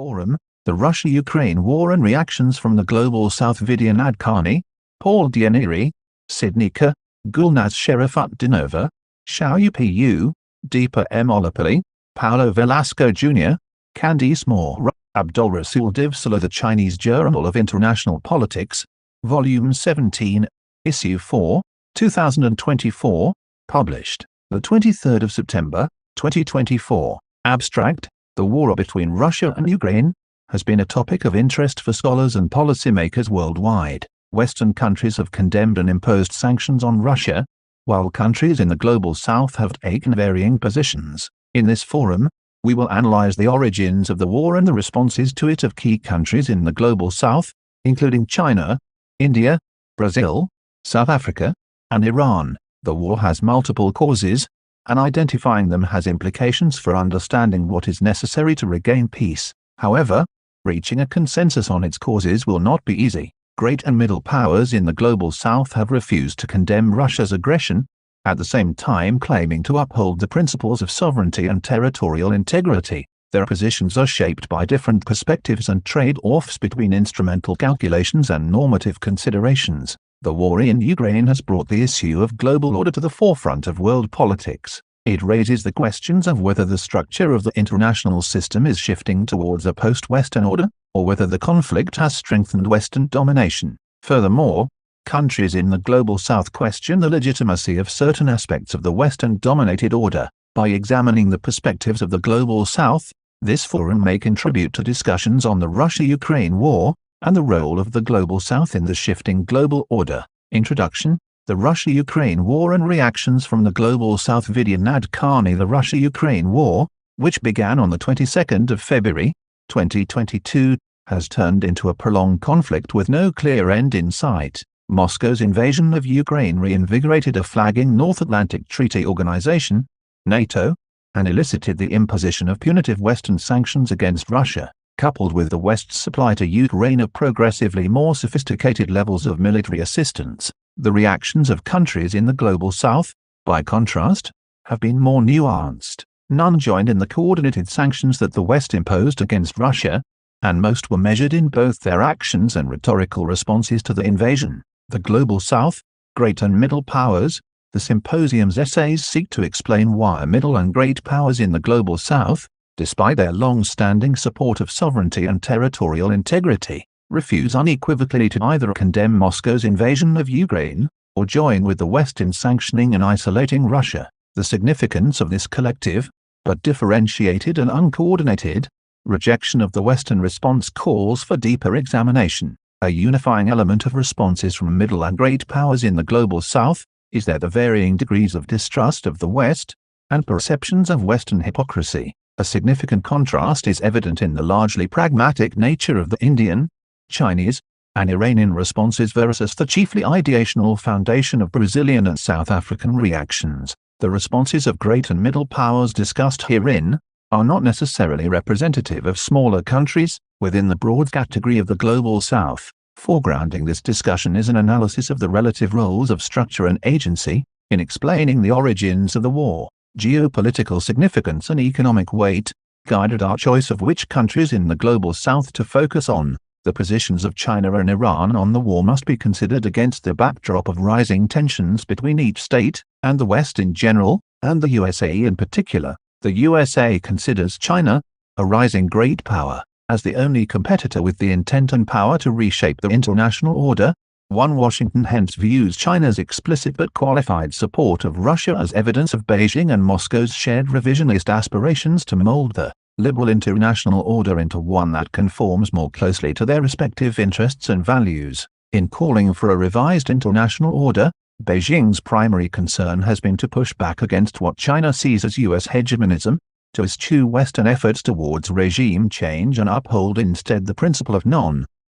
Forum, The Russia-Ukraine War and Reactions from the Global South Vidya Nadkarni, Paul D'Anieri, Sidney K, Gulnaz Sharafutdinova, Xiao Pu, Deepa M. Ollapally, Paulo Velasco Jr., Candice Moore, Abdul Rasul Divsallar The Chinese Journal of International Politics, Volume 17, Issue 4, 2024, published, the 23rd of September, 2024. Abstract, The war between Russia and Ukraine, has been a topic of interest for scholars and policymakers worldwide. Western countries have condemned and imposed sanctions on Russia, while countries in the global south have taken varying positions. In this forum, we will analyze the origins of the war and the responses to it of key countries in the global south, including China, India, Brazil, South Africa, and Iran. The war has multiple causes, and identifying them has implications for understanding what is necessary to regain peace. However, reaching a consensus on its causes will not be easy great and middle powers in the global south have refused to condemn Russia's aggression, at the same time claiming to uphold the principles of sovereignty and territorial integrity. Their positions are shaped by different perspectives and trade-offs between instrumental calculations and normative considerations. The war in Ukraine has brought the issue of global order to the forefront of world politics. It raises the questions of whether the structure of the international system is shifting towards a post-Western order, or whether the conflict has strengthened Western domination. Furthermore, countries in the global south question the legitimacy of certain aspects of the Western-dominated order. By examining the perspectives of the global south, this forum may contribute to discussions on the Russia-Ukraine war, and the role of the global south in the shifting global order. Introduction The Russia-Ukraine War and Reactions from the Global South Vidya Nadkarni The Russia-Ukraine War, which began on the 22nd of February, 2022, has turned into a prolonged conflict with no clear end in sight. Moscow's invasion of Ukraine reinvigorated a flagging North Atlantic Treaty Organization, NATO, and elicited the imposition of punitive Western sanctions against Russia, coupled with the West's supply to Ukraine of progressively more sophisticated levels of military assistance. The reactions of countries in the global south, by contrast, have been more nuanced. None joined in the coordinated sanctions that the West imposed against Russia, and most were measured in both their actions and rhetorical responses to the invasion. The Global South, Great and Middle Powers, the symposium's essays seek to explain why middle and great powers in the Global South, despite their long-standing support of sovereignty and territorial integrity, refuse unequivocally to either condemn Moscow's invasion of Ukraine, or join with the West in sanctioning and isolating Russia. The significance of this collective, but differentiated and uncoordinated, rejection of the Western response calls for deeper examination. A unifying element of responses from middle and great powers in the global south is that the varying degrees of distrust of the West and perceptions of Western hypocrisy. A significant contrast is evident in the largely pragmatic nature of the Indian, Chinese, and Iranian responses versus the chiefly ideational foundation of Brazilian and South African reactions. The responses of great and middle powers discussed herein are not necessarily representative of smaller countries within the broad category of the global south. Foregrounding this discussion is an analysis of the relative roles of structure and agency in explaining the origins of the war. Geopolitical significance and economic weight guided our choice of which countries in the global south to focus on. The positions of China and Iran on the war must be considered against the backdrop of rising tensions between each state, and the West in general, and the USA in particular. The USA considers China, a rising great power, as the only competitor with the intent and power to reshape the international order. One Washington hence views China's explicit but qualified support of Russia as evidence of Beijing and Moscow's shared revisionist aspirations to mold the liberal international order into one that conforms more closely to their respective interests and values. In calling for a revised international order, Beijing's primary concern has been to push back against what China sees as U.S. hegemonism, to eschew Western efforts towards regime change and uphold instead the principle of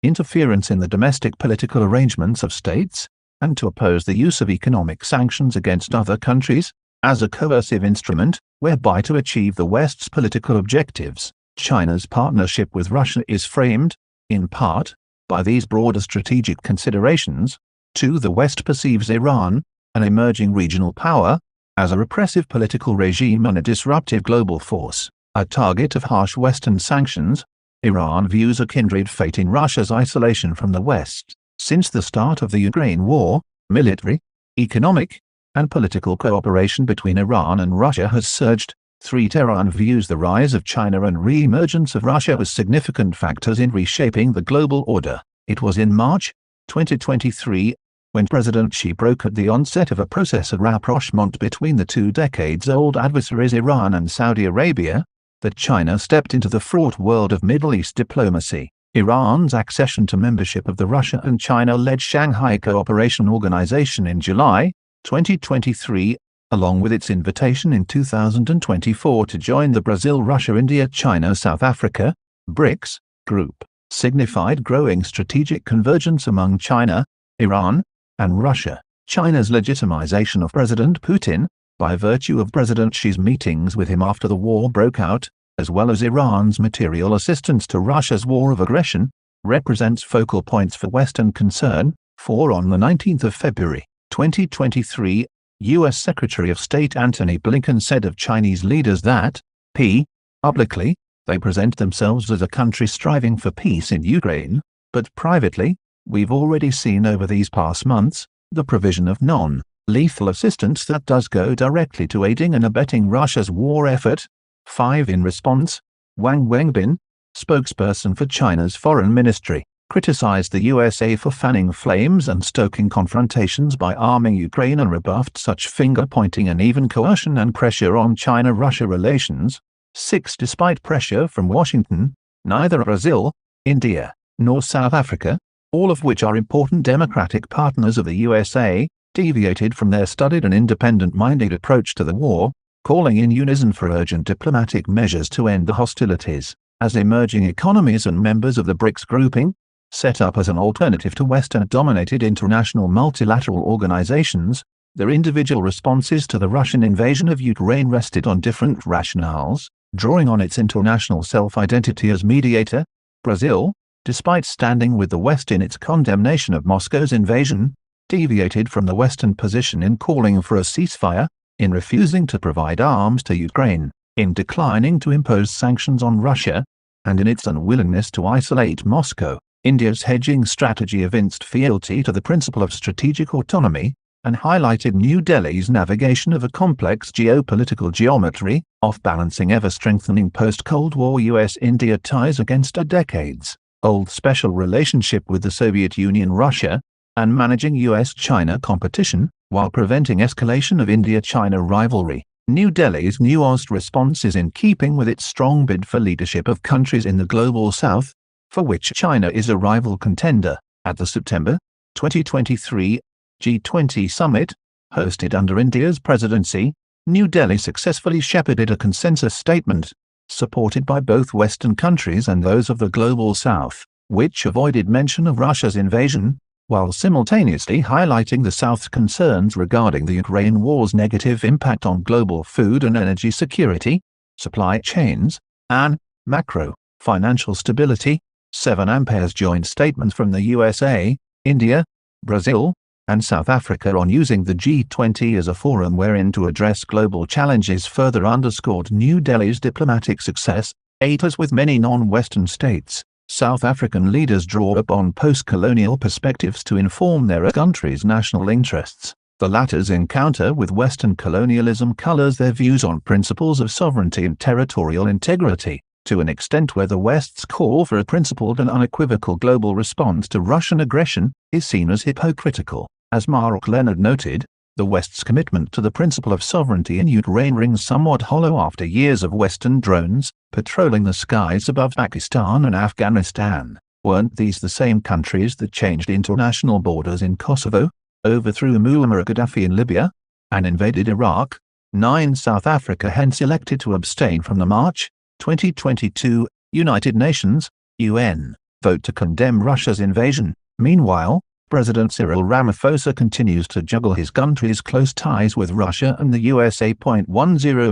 non-interference in the domestic political arrangements of states, and to oppose the use of economic sanctions against other countries, as a coercive instrument, whereby to achieve the West's political objectives. China's partnership with Russia is framed, in part, by these broader strategic considerations, 2. The West perceives Iran, an emerging regional power, as a repressive political regime and a disruptive global force, a target of harsh Western sanctions, Iran views a kindred fate in Russia's isolation from the West. Since the start of the Ukraine war, military, economic, and political cooperation between Iran and Russia has surged. 3. Tehran views the rise of China and re-emergence of Russia as significant factors in reshaping the global order. It was in March 2023 when President Xi brokered the onset of a process of rapprochement between the two decades-old adversaries Iran and Saudi Arabia, that China stepped into the fraught world of Middle East diplomacy. Iran's accession to membership of the Russia and China-led Shanghai Cooperation Organization in July 2023, along with its invitation in 2024 to join the Brazil, Russia, India, China, South Africa, BRICS, group, signified growing strategic convergence among China, Iran, and Russia. China's legitimization of President Putin, by virtue of President Xi's meetings with him after the war broke out, as well as Iran's material assistance to Russia's war of aggression, represents focal points for Western concern, for on the 19th of February, 2023, U.S. Secretary of State Antony Blinken said of Chinese leaders that, p. publicly, they present themselves as a country striving for peace in Ukraine, but privately, we've already seen over these past months, the provision of non lethal assistance that does go directly to aiding and abetting Russia's war effort. 5. In response, Wang Wenbin, spokesperson for China's foreign ministry, criticized the USA for fanning flames and stoking confrontations by arming Ukraine and rebuffed such finger-pointing and even coercion and pressure on China-Russia relations. 6. Despite pressure from Washington, neither Brazil, India, nor South Africa, all of which are important democratic partners of the USA, deviated from their studied and independent-minded approach to the war, calling in unison for urgent diplomatic measures to end the hostilities, as emerging economies and members of the BRICS grouping, set up as an alternative to Western-dominated international multilateral organizations, their individual responses to the Russian invasion of Ukraine rested on different rationales, drawing on its international self-identity as mediator, Brazil, despite standing with the West in its condemnation of Moscow's invasion, deviated from the Western position in calling for a ceasefire, in refusing to provide arms to Ukraine, in declining to impose sanctions on Russia, and in its unwillingness to isolate Moscow. India's hedging strategy evinced fealty to the principle of strategic autonomy, and highlighted New Delhi's navigation of a complex geopolitical geometry, off-balancing ever-strengthening post-Cold War US-India ties against a decades-old special relationship with the Soviet Union Russia, and managing US-China competition, while preventing escalation of India-China rivalry. New Delhi's nuanced response is in keeping with its strong bid for leadership of countries in the Global South, for which China is a rival contender. At the September 2023 G20 summit, hosted under India's presidency, New Delhi successfully shepherded a consensus statement, supported by both Western countries and those of the Global South, which avoided mention of Russia's invasion, while simultaneously highlighting the South's concerns regarding the Ukraine war's negative impact on global food and energy security, supply chains, and macro financial stability. 7 Ampere's joint statements from the USA, India, Brazil, and South Africa on using the G20 as a forum wherein to address global challenges further underscored New Delhi's diplomatic success, eight as with many non-Western states. South African leaders draw upon post-colonial perspectives to inform their country's national interests. The latter's encounter with Western colonialism colors their views on principles of sovereignty and territorial integrity, to an extent where the West's call for a principled and unequivocal global response to Russian aggression is seen as hypocritical. As Mark Leonard noted, the West's commitment to the principle of sovereignty in Ukraine rings somewhat hollow after years of Western drones patrolling the skies above Pakistan and Afghanistan. Weren't these the same countries that changed international borders in Kosovo, overthrew Muammar Gaddafi in Libya, and invaded Iraq? 9. South Africa hence elected to abstain from the March 2022 United Nations UN vote to condemn Russia's invasion. Meanwhile, President Cyril Ramaphosa continues to juggle his country's close ties with Russia and the USA. 10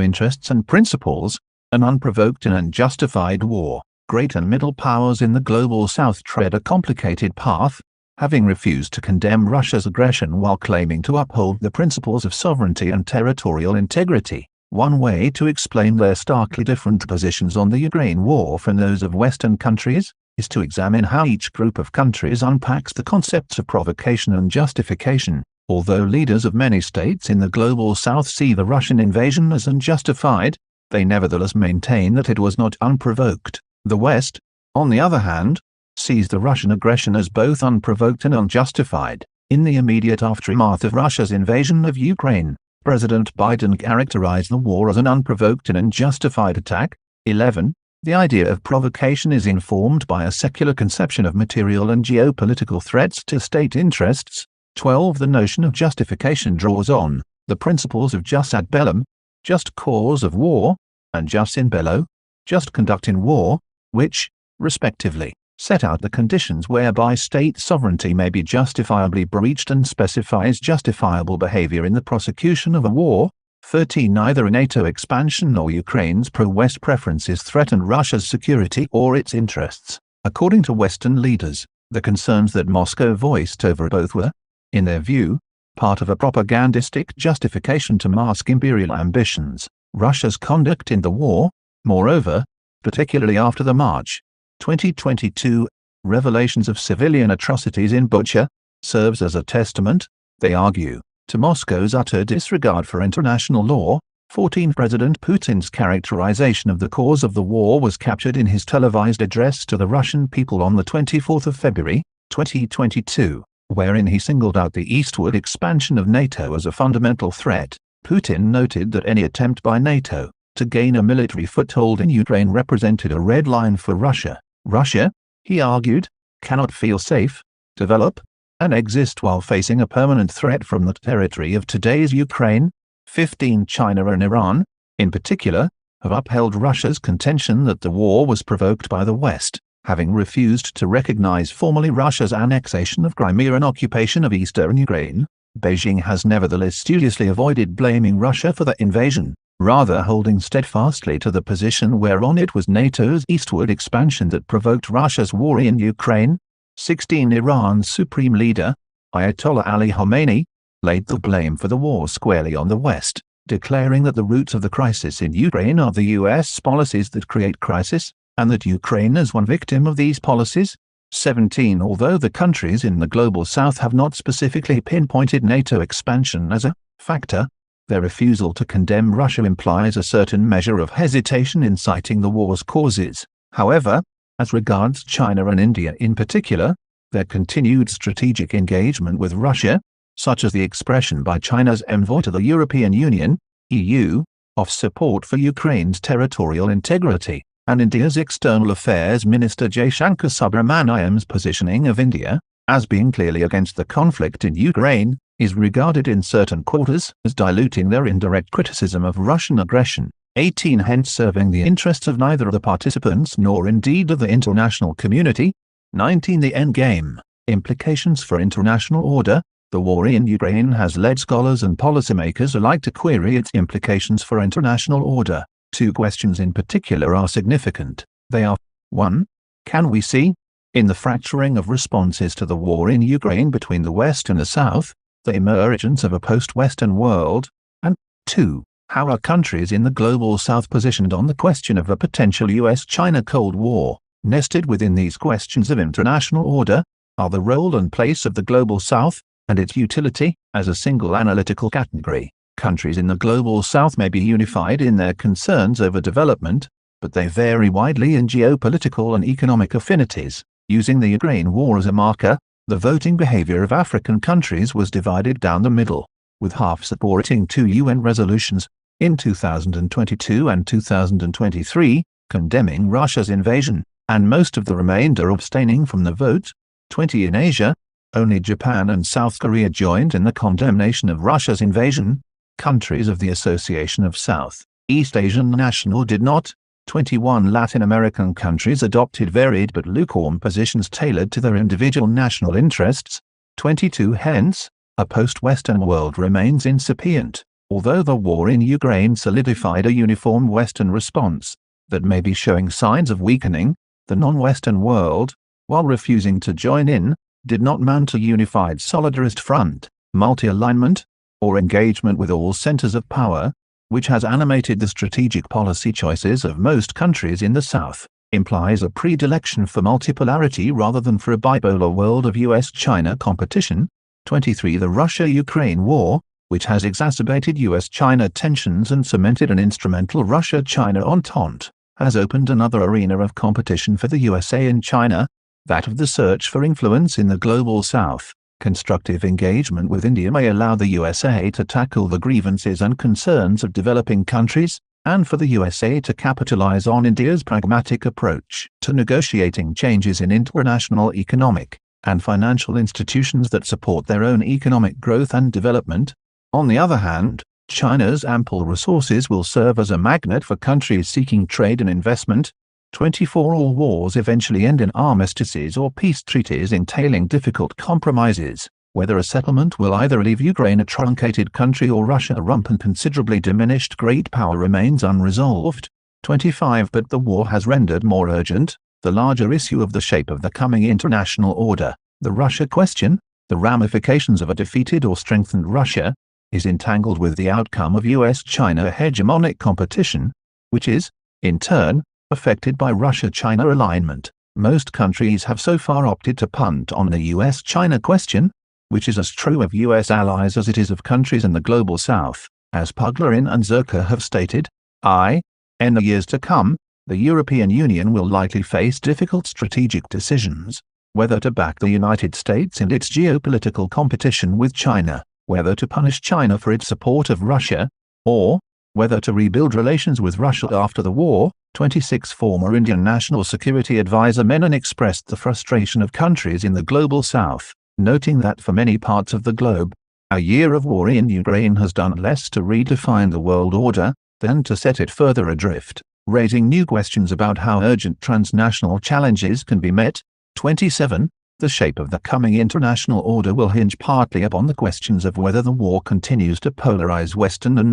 interests and principles, an unprovoked and unjustified war. Great and middle powers in the global south tread a complicated path, having refused to condemn Russia's aggression while claiming to uphold the principles of sovereignty and territorial integrity. One way to explain their starkly different positions on the Ukraine war from those of Western countries is to examine how each group of countries unpacks the concepts of provocation and justification. Although leaders of many states in the global south see the Russian invasion as unjustified, they nevertheless maintain that it was not unprovoked. The West, on the other hand, sees the Russian aggression as both unprovoked and unjustified. In the immediate aftermath of Russia's invasion of Ukraine, President Biden characterized the war as an unprovoked and unjustified attack. 11. The idea of provocation is informed by a secular conception of material and geopolitical threats to state interests, 12. The notion of justification draws on the principles of jus ad bellum, just cause of war, and jus in bello, just conduct in war, which, respectively, set out the conditions whereby state sovereignty may be justifiably breached and specifies justifiable behavior in the prosecution of a war. 13. Neither a NATO expansion nor Ukraine's pro-West preferences threaten Russia's security or its interests. According to Western leaders, the concerns that Moscow voiced over both were, in their view, part of a propagandistic justification to mask imperial ambitions. Russia's conduct in the war, moreover, particularly after the March 2022 revelations of civilian atrocities in Bucha, serves as a testament, they argue, to Moscow's utter disregard for international law. 14 President Putin's characterization of the cause of the war was captured in his televised address to the Russian people on the 24th of February, 2022 wherein he singled out the eastward expansion of NATO as a fundamental threat. Putin noted that any attempt by NATO to gain a military foothold in Ukraine represented a red line for Russia. Russia, he argued, cannot feel safe, develop, and exist while facing a permanent threat from the territory of today's Ukraine. 15 China and Iran, in particular, have upheld Russia's contention that the war was provoked by the West having refused to recognize formally Russia's annexation of Crimea and occupation of eastern Ukraine, Beijing has nevertheless studiously avoided blaming Russia for the invasion, rather holding steadfastly to the position whereon it was NATO's eastward expansion that provoked Russia's war in Ukraine. 16 Iran's supreme leader, Ayatollah Ali Khamenei, laid the blame for the war squarely on the West, declaring that the roots of the crisis in Ukraine are the U.S. policies that create crisis, and that Ukraine is one victim of these policies. 17 Although the countries in the global south have not specifically pinpointed NATO expansion as a factor, their refusal to condemn Russia implies a certain measure of hesitation in citing the war's causes. However, as regards China and India in particular, their continued strategic engagement with Russia, such as the expression by China's envoy to the European Union, EU, of support for Ukraine's territorial integrity, and India's External Affairs Minister Jaishankar Subramaniam's positioning of India, as being clearly against the conflict in Ukraine, is regarded in certain quarters as diluting their indirect criticism of Russian aggression. 18 hence serving the interests of neither of the participants nor indeed of the international community. 19 The end game implications for international order, the war in Ukraine has led scholars and policymakers alike to query its implications for international order. Two questions in particular are significant. They are 1. Can we see, in the fracturing of responses to the war in Ukraine between the West and the South, the emergence of a post-Western world? And 2. How are countries in the global South positioned on the question of a potential US-China Cold War? Nested within these questions of international order are the role and place of the global South and its utility as a single analytical category. Countries in the global south may be unified in their concerns over development, but they vary widely in geopolitical and economic affinities. Using the Ukraine war as a marker, the voting behavior of African countries was divided down the middle, with half supporting two UN resolutions, in 2022 and 2023, condemning Russia's invasion, and most of the remainder abstaining from the vote. 20 in Asia, only Japan and South Korea joined in the condemnation of Russia's invasion, countries of the Association of South East Asian National did not. 21 Latin American countries adopted varied but lukewarm positions tailored to their individual national interests. 22 Hence, a post-Western world remains incipient, although the war in Ukraine solidified a uniform Western response that may be showing signs of weakening, the non-Western world, while refusing to join in, did not mount a unified solidarist front, multi-alignment, or engagement with all centers of power, which has animated the strategic policy choices of most countries in the South, implies a predilection for multipolarity rather than for a bipolar world of US-China competition. 23. The Russia-Ukraine War, which has exacerbated US-China tensions and cemented an instrumental Russia-China entente, has opened another arena of competition for the USA and China, that of the search for influence in the global south. Constructive engagement with India may allow the USA to tackle the grievances and concerns of developing countries, and for the USA to capitalize on India's pragmatic approach to negotiating changes in international economic and financial institutions that support their own economic growth and development. On the other hand, China's ample resources will serve as a magnet for countries seeking trade and investment. 24 All wars eventually end in armistices or peace treaties entailing difficult compromises. Whether a settlement will either leave Ukraine a truncated country or Russia a rump and considerably diminished great power remains unresolved. 25 But the war has rendered more urgent the larger issue of the shape of the coming international order, the Russia question, the ramifications of a defeated or strengthened Russia, is entangled with the outcome of US-China hegemonic competition, which is, in turn, affected by Russia-China alignment. Most countries have so far opted to punt on the US-China question, which is as true of US allies as it is of countries in the global south. As Puglierin and Zerka have stated, I, in the years to come, the European Union will likely face difficult strategic decisions, whether to back the United States in its geopolitical competition with China whether to punish China for its support of Russia, or whether to rebuild relations with Russia after the war. 26 Former Indian National Security Advisor Menon expressed the frustration of countries in the global south, noting that for many parts of the globe, a year of war in Ukraine has done less to redefine the world order than to set it further adrift, raising new questions about how urgent transnational challenges can be met. 27 the shape of the coming international order will hinge partly upon the questions of whether the war continues to polarize Western and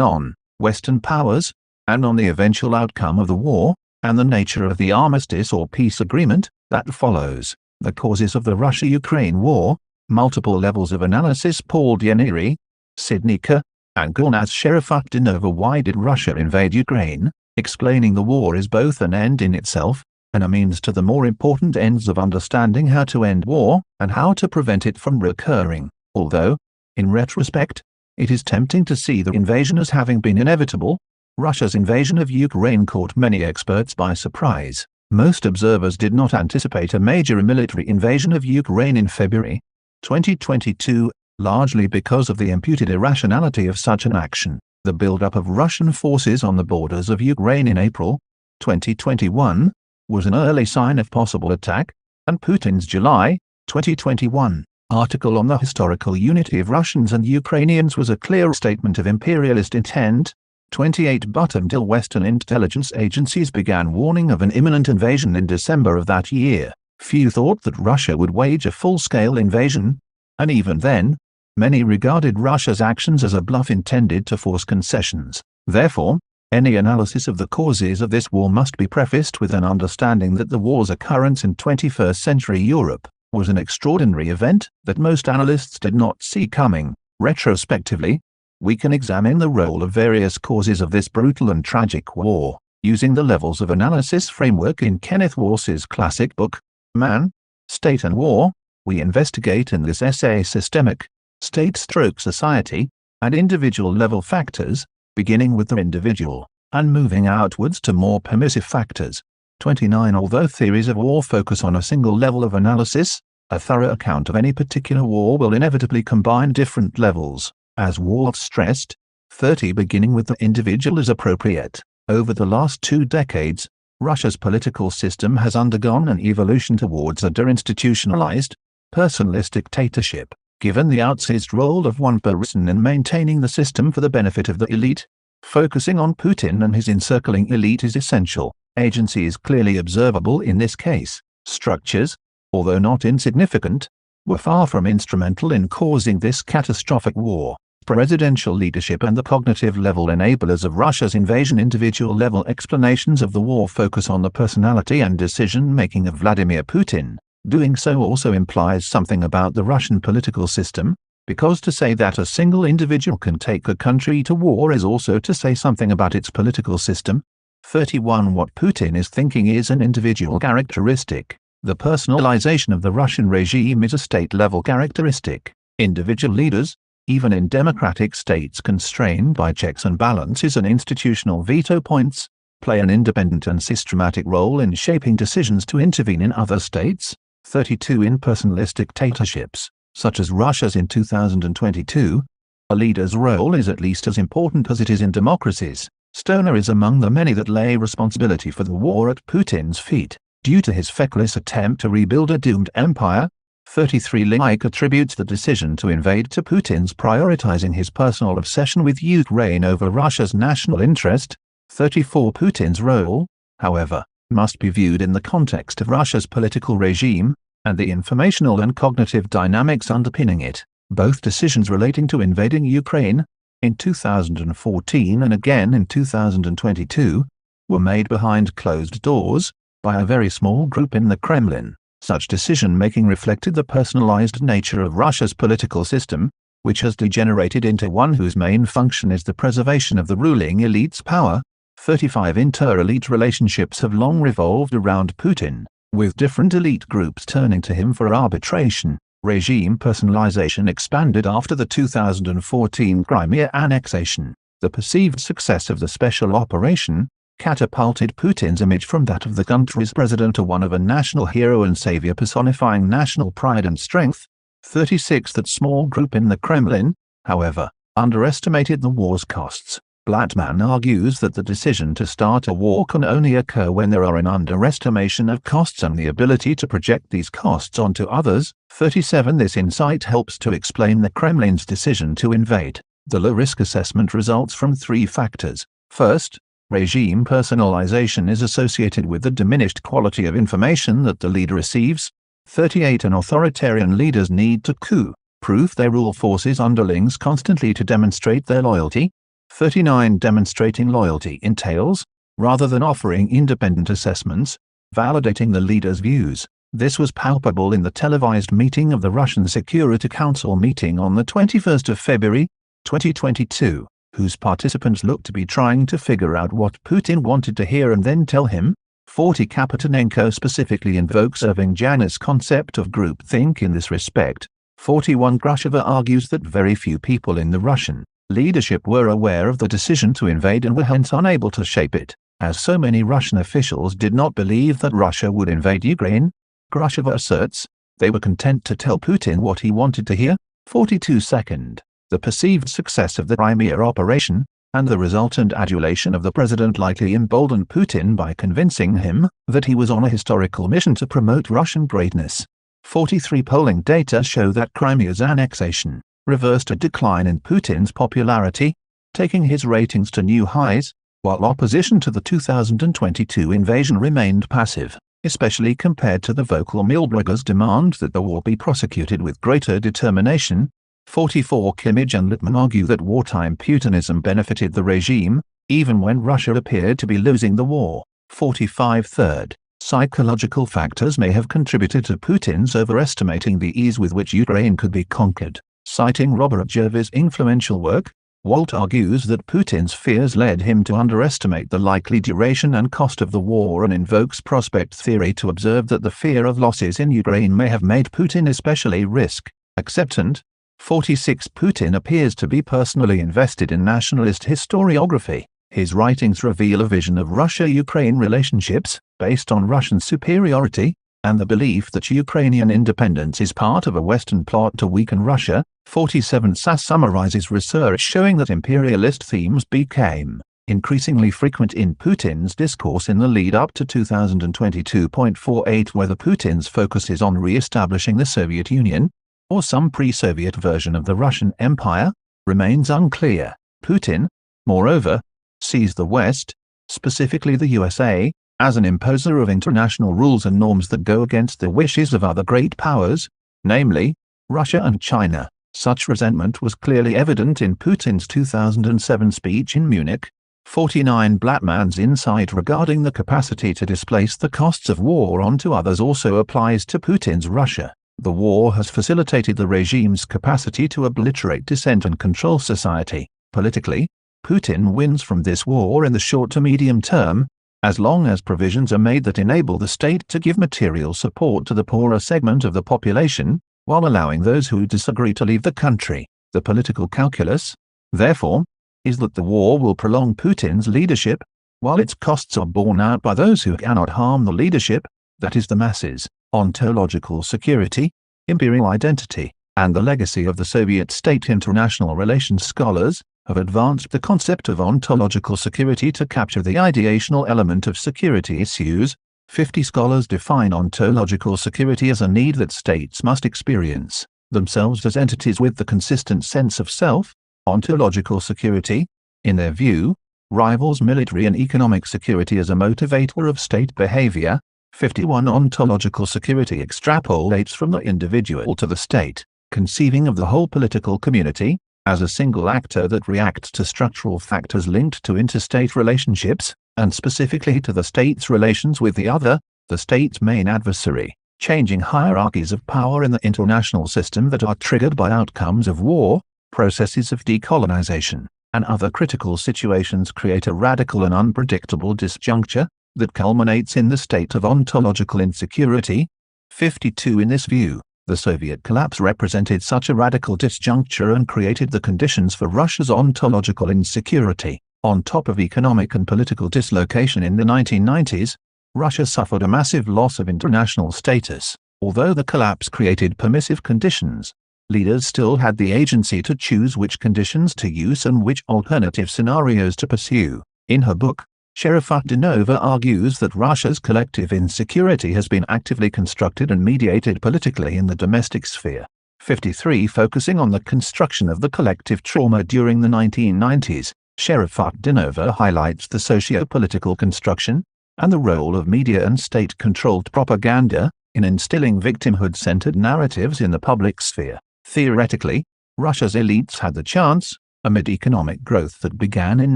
non-Western powers, and on the eventual outcome of the war, and the nature of the armistice or peace agreement that follows. The causes of the Russia-Ukraine war, multiple levels of analysis Paul D'Anieri, Sidney Kerr, and Gulnaz Sharafutdinova Why did Russia invade Ukraine? Explaining the war is both an end in itself, and a means to the more important ends of understanding how to end war and how to prevent it from recurring, although, in retrospect, it is tempting to see the invasion as having been inevitable. Russia's invasion of Ukraine caught many experts by surprise. Most observers did not anticipate a major military invasion of Ukraine in February 2022, largely because of the imputed irrationality of such an action. The buildup of Russian forces on the borders of Ukraine in April 2021 was an early sign of possible attack, and Putin's July 2021 article on the historical unity of Russians and Ukrainians was a clear statement of imperialist intent. 28 But until Western intelligence agencies began warning of an imminent invasion in December of that year, few thought that Russia would wage a full-scale invasion, and even then, many regarded Russia's actions as a bluff intended to force concessions. Therefore, any analysis of the causes of this war must be prefaced with an understanding that the war's occurrence in 21st century Europe was an extraordinary event that most analysts did not see coming. Retrospectively, we can examine the role of various causes of this brutal and tragic war, using the levels of analysis framework in Kenneth Waltz's classic book, Man, State and War. We investigate in this essay systemic, state-stroke society, and individual level factors beginning with the individual, and moving outwards to more permissive factors. 29 Although theories of war focus on a single level of analysis, a thorough account of any particular war will inevitably combine different levels, as Waltz stressed. 30 Beginning with the individual is appropriate. Over the last two decades, Russia's political system has undergone an evolution towards a deinstitutionalized, personalist dictatorship. Given the outsized role of one person in maintaining the system for the benefit of the elite, focusing on Putin and his encircling elite is essential. Agency is clearly observable in this case. Structures, although not insignificant, were far from instrumental in causing this catastrophic war. Presidential leadership and the cognitive level enablers of Russia's invasion individual level explanations of the war focus on the personality and decision-making of Vladimir Putin. Doing so also implies something about the Russian political system, because to say that a single individual can take a country to war is also to say something about its political system. 31 What Putin is thinking is an individual characteristic. The personalization of the Russian regime is a state-level characteristic. Individual leaders, even in democratic states constrained by checks and balances and institutional veto points, play an independent and systematic role in shaping decisions to intervene in other states. 32 In personalist dictatorships, such as Russia's in 2022, a leader's role is at least as important as it is in democracies. Stoner is among the many that lay responsibility for the war at Putin's feet, due to his feckless attempt to rebuild a doomed empire. 33 Like attributes the decision to invade to Putin's prioritizing his personal obsession with Ukraine over Russia's national interest. 34 Putin's role, however, must be viewed in the context of Russia's political regime, and the informational and cognitive dynamics underpinning it, both decisions relating to invading Ukraine, in 2014 and again in 2022, were made behind closed doors, by a very small group in the Kremlin. Such decision-making reflected the personalized nature of Russia's political system, which has degenerated into one whose main function is the preservation of the ruling elite's power. 35 Inter-elite relationships have long revolved around Putin with different elite groups turning to him for arbitration. Regime personalization expanded after the 2014 Crimea annexation. The perceived success of the special operation catapulted Putin's image from that of the country's president to one of a national hero and savior personifying national pride and strength. 36 That small group in the Kremlin, however, underestimated the war's costs. Blattman argues that the decision to start a war can only occur when there are an underestimation of costs and the ability to project these costs onto others. 37 This insight helps to explain the Kremlin's decision to invade. The low-risk assessment results from three factors. First, regime personalization is associated with the diminished quality of information that the leader receives. 38 An authoritarian leaders need to coup, proof they rule forces underlings constantly to demonstrate their loyalty. 39 Demonstrating loyalty entails, rather than offering independent assessments, validating the leader's views. This was palpable in the televised meeting of the Russian Security Council meeting on the 21st of February, 2022, whose participants looked to be trying to figure out what Putin wanted to hear and then tell him. 40 Kapitonenko specifically invokes Irving Janis' concept of groupthink in this respect. 41 Grusheva argues that very few people in the Russian leadership were aware of the decision to invade and were hence unable to shape it, as so many Russian officials did not believe that Russia would invade Ukraine. Grusheva asserts, they were content to tell Putin what he wanted to hear. 42 Second, the perceived success of the Crimea operation, and the resultant adulation of the president likely emboldened Putin by convincing him that he was on a historical mission to promote Russian greatness. 43 polling data show that Crimea's annexation reversed a decline in Putin's popularity, taking his ratings to new highs, while opposition to the 2022 invasion remained passive, especially compared to the vocal milbloggers' demand that the war be prosecuted with greater determination. 44 Kimmage and Lipman argue that wartime Putinism benefited the regime, even when Russia appeared to be losing the war. 45 Third, psychological factors may have contributed to Putin's overestimating the ease with which Ukraine could be conquered. Citing Robert Jervis' influential work, Walt argues that Putin's fears led him to underestimate the likely duration and cost of the war and invokes prospect theory to observe that the fear of losses in Ukraine may have made Putin especially risk acceptant. 46 Putin appears to be personally invested in nationalist historiography. His writings reveal a vision of Russia-Ukraine relationships, based on Russian superiority, and the belief that Ukrainian independence is part of a Western plot to weaken Russia. 47 SAS summarizes research showing that imperialist themes became increasingly frequent in Putin's discourse in the lead-up to 2022.48 whether Putin's focus is on re-establishing the Soviet Union, or some pre-Soviet version of the Russian Empire, remains unclear. Putin, moreover, sees the West, specifically the USA, as an imposer of international rules and norms that go against the wishes of other great powers, namely, Russia and China. Such resentment was clearly evident in Putin's 2007 speech in Munich. 49 Blattman's insight regarding the capacity to displace the costs of war onto others also applies to Putin's Russia. The war has facilitated the regime's capacity to obliterate dissent and control society. Politically, Putin wins from this war in the short to medium term, as long as provisions are made that enable the state to give material support to the poorer segment of the population, while allowing those who disagree to leave the country. The political calculus, therefore, is that the war will prolong Putin's leadership, while its costs are borne out by those who cannot harm the leadership, that is the masses, ontological security, imperial identity, and the legacy of the Soviet state international relations scholars, have advanced the concept of ontological security to capture the ideational element of security issues. 50 scholars define ontological security as a need that states must experience themselves as entities with the consistent sense of self. Ontological security, in their view, rivals military and economic security as a motivator of state behavior. 51 Ontological security extrapolates from the individual to the state, conceiving of the whole political community, as a single actor that reacts to structural factors linked to interstate relationships, and specifically to the state's relations with the other, the state's main adversary, changing hierarchies of power in the international system that are triggered by outcomes of war, processes of decolonization, and other critical situations create a radical and unpredictable disjuncture that culminates in the state of ontological insecurity. 52 In this view, the Soviet collapse represented such a radical disjuncture and created the conditions for Russia's ontological insecurity. On top of economic and political dislocation in the 1990s, Russia suffered a massive loss of international status. Although the collapse created permissive conditions, leaders still had the agency to choose which conditions to use and which alternative scenarios to pursue. In her book, Sharafutdinova argues that Russia's collective insecurity has been actively constructed and mediated politically in the domestic sphere. 53 Focusing on the construction of the collective trauma during the 1990s, Sharafutdinova highlights the socio-political construction and the role of media and state-controlled propaganda in instilling victimhood-centered narratives in the public sphere. Theoretically, Russia's elites had the chance, amid economic growth that began in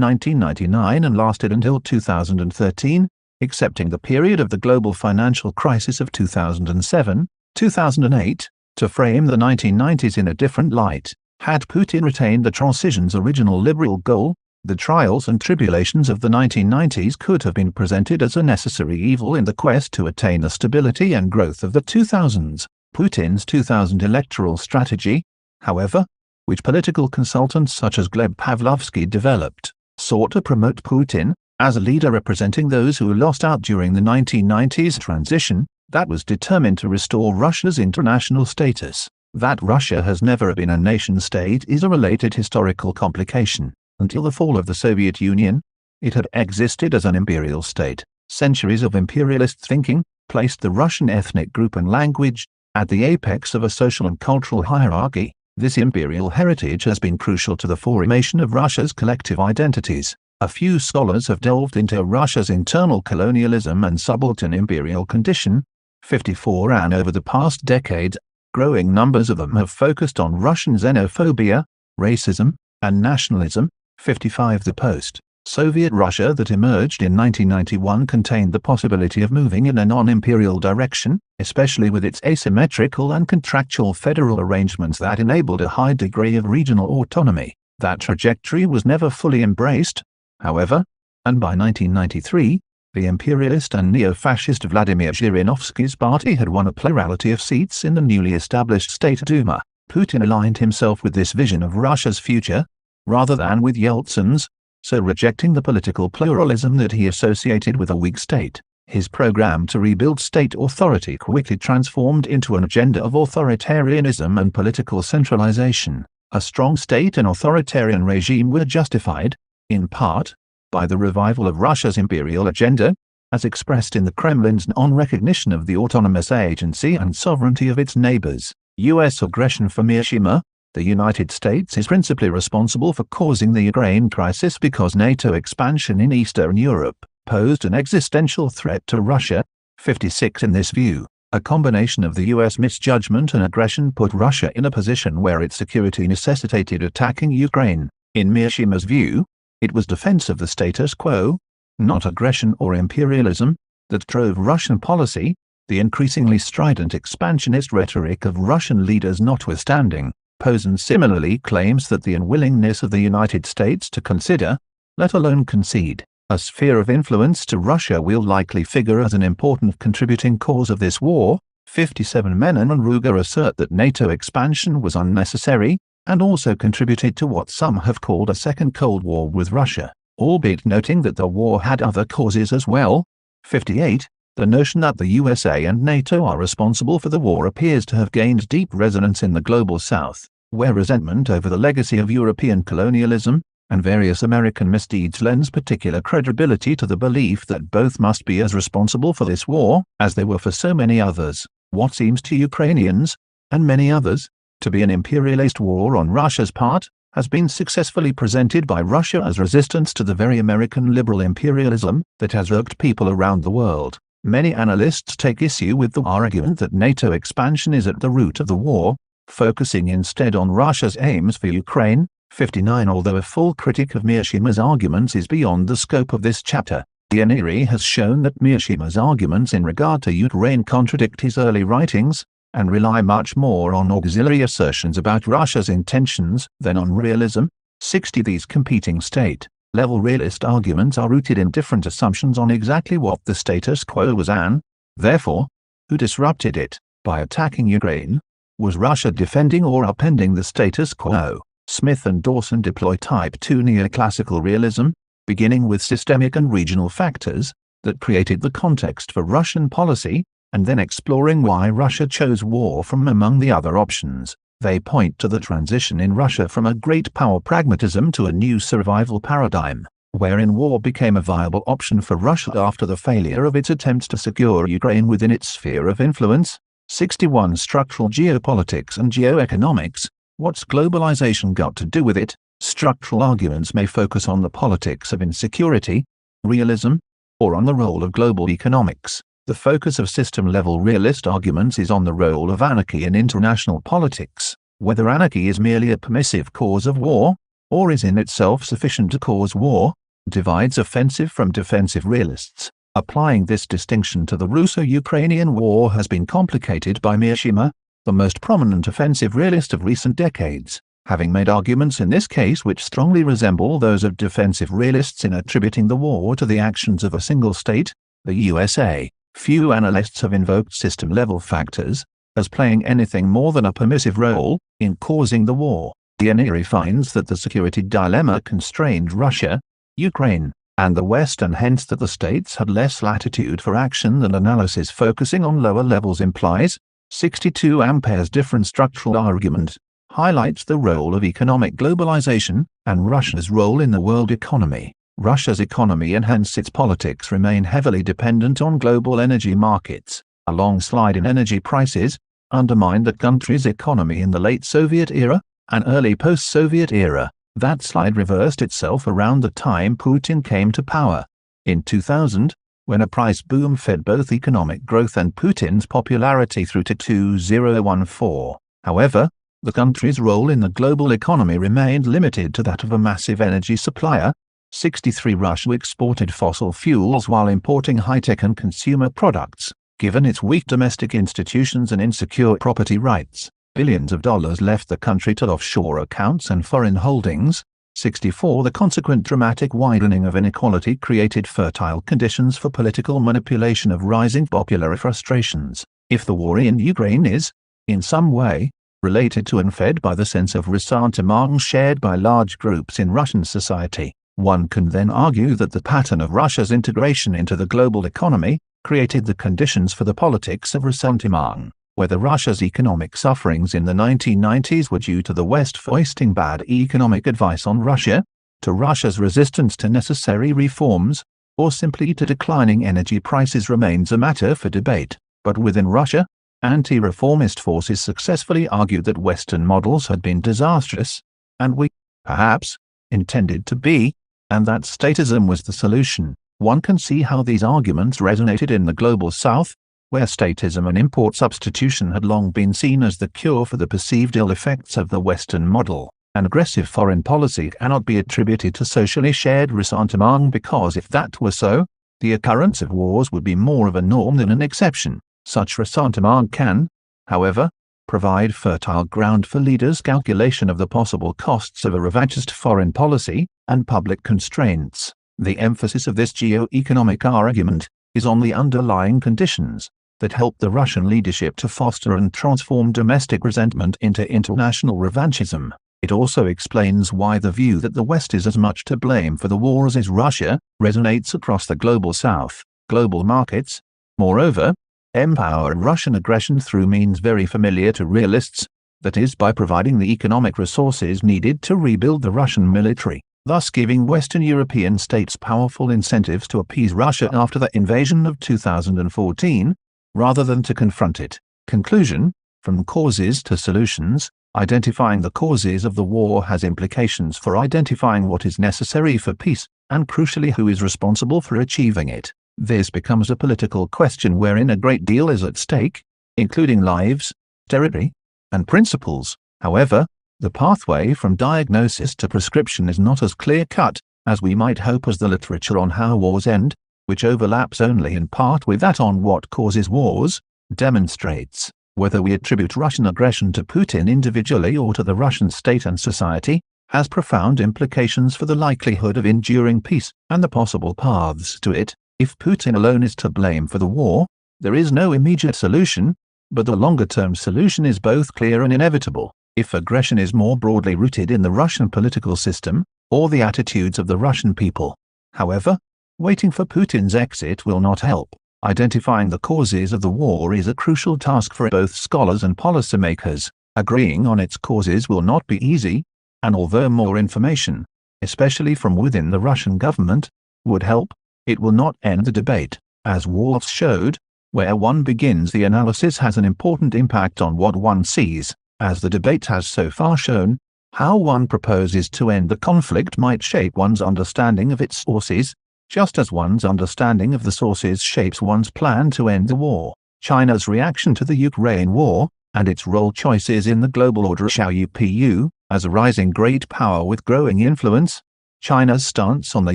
1999 and lasted until 2013, excepting the period of the global financial crisis of 2007, 2008, to frame the 1990s in a different light. Had Putin retained the transition's original liberal goal, the trials and tribulations of the 1990s could have been presented as a necessary evil in the quest to attain the stability and growth of the 2000s. Putin's 2000 electoral strategy, however, which political consultants such as Gleb Pavlovsky developed, sought to promote Putin as a leader representing those who lost out during the 1990s transition that was determined to restore Russia's international status. That Russia has never been a nation-state is a related historical complication. Until the fall of the Soviet Union, it had existed as an imperial state. Centuries of imperialist thinking placed the Russian ethnic group and language at the apex of a social and cultural hierarchy this imperial heritage has been crucial to the formation of Russia's collective identities. A few scholars have delved into Russia's internal colonialism and subaltern imperial condition. 54 and over the past decade, growing numbers of them have focused on Russian xenophobia, racism, and nationalism. 55 The post Soviet Russia that emerged in 1991 contained the possibility of moving in a non-imperial direction, especially with its asymmetrical and contractual federal arrangements that enabled a high degree of regional autonomy. That trajectory was never fully embraced, however, and by 1993, the imperialist and neo-fascist Vladimir Zhirinovsky's party had won a plurality of seats in the newly established State Duma. Putin aligned himself with this vision of Russia's future, rather than with Yeltsin's, so rejecting the political pluralism that he associated with a weak state. His program to rebuild state authority quickly transformed into an agenda of authoritarianism and political centralization. A strong state and authoritarian regime were justified, in part, by the revival of Russia's imperial agenda, as expressed in the Kremlin's non-recognition of the autonomous agency and sovereignty of its neighbors. U.S. aggression from Mearsheimer, the United States is principally responsible for causing the Ukraine crisis because NATO expansion in Eastern Europe posed an existential threat to Russia. 56 In this view, a combination of the U.S. misjudgment and aggression put Russia in a position where its security necessitated attacking Ukraine. In Mearsheimer's view, it was defense of the status quo, not aggression or imperialism, that drove Russian policy. the increasingly strident expansionist rhetoric of Russian leaders notwithstanding, Posen similarly claims that the unwillingness of the United States to consider, let alone concede, a sphere of influence to Russia will likely figure as an important contributing cause of this war. 57 Menon and Ruger assert that NATO expansion was unnecessary, and also contributed to what some have called a second Cold War with Russia, albeit noting that the war had other causes as well. 58. The notion that the USA and NATO are responsible for the war appears to have gained deep resonance in the global south, where resentment over the legacy of European colonialism and various American misdeeds lends particular credibility to the belief that both must be as responsible for this war as they were for so many others. What seems to Ukrainians, and many others, to be an imperialist war on Russia's part, has been successfully presented by Russia as resistance to the very American liberal imperialism that has irked people around the world. Many analysts take issue with the argument that NATO expansion is at the root of the war, focusing instead on Russia's aims for Ukraine. 59 Although a full critic of Mearsheimer's arguments is beyond the scope of this chapter, D'Anieri has shown that Mearsheimer's arguments in regard to Ukraine contradict his early writings, and rely much more on auxiliary assertions about Russia's intentions than on realism. 60 These competing state level realist arguments are rooted in different assumptions on exactly what the status quo was and, therefore, who disrupted it. By attacking Ukraine, was Russia defending or upending the status quo? Smith and Dawson deploy Type 2 neoclassical realism, beginning with systemic and regional factors that created the context for Russian policy, and then exploring why Russia chose war from among the other options. They point to the transition in Russia from a great power pragmatism to a new survival paradigm, wherein war became a viable option for Russia after the failure of its attempts to secure Ukraine within its sphere of influence. 61 Structural geopolitics and geoeconomics. What's globalization got to do with it? Structural arguments may focus on the politics of insecurity, realism, or on the role of global economics. The focus of system-level realist arguments is on the role of anarchy in international politics, whether anarchy is merely a permissive cause of war, or is in itself sufficient to cause war, divides offensive from defensive realists. Applying this distinction to the Russo-Ukrainian war has been complicated by Mearsheimer, the most prominent offensive realist of recent decades, having made arguments in this case which strongly resemble those of defensive realists in attributing the war to the actions of a single state, the USA. Few analysts have invoked system-level factors as playing anything more than a permissive role in causing the war. D'Anieri finds that the security dilemma constrained Russia, Ukraine, and the West and hence that the states had less latitude for action than analysis focusing on lower levels implies. 62 Ampere's different structural argument highlights the role of economic globalization and Russia's role in the world economy. Russia's economy and hence its politics remain heavily dependent on global energy markets. A long slide in energy prices undermined the country's economy in the late Soviet era and early post-Soviet era. That slide reversed itself around the time Putin came to power. In 2000, when a price boom fed both economic growth and Putin's popularity through to 2014. However, the country's role in the global economy remained limited to that of a massive energy supplier, 63 Russia exported fossil fuels while importing high-tech and consumer products. Given its weak domestic institutions and insecure property rights, billions of dollars left the country to offshore accounts and foreign holdings. 64 The consequent dramatic widening of inequality created fertile conditions for political manipulation of rising popular frustrations. If the war in Ukraine is, in some way, related to and fed by the sense of ressentiment shared by large groups in Russian society, one can then argue that the pattern of Russia's integration into the global economy created the conditions for the politics of ressentiment. Whether Russia's economic sufferings in the 1990s were due to the West foisting bad economic advice on Russia, to Russia's resistance to necessary reforms, or simply to declining energy prices remains a matter for debate. But within Russia, anti-reformist forces successfully argued that Western models had been disastrous, and we, perhaps, intended to be, and that statism was the solution. One can see how these arguments resonated in the global south, where statism and import substitution had long been seen as the cure for the perceived ill effects of the Western model. An aggressive foreign policy cannot be attributed to socially shared ressentiment because if that were so, the occurrence of wars would be more of a norm than an exception. Such ressentiment can, however, provide fertile ground for leaders' calculation of the possible costs of a revanchist foreign policy and public constraints. The emphasis of this geo-economic argument is on the underlying conditions that help the Russian leadership to foster and transform domestic resentment into international revanchism. It also explains why the view that the West is as much to blame for the wars as is Russia resonates across the global South, global markets. Moreover, empower Russian aggression through means very familiar to realists, that is by providing the economic resources needed to rebuild the Russian military, thus giving Western European states powerful incentives to appease Russia after the invasion of 2014, rather than to confront it. Conclusion From causes to solutions, identifying the causes of the war has implications for identifying what is necessary for peace, and crucially who is responsible for achieving it. This becomes a political question wherein a great deal is at stake, including lives, territory, and principles. However, the pathway from diagnosis to prescription is not as clear-cut as we might hope as the literature on how wars end, which overlaps only in part with that on what causes wars, demonstrates. Whether we attribute Russian aggression to Putin individually or to the Russian state and society, has profound implications for the likelihood of enduring peace and the possible paths to it. If Putin alone is to blame for the war, there is no immediate solution, but the longer-term solution is both clear and inevitable. If aggression is more broadly rooted in the Russian political system, or the attitudes of the Russian people. However, waiting for Putin's exit will not help. Identifying the causes of the war is a crucial task for both scholars and policymakers. Agreeing on its causes will not be easy, and although more information, especially from within the Russian government, would help, it will not end the debate, as Waltz showed, where one begins the analysis has an important impact on what one sees, as the debate has so far shown, how one proposes to end the conflict might shape one's understanding of its sources, just as one's understanding of the sources shapes one's plan to end the war. China's reaction to the Ukraine war, and its role choices in the global order Xiaoyu as a rising great power with growing influence, China's stance on the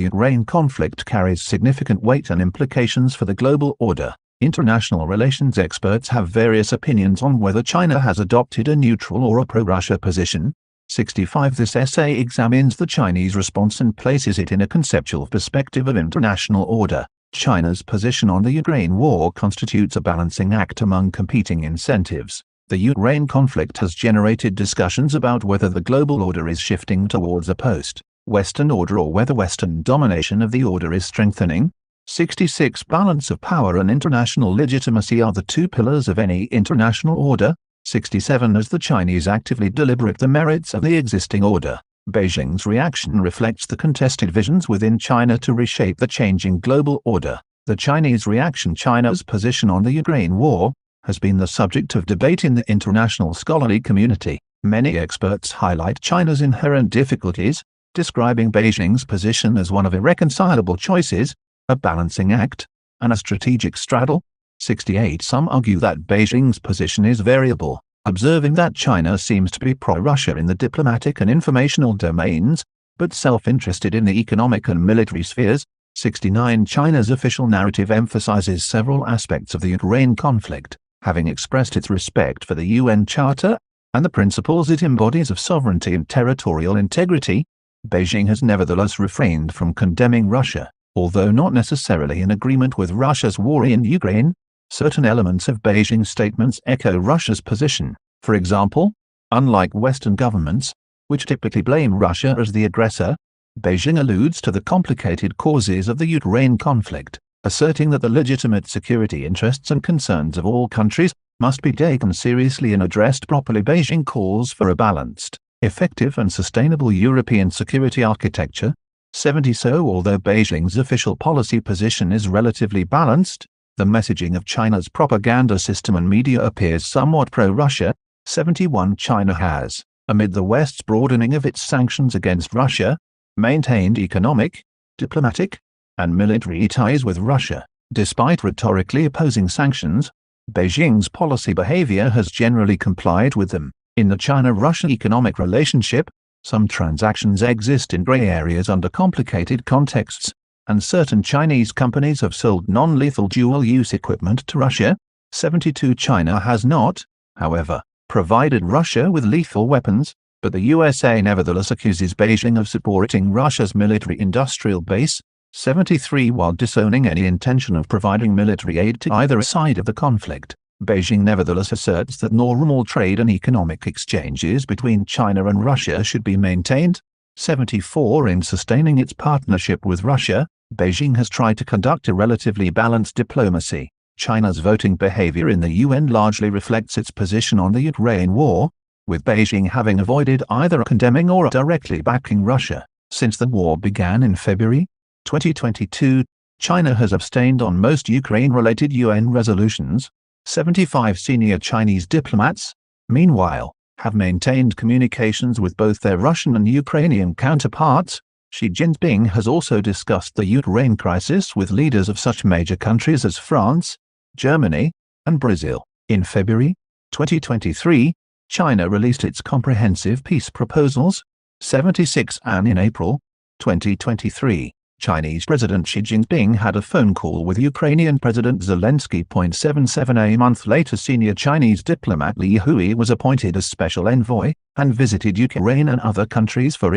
Ukraine conflict carries significant weight and implications for the global order. International relations experts have various opinions on whether China has adopted a neutral or a pro-Russia position. 65 This essay examines the Chinese response and places it in a conceptual perspective of international order. China's position on the Ukraine war constitutes a balancing act among competing incentives. The Ukraine conflict has generated discussions about whether the global order is shifting towards a post Western order or whether Western domination of the order is strengthening. 66 Balance of power and international legitimacy are the two pillars of any international order. 67 As the Chinese actively deliberate the merits of the existing order, Beijing's reaction reflects the contested visions within China to reshape the changing global order. The Chinese reaction China's position on the Ukraine war has been the subject of debate in the international scholarly community. Many experts highlight China's inherent difficulties, describing Beijing's position as one of irreconcilable choices, a balancing act, and a strategic straddle. 68 Some argue that Beijing's position is variable, observing that China seems to be pro-Russia in the diplomatic and informational domains, but self-interested in the economic and military spheres. 69 China's official narrative emphasizes several aspects of the Ukraine conflict, having expressed its respect for the UN Charter and the principles it embodies of sovereignty and territorial integrity, Beijing has nevertheless refrained from condemning Russia, although not necessarily in agreement with Russia's war in Ukraine. Certain elements of Beijing's statements echo Russia's position. For example, unlike Western governments, which typically blame Russia as the aggressor, Beijing alludes to the complicated causes of the Ukraine conflict, asserting that the legitimate security interests and concerns of all countries must be taken seriously and addressed properly. Beijing calls for a balanced, effective and sustainable European security architecture. 70 So although Beijing's official policy position is relatively balanced, the messaging of China's propaganda system and media appears somewhat pro-Russia. 71 China has, amid the West's broadening of its sanctions against Russia, maintained economic, diplomatic, and military ties with Russia. Despite rhetorically opposing sanctions, Beijing's policy behavior has generally complied with them. In the China-Russia economic relationship, some transactions exist in gray areas under complicated contexts, and certain Chinese companies have sold non-lethal dual-use equipment to Russia. 72 China has not, however, provided Russia with lethal weapons, but the USA nevertheless accuses Beijing of supporting Russia's military-industrial base, 73 while disowning any intention of providing military aid to either side of the conflict. Beijing nevertheless asserts that normal trade and economic exchanges between China and Russia should be maintained. 74 In sustaining its partnership with Russia, Beijing has tried to conduct a relatively balanced diplomacy. China's voting behavior in the UN largely reflects its position on the Ukraine war, with Beijing having avoided either condemning or directly backing Russia. Since the war began in February 2022, China has abstained on most Ukraine-related UN resolutions, 75 senior Chinese diplomats, meanwhile, have maintained communications with both their Russian and Ukrainian counterparts. Xi Jinping has also discussed the Ukraine crisis with leaders of such major countries as France, Germany, and Brazil. In February 2023, China released its comprehensive peace proposals, 76 and in April 2023. Chinese President Xi Jinping had a phone call with Ukrainian President Zelensky. 77 A month later senior Chinese diplomat Li Hui was appointed as special envoy, and visited Ukraine and other countries for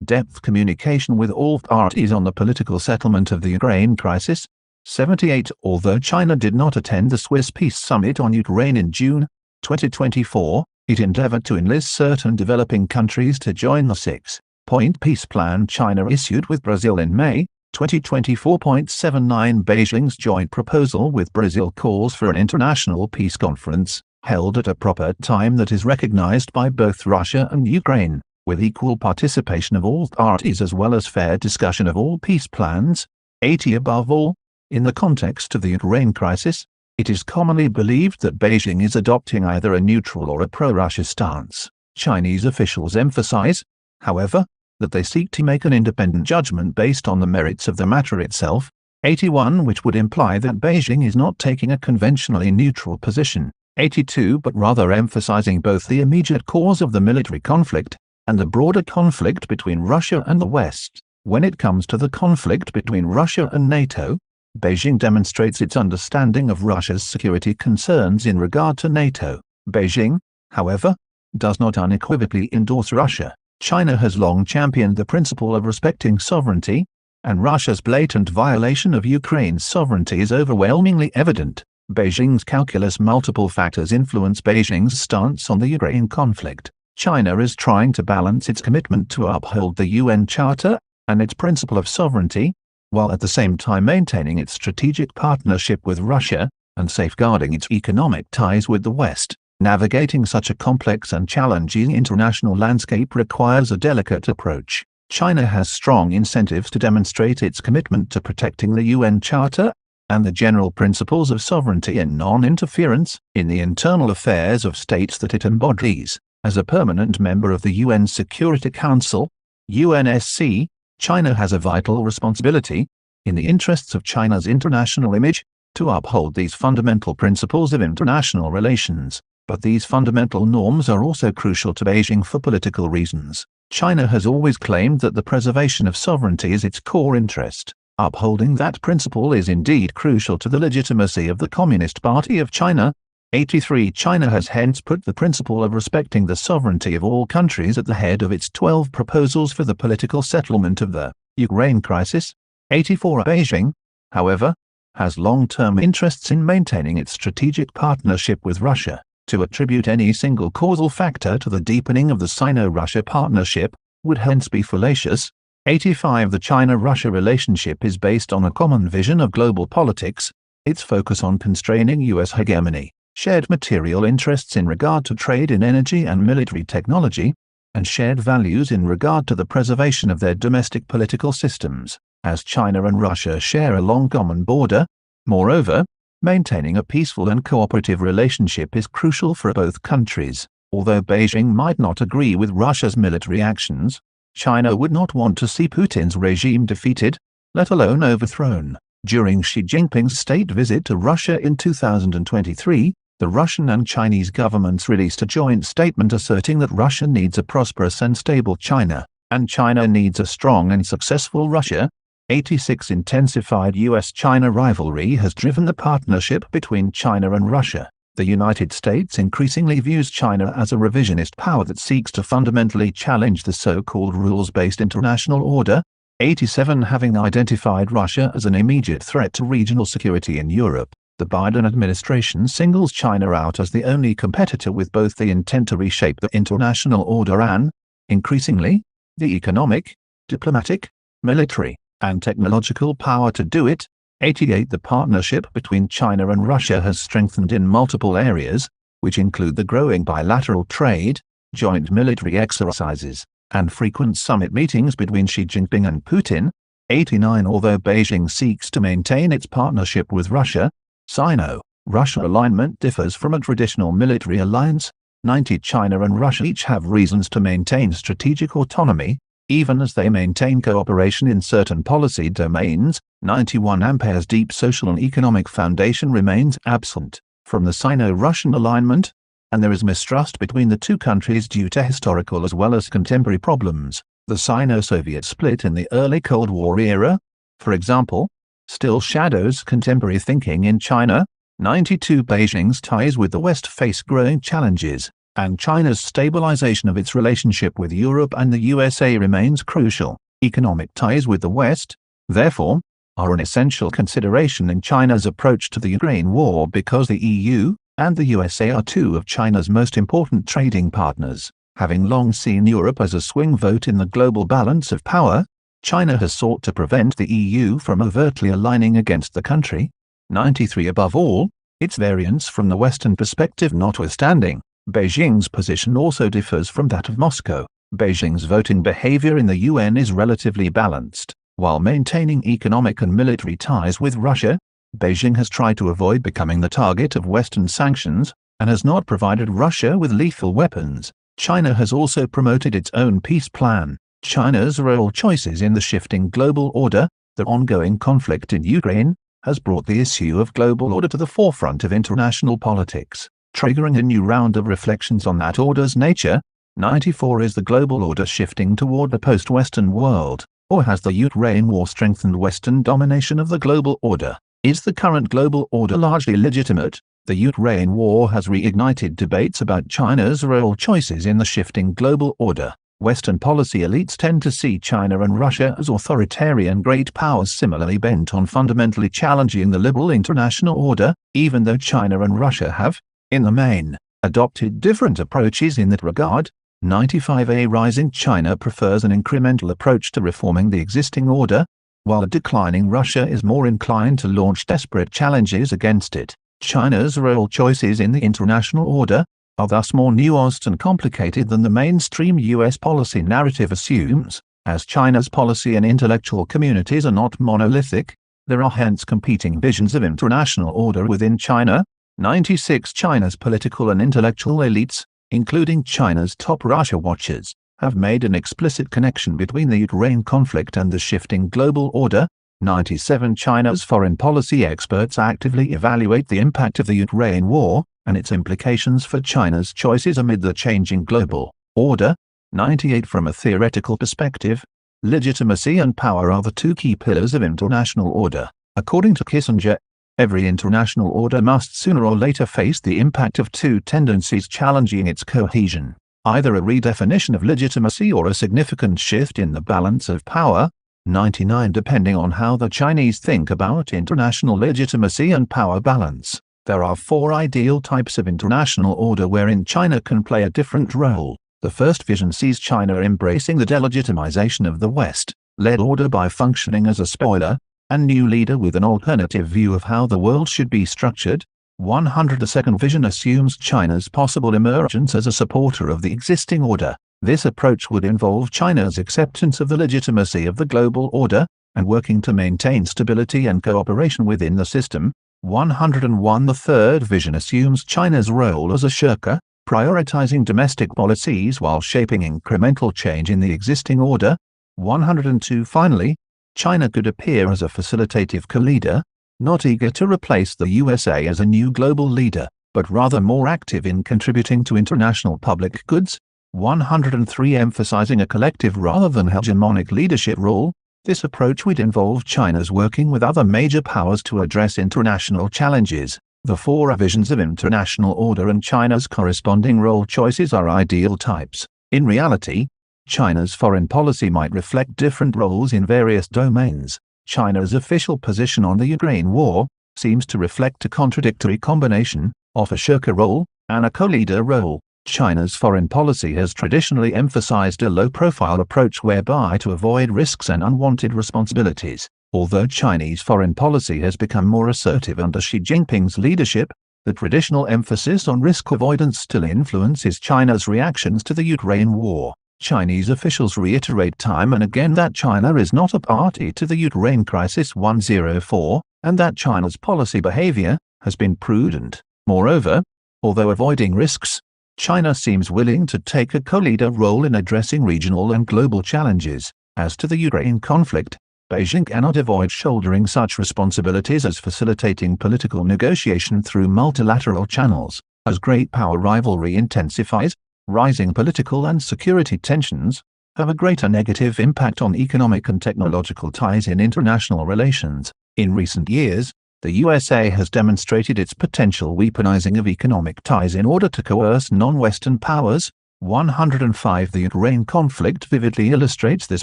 in-depth communication with all parties on the political settlement of the Ukraine crisis. 78 Although China did not attend the Swiss Peace Summit on Ukraine in June 2024, it endeavored to enlist certain developing countries to join the six point peace plan China issued with Brazil in May 2024.79 Beijing's joint proposal with Brazil calls for an international peace conference, held at a proper time that is recognized by both Russia and Ukraine, with equal participation of all parties as well as fair discussion of all peace plans. 80 Above all, in the context of the Ukraine crisis, it is commonly believed that Beijing is adopting either a neutral or a pro-Russia stance. Chinese officials emphasize, however, that they seek to make an independent judgment based on the merits of the matter itself, 81 which would imply that Beijing is not taking a conventionally neutral position, 82 but rather emphasizing both the immediate cause of the military conflict and the broader conflict between Russia and the West. When it comes to the conflict between Russia and NATO, Beijing demonstrates its understanding of Russia's security concerns in regard to NATO. Beijing, however, does not unequivocally endorse Russia. China has long championed the principle of respecting sovereignty, and Russia's blatant violation of Ukraine's sovereignty is overwhelmingly evident. Beijing's calculus multiple factors influence Beijing's stance on the Ukraine conflict. China is trying to balance its commitment to uphold the UN Charter and its principle of sovereignty, while at the same time maintaining its strategic partnership with Russia and safeguarding its economic ties with the West. Navigating such a complex and challenging international landscape requires a delicate approach. China has strong incentives to demonstrate its commitment to protecting the UN Charter and the general principles of sovereignty and non-interference in the internal affairs of states that it embodies. As a permanent member of the UN Security Council, UNSC, China has a vital responsibility, in the interests of China's international image, to uphold these fundamental principles of international relations. But these fundamental norms are also crucial to Beijing for political reasons. China has always claimed that the preservation of sovereignty is its core interest. Upholding that principle is indeed crucial to the legitimacy of the Communist Party of China. 83 China has hence put the principle of respecting the sovereignty of all countries at the head of its 12 proposals for the political settlement of the Ukraine crisis. 84 Beijing, however, has long-term interests in maintaining its strategic partnership with Russia. To attribute any single causal factor to the deepening of the Sino-Russia partnership would hence be fallacious. 85 The China-Russia relationship is based on a common vision of global politics, its focus on constraining U.S. hegemony, shared material interests in regard to trade in energy and military technology, and shared values in regard to the preservation of their domestic political systems, as China and Russia share a long common border. Moreover, Maintaining a peaceful and cooperative relationship is crucial for both countries. Although Beijing might not agree with Russia's military actions, China would not want to see Putin's regime defeated, let alone overthrown. During Xi Jinping's state visit to Russia in 2023, the Russian and Chinese governments released a joint statement asserting that Russia needs a prosperous and stable China, and China needs a strong and successful Russia, 86 Intensified US-China rivalry has driven the partnership between China and Russia. The United States increasingly views China as a revisionist power that seeks to fundamentally challenge the so-called rules-based international order, 87 having identified Russia as an immediate threat to regional security in Europe. The Biden administration singles China out as the only competitor with both the intent to reshape the international order and, increasingly, the economic, diplomatic, military, and technological power to do it. 88 The partnership between China and Russia has strengthened in multiple areas, which include the growing bilateral trade, joint military exercises, and frequent summit meetings between Xi Jinping and Putin. 89 Although Beijing seeks to maintain its partnership with Russia, Sino-Russia alignment differs from a traditional military alliance. 90 China and Russia each have reasons to maintain strategic autonomy, even as they maintain cooperation in certain policy domains, 91 Ampere's deep social and economic foundation remains absent from the Sino-Russian alignment, and there is mistrust between the two countries due to historical as well as contemporary problems. The Sino-Soviet split in the early Cold War era, for example, still shadows contemporary thinking in China. 92 Beijing's ties with the West face growing challenges and China's stabilization of its relationship with Europe and the USA remains crucial. Economic ties with the West, therefore, are an essential consideration in China's approach to the Ukraine war because the EU and the USA are two of China's most important trading partners. Having long seen Europe as a swing vote in the global balance of power, China has sought to prevent the EU from overtly aligning against the country. 93 Above all, its variance from the Western perspective notwithstanding, Beijing's position also differs from that of Moscow. Beijing's voting behavior in the UN is relatively balanced. While maintaining economic and military ties with Russia, Beijing has tried to avoid becoming the target of Western sanctions, and has not provided Russia with lethal weapons. China has also promoted its own peace plan. China's role choices in the shifting global order, the ongoing conflict in Ukraine, has brought the issue of global order to the forefront of international politics triggering a new round of reflections on that order's nature. 94 Is the global order shifting toward a post-Western world, or has the Ukraine war strengthened Western domination of the global order? Is the current global order largely legitimate? The Ukraine war has reignited debates about China's role choices in the shifting global order. Western policy elites tend to see China and Russia as authoritarian great powers similarly bent on fundamentally challenging the liberal international order, even though China and Russia have, in the main, adopted different approaches in that regard. 95A Rising China prefers an incremental approach to reforming the existing order, while a declining Russia is more inclined to launch desperate challenges against it. China's role choices in the international order are thus more nuanced and complicated than the mainstream U.S. policy narrative assumes. As China's policy and intellectual communities are not monolithic, there are hence competing visions of international order within China, 96 China's political and intellectual elites, including China's top Russia watchers, have made an explicit connection between the Ukraine conflict and the shifting global order. 97 China's foreign policy experts actively evaluate the impact of the Ukraine war and its implications for China's choices amid the changing global order. 98 From a theoretical perspective, legitimacy and power are the two key pillars of international order. According to Kissinger, Every international order must sooner or later face the impact of two tendencies challenging its cohesion, either a redefinition of legitimacy or a significant shift in the balance of power. 99 Depending on how the Chinese think about international legitimacy and power balance, there are four ideal types of international order wherein China can play a different role. The first vision sees China embracing the delegitimization of the West, led order by functioning as a spoiler, and new leader with an alternative view of how the world should be structured. 100 The second vision assumes China's possible emergence as a supporter of the existing order. This approach would involve China's acceptance of the legitimacy of the global order, and working to maintain stability and cooperation within the system. 101 The third vision assumes China's role as a shirker, prioritizing domestic policies while shaping incremental change in the existing order. 102 Finally, China could appear as a facilitative co-leader, not eager to replace the USA as a new global leader, but rather more active in contributing to international public goods. 103 Emphasizing a collective rather than hegemonic leadership role, This approach would involve China's working with other major powers to address international challenges. The four visions of international order and China's corresponding role choices are ideal types. In reality, China's foreign policy might reflect different roles in various domains. China's official position on the Ukraine war seems to reflect a contradictory combination of a shirker role and a co-leader role. China's foreign policy has traditionally emphasized a low-profile approach whereby to avoid risks and unwanted responsibilities. Although Chinese foreign policy has become more assertive under Xi Jinping's leadership, the traditional emphasis on risk avoidance still influences China's reactions to the Ukraine war. Chinese officials reiterate time and again that China is not a party to the Ukraine crisis 104, and that China's policy behavior has been prudent. Moreover, although avoiding risks, China seems willing to take a co-leader role in addressing regional and global challenges. As to the Ukraine conflict, Beijing cannot avoid shouldering such responsibilities as facilitating political negotiation through multilateral channels. As great power rivalry intensifies, rising political and security tensions have a greater negative impact on economic and technological ties in international relations. In recent years, the USA has demonstrated its potential weaponizing of economic ties in order to coerce non-Western powers. 105 The Ukraine conflict vividly illustrates this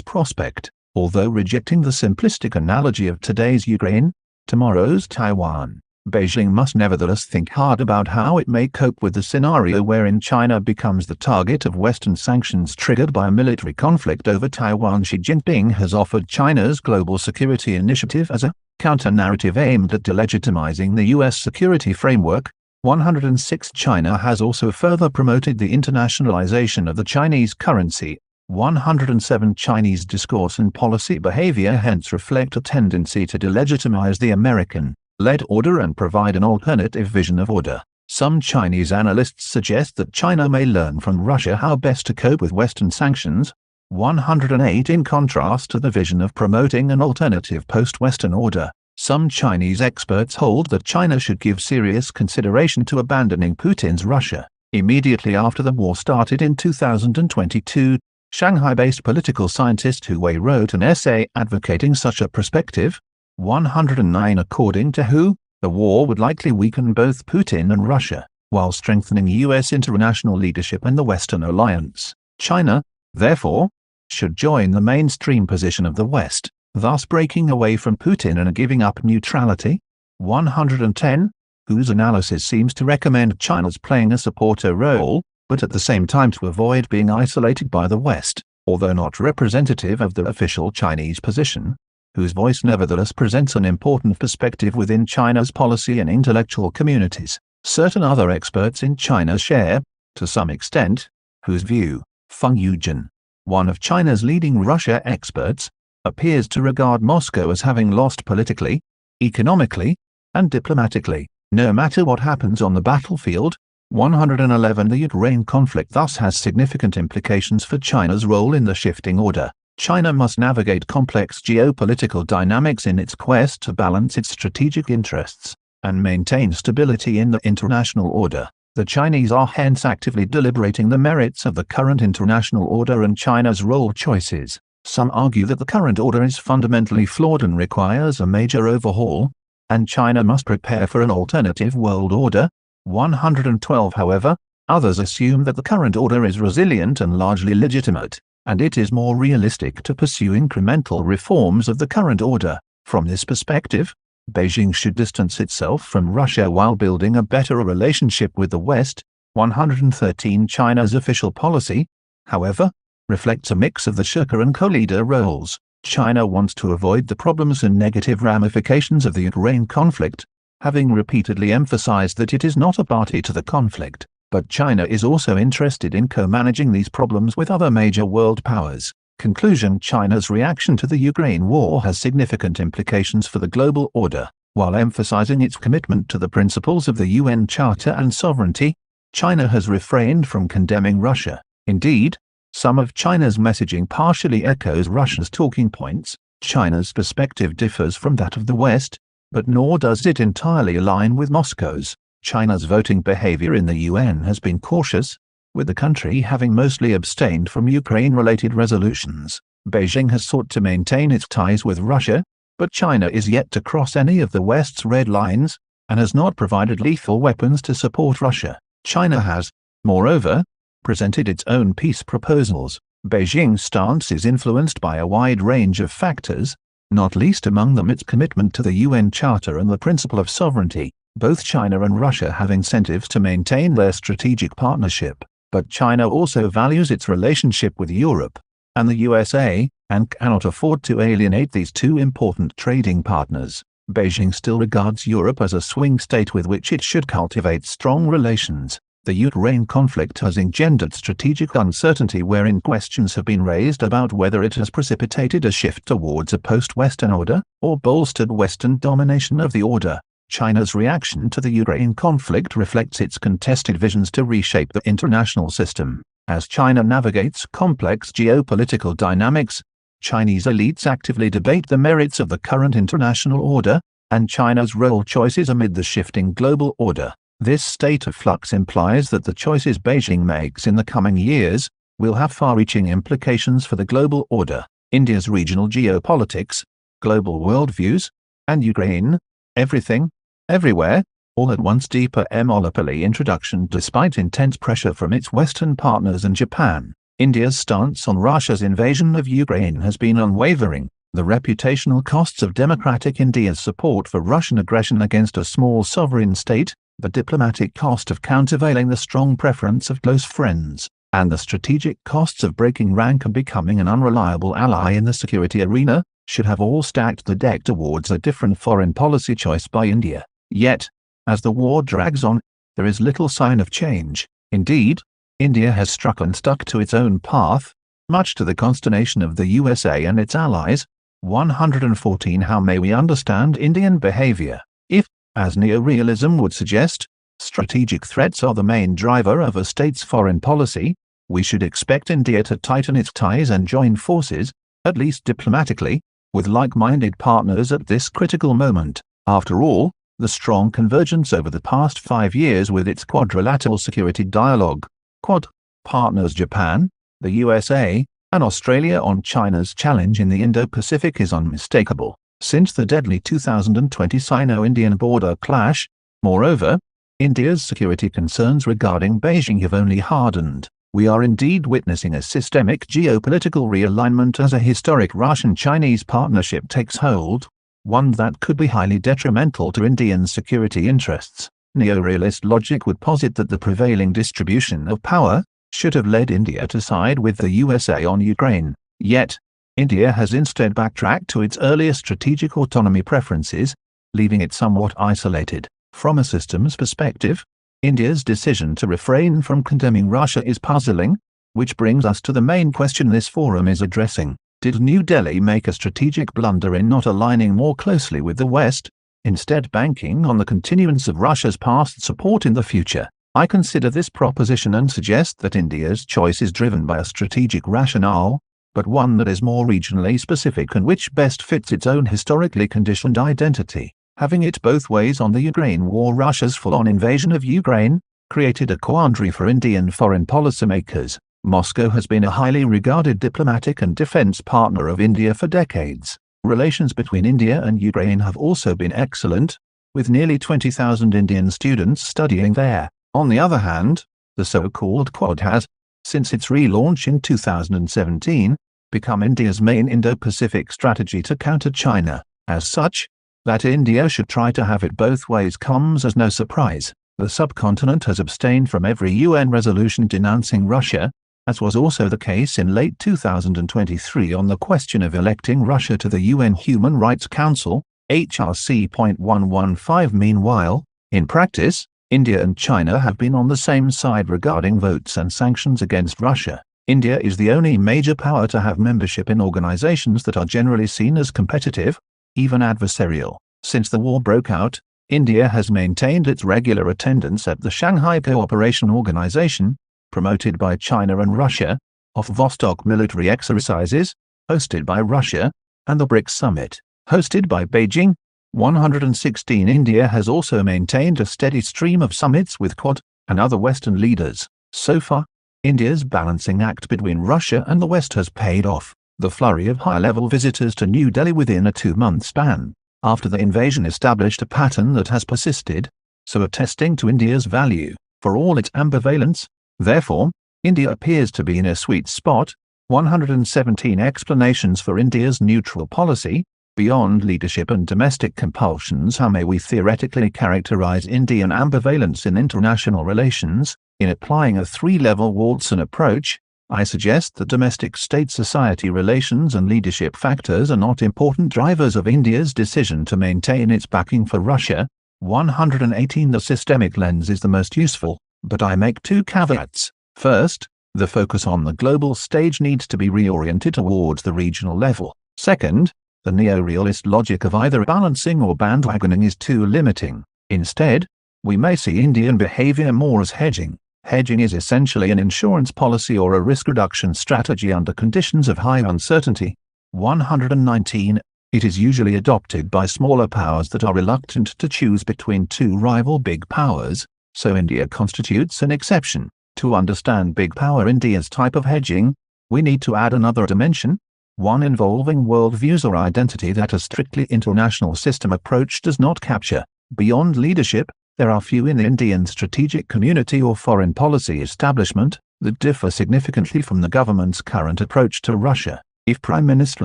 prospect, although rejecting the simplistic analogy of today's Ukraine, tomorrow's Taiwan. Beijing must nevertheless think hard about how it may cope with the scenario wherein China becomes the target of Western sanctions triggered by a military conflict over Taiwan. Xi Jinping has offered China's Global Security Initiative as a counter-narrative aimed at delegitimizing the U.S. security framework. 106 China has also further promoted the internationalization of the Chinese currency. 107 Chinese discourse and policy behavior hence reflect a tendency to delegitimize the American led order and provide an alternative vision of order. Some Chinese analysts suggest that China may learn from Russia how best to cope with Western sanctions. 108 In contrast to the vision of promoting an alternative post-Western order, some Chinese experts hold that China should give serious consideration to abandoning Putin's Russia. Immediately after the war started in 2022, Shanghai-based political scientist Hu Wei wrote an essay advocating such a perspective, 109 According to Hu, the war would likely weaken both Putin and Russia, while strengthening U.S. international leadership and the Western alliance. China, therefore, should join the mainstream position of the West, thus breaking away from Putin and giving up neutrality. 110, Hu's analysis seems to recommend China's playing a supporter role, but at the same time to avoid being isolated by the West, although not representative of the official Chinese position Hu's voice nevertheless presents an important perspective within China's policy and intellectual communities. Certain other experts in China share, to some extent, Hu's view, Feng Yujin, one of China's leading Russia experts, appears to regard Moscow as having lost politically, economically, and diplomatically. No matter what happens on the battlefield, 111 The Ukraine conflict thus has significant implications for China's role in the shifting order. China must navigate complex geopolitical dynamics in its quest to balance its strategic interests and maintain stability in the international order. The Chinese are hence actively deliberating the merits of the current international order and China's role choices. Some argue that the current order is fundamentally flawed and requires a major overhaul, and China must prepare for an alternative world order. 112 However, others assume that the current order is resilient and largely legitimate, and it is more realistic to pursue incremental reforms of the current order. From this perspective, Beijing should distance itself from Russia while building a better relationship with the West. 113 China's official policy, however, reflects a mix of the shirker and co-leader roles. China wants to avoid the problems and negative ramifications of the Ukraine conflict, having repeatedly emphasized that it is not a party to the conflict but China is also interested in co-managing these problems with other major world powers. Conclusion China's reaction to the Ukraine war has significant implications for the global order. While emphasizing its commitment to the principles of the UN Charter and sovereignty, China has refrained from condemning Russia. Indeed, some of China's messaging partially echoes Russia's talking points. China's perspective differs from that of the West, but nor does it entirely align with Moscow's. China's voting behavior in the UN has been cautious, with the country having mostly abstained from Ukraine-related resolutions. Beijing has sought to maintain its ties with Russia, but China is yet to cross any of the West's red lines, and has not provided lethal weapons to support Russia. China has, moreover, presented its own peace proposals. Beijing's stance is influenced by a wide range of factors, not least among them its commitment to the UN Charter and the principle of sovereignty. Both China and Russia have incentives to maintain their strategic partnership, but China also values its relationship with Europe and the USA, and cannot afford to alienate these two important trading partners. Beijing still regards Europe as a swing state with which it should cultivate strong relations. The Ukraine conflict has engendered strategic uncertainty wherein questions have been raised about whether it has precipitated a shift towards a post-Western order, or bolstered Western domination of the order. China's reaction to the Ukraine conflict reflects its contested visions to reshape the international system. As China navigates complex geopolitical dynamics, Chinese elites actively debate the merits of the current international order, and China's role choices amid the shifting global order. This state of flux implies that the choices Beijing makes in the coming years will have far-reaching implications for the global order, India's regional geopolitics, global worldviews, and Ukraine, everything, everywhere, all at once Deepa M. Ollapally introduction despite intense pressure from its Western partners and Japan. India's stance on Russia's invasion of Ukraine has been unwavering. The reputational costs of democratic India's support for Russian aggression against a small sovereign state, the diplomatic cost of countervailing the strong preference of close friends, and the strategic costs of breaking rank and becoming an unreliable ally in the security arena, should have all stacked the deck towards a different foreign policy choice by India. Yet, as the war drags on, there is little sign of change. Indeed, India has struck and stuck to its own path, much to the consternation of the USA and its allies. 114 How may we understand Indian behavior? If, as neorealism would suggest, strategic threats are the main driver of a state's foreign policy, we should expect India to tighten its ties and join forces, at least diplomatically, with like-minded partners at this critical moment. After all, the strong convergence over the past five years with its quadrilateral security dialogue, Quad, partners Japan, the USA, and Australia on China's challenge in the Indo-Pacific is unmistakable since the deadly 2020 Sino-Indian border clash. Moreover, India's security concerns regarding Beijing have only hardened. We are indeed witnessing a systemic geopolitical realignment as a historic Russian-Chinese partnership takes hold, one that could be highly detrimental to Indian security interests. Neorealist logic would posit that the prevailing distribution of power should have led India to side with the USA on Ukraine. Yet, India has instead backtracked to its earlier strategic autonomy preferences, leaving it somewhat isolated. From a systems perspective, India's decision to refrain from condemning Russia is puzzling, which brings us to the main question this forum is addressing. Did New Delhi make a strategic blunder in not aligning more closely with the West, instead banking on the continuance of Russia's past support in the future? I consider this proposition and suggest that India's choice is driven by a strategic rationale, but one that is more regionally specific and which best fits its own historically conditioned identity. Having it both ways on the Ukraine war Russia's full-on invasion of Ukraine, created a quandary for Indian foreign policymakers. Moscow has been a highly regarded diplomatic and defense partner of India for decades. Relations between India and Ukraine have also been excellent, with nearly 20,000 Indian students studying there. On the other hand, the so-called Quad has, since its relaunch in 2017, become India's main Indo-Pacific strategy to counter China. As such, that India should try to have it both ways comes as no surprise. The subcontinent has abstained from every UN resolution denouncing Russia, as was also the case in late 2023 on the question of electing Russia to the UN Human Rights Council, HRC.115. Meanwhile, in practice, India and China have been on the same side regarding votes and sanctions against Russia. India is the only major power to have membership in organizations that are generally seen as competitive, even adversarial. Since the war broke out, India has maintained its regular attendance at the Shanghai Cooperation Organization, promoted by China and Russia, of Vostok military exercises, hosted by Russia, and the BRICS Summit, hosted by Beijing, 116 India has also maintained a steady stream of summits with Quad and other Western leaders. So far, India's balancing act between Russia and the West has paid off. the flurry of high-level visitors to New Delhi within a two-month span, after the invasion established a pattern that has persisted, so attesting to India's value, for all its ambivalence. Therefore, India appears to be in a sweet spot. 117 explanations for India's neutral policy, beyond leadership and domestic compulsions how may we theoretically characterize Indian ambivalence in international relations, in applying a three-level Walton approach, I suggest that domestic state-society relations and leadership factors are not important drivers of India's decision to maintain its backing for Russia. 118 The systemic lens is the most useful, but I make two caveats. First, the focus on the global stage needs to be reoriented towards the regional level. Second, the neo-realist logic of either balancing or bandwagoning is too limiting. Instead, we may see Indian behavior more as hedging. Hedging is essentially an insurance policy or a risk reduction strategy under conditions of high uncertainty. 119. It is usually adopted by smaller powers that are reluctant to choose between two rival big powers, so India constitutes an exception. To understand big power India's type of hedging, we need to add another dimension, one involving worldviews or identity that a strictly international system approach does not capture. Beyond leadership, there are few in the Indian strategic community or foreign policy establishment that differ significantly from the government's current approach to Russia. If Prime Minister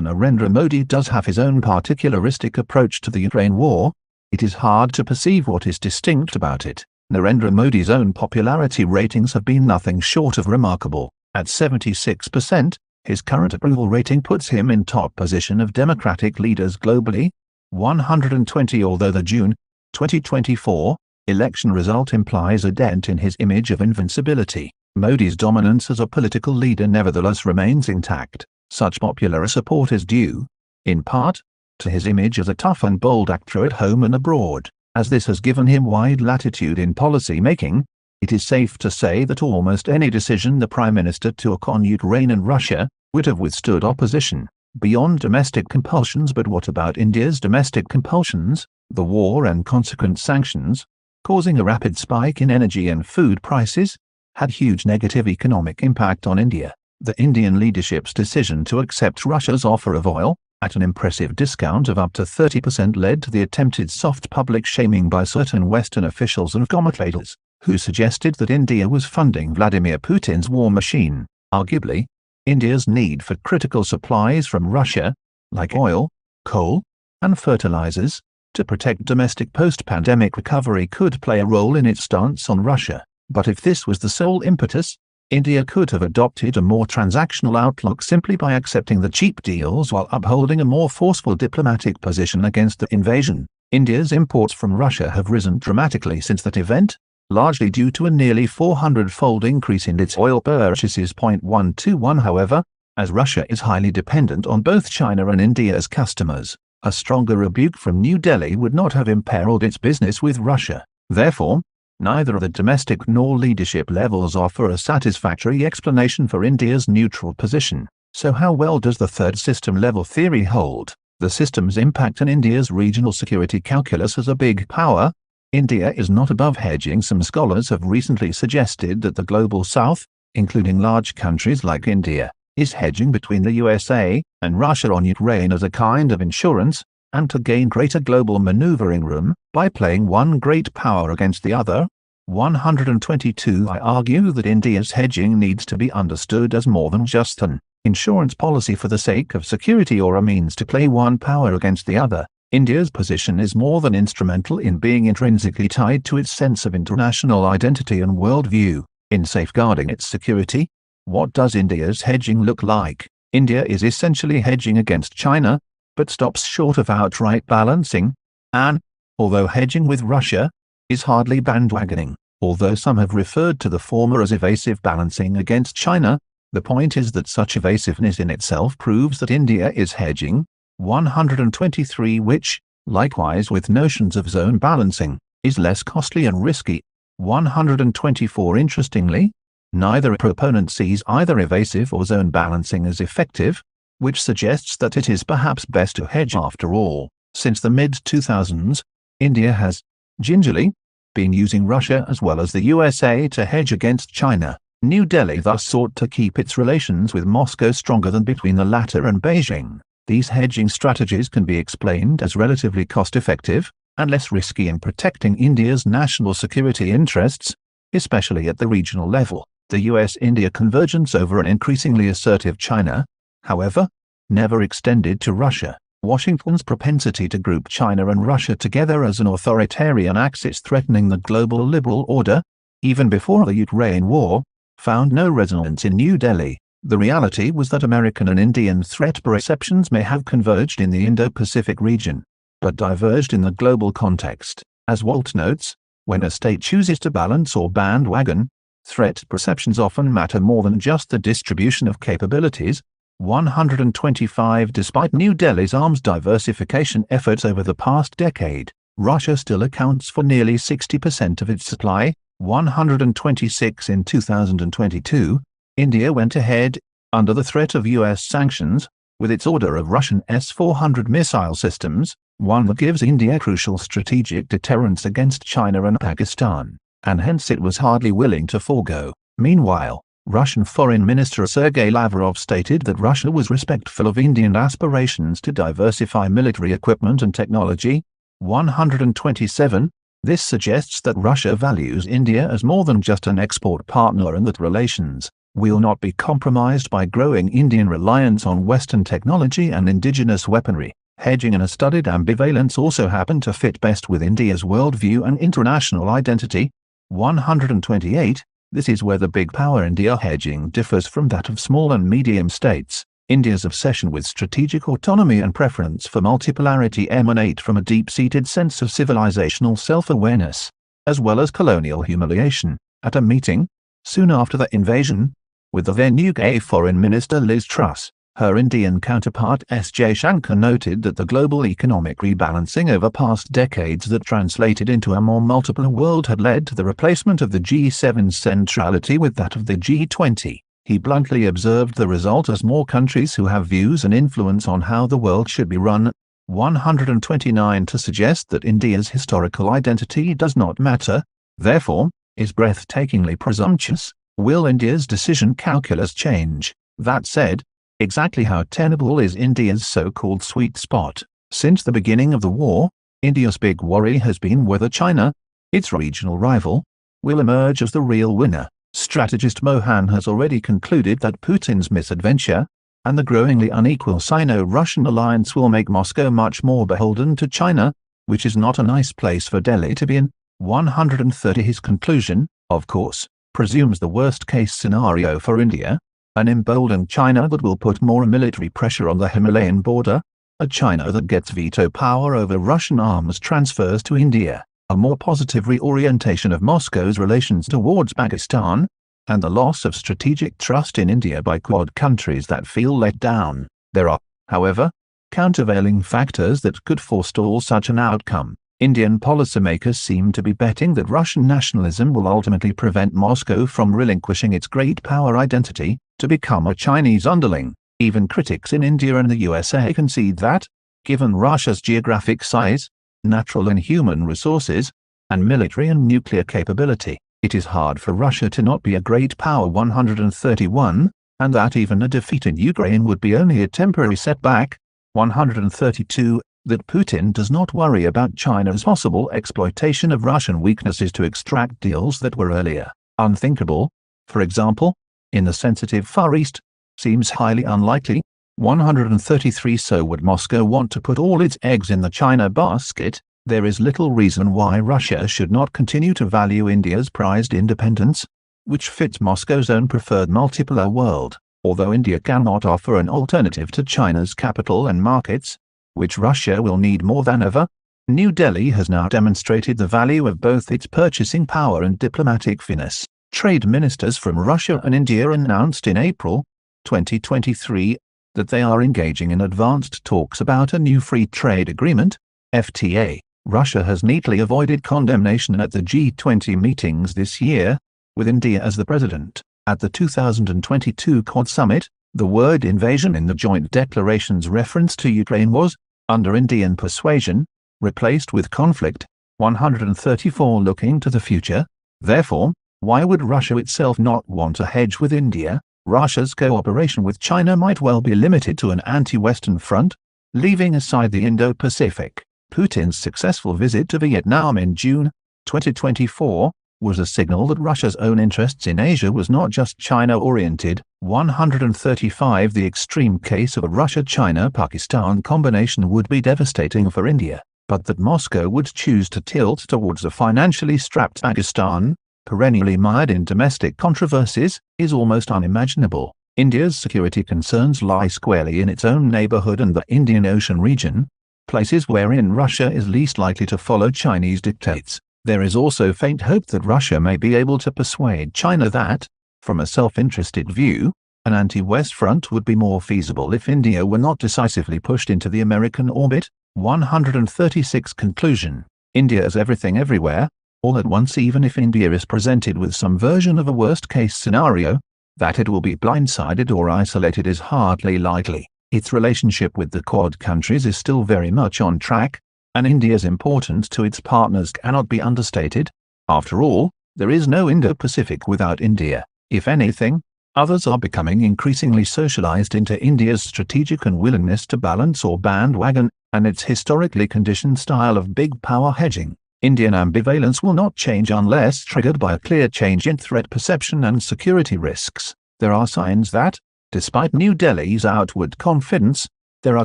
Narendra Modi does have his own particularistic approach to the Ukraine war, it is hard to perceive what is distinct about it. Narendra Modi's own popularity ratings have been nothing short of remarkable. At 76%, his current approval rating puts him in top position of Democratic leaders globally, 120 although the June 2024 election result implies a dent in his image of invincibility. Modi's dominance as a political leader nevertheless remains intact. Such popular support is due, in part, to his image as a tough and bold actor at home and abroad. As this has given him wide latitude in policy making, it is safe to say that almost any decision the Prime Minister took on Ukraine and Russia would have withstood opposition, beyond domestic compulsions but what about India's domestic compulsions, the war and consequent sanctions, causing a rapid spike in energy and food prices, had huge negative economic impact on India. The Indian leadership's decision to accept Russia's offer of oil, at an impressive discount of up to 30% led to the attempted soft public shaming by certain Western officials and commentators, who suggested that India was funding Vladimir Putin's war machine. Arguably, India's need for critical supplies from Russia, like oil, coal, and fertilizers, to protect domestic post-pandemic recovery could play a role in its stance on Russia. But if this was the sole impetus, India could have adopted a more transactional outlook simply by accepting the cheap deals while upholding a more forceful diplomatic position against the invasion. India's imports from Russia have risen dramatically since that event, largely due to a nearly 400-fold increase in its oil purchases. 121 However, as Russia is highly dependent on both China and India as customers, a stronger rebuke from New Delhi would not have imperiled its business with Russia. Therefore, neither the domestic nor leadership levels offer a satisfactory explanation for India's neutral position. So how well does the third system level theory hold? The system's impact on India's regional security calculus as a big power, India is not above hedging. Some scholars have recently suggested that the global south, including large countries like India, is hedging between the USA and Russia on Ukraine as a kind of insurance, and to gain greater global maneuvering room by playing one great power against the other. 122 I argue that India's hedging needs to be understood as more than just an insurance policy for the sake of security or a means to play one power against the other. India's position is more than instrumental in being intrinsically tied to its sense of international identity and worldview. In safeguarding its security, what does India's hedging look like? India is essentially hedging against China, but stops short of outright balancing, and, although hedging with Russia, is hardly bandwagoning. Although some have referred to the former as evasive balancing against China, the point is that such evasiveness in itself proves that India is hedging, 123 which, likewise with notions of zone balancing, is less costly and risky. 124 Interestingly, neither proponent sees either evasive or zone balancing as effective, which suggests that it is perhaps best to hedge after all. Since the mid-2000s, India has, gingerly, been using Russia as well as the USA to hedge against China. New Delhi thus sought to keep its relations with Moscow stronger than between the latter and Beijing. These hedging strategies can be explained as relatively cost-effective and less risky in protecting India's national security interests, especially at the regional level. The US-India convergence over an increasingly assertive China, however, never extended to Russia. Washington's propensity to group China and Russia together as an authoritarian axis threatening the global liberal order, even before the Ukraine war, found no resonance in New Delhi. The reality was that American and Indian threat perceptions may have converged in the Indo-Pacific region, but diverged in the global context. As Walt notes, when a state chooses to balance or bandwagon, threat perceptions often matter more than just the distribution of capabilities. 125 Despite New Delhi's arms diversification efforts over the past decade, Russia still accounts for nearly 60% of its supply, 126 in 2022, India went ahead, under the threat of U.S. sanctions, with its order of Russian S-400 missile systems, one that gives India crucial strategic deterrence against China and Pakistan, and hence it was hardly willing to forego. Meanwhile, Russian Foreign Minister Sergei Lavrov stated that Russia was respectful of Indian aspirations to diversify military equipment and technology. 127 this suggests that Russia values India as more than just an export partner and that relations will not be compromised by growing Indian reliance on Western technology and indigenous weaponry. Hedging and a studied ambivalence also happen to fit best with India's worldview and international identity. 128. This is where the big power India hedging differs from that of small and medium states. India's obsession with strategic autonomy and preference for multipolarity emanate from a deep-seated sense of civilizational self-awareness, as well as colonial humiliation. At a meeting, soon after the invasion, with the then UK Foreign Minister Liz Truss, her Indian counterpart S. J. Jaishankar noted that the global economic rebalancing over past decades that translated into a more multipolar world had led to the replacement of the G7's centrality with that of the G20. He bluntly observed the result as more countries who have views and influence on how the world should be run. 129 to suggest that India's historical identity does not matter, therefore, is breathtakingly presumptuous. Will India's decision calculus change? That said, exactly how tenable is India's so-called sweet spot? Since the beginning of the war, India's big worry has been whether China, its regional rival, will emerge as the real winner. Strategist Mohan has already concluded that Putin's misadventure and the growingly unequal Sino-Russian alliance will make Moscow much more beholden to China, which is not a nice place for Delhi to be in. 130 His conclusion, of course, presumes the worst-case scenario for India, an emboldened China that will put more military pressure on the Himalayan border, a China that gets veto power over Russian arms transfers to India a more positive reorientation of Moscow's relations towards Pakistan, and the loss of strategic trust in India by Quad countries that feel let down. There are, however, countervailing factors that could forestall such an outcome. Indian policymakers seem to be betting that Russian nationalism will ultimately prevent Moscow from relinquishing its great power identity to become a Chinese underling. Even critics in India and the USA concede that, given Russia's geographic size, natural and human resources, and military and nuclear capability. It is hard for Russia to not be a great power 131, and that even a defeat in Ukraine would be only a temporary setback. 132. That Putin does not worry about China's possible exploitation of Russian weaknesses to extract deals that were earlier unthinkable, for example, in the sensitive Far East, seems highly unlikely. 133 So would Moscow want to put all its eggs in the China basket, there is little reason why Russia should not continue to value India's prized independence, which fits Moscow's own preferred multipolar world, although India cannot offer an alternative to China's capital and markets, which Russia will need more than ever. New Delhi has now demonstrated the value of both its purchasing power and diplomatic finesse. Trade ministers from Russia and India announced in April 2023 that they are engaging in advanced talks about a new free trade agreement, FTA. Russia has neatly avoided condemnation at the G20 meetings this year, with India as the president. At the 2022 Quad summit, the word invasion in the joint declaration's reference to Ukraine was, under Indian persuasion, replaced with conflict. 134 Looking to the future, therefore, Why would Russia itself not want to hedge with India? Russia's cooperation with China might well be limited to an anti-Western front, leaving aside the Indo-Pacific. Putin's successful visit to Vietnam in June 2024 was a signal that Russia's own interests in Asia was not just China-oriented. 135 The extreme case of a Russia-China-Pakistan combination would be devastating for India, but that Moscow would choose to tilt towards a financially strapped Pakistan, perennially mired in domestic controversies, is almost unimaginable. India's security concerns lie squarely in its own neighborhood and the Indian Ocean region, places wherein Russia is least likely to follow Chinese dictates. There is also faint hope that Russia may be able to persuade China that, from a self-interested view, an anti-West front would be more feasible if India were not decisively pushed into the American orbit. 136 Conclusion India is everything everywhere, all at once even if India is presented with some version of a worst-case scenario, that it will be blindsided or isolated is hardly likely. Its relationship with the Quad countries is still very much on track, and India's importance to its partners cannot be understated. After all, there is no Indo-Pacific without India. If anything, others are becoming increasingly socialized into India's strategic unwillingness to balance or bandwagon, and its historically conditioned style of big power hedging. Indian ambivalence will not change unless triggered by a clear change in threat perception and security risks. There are signs that, despite New Delhi's outward confidence, there are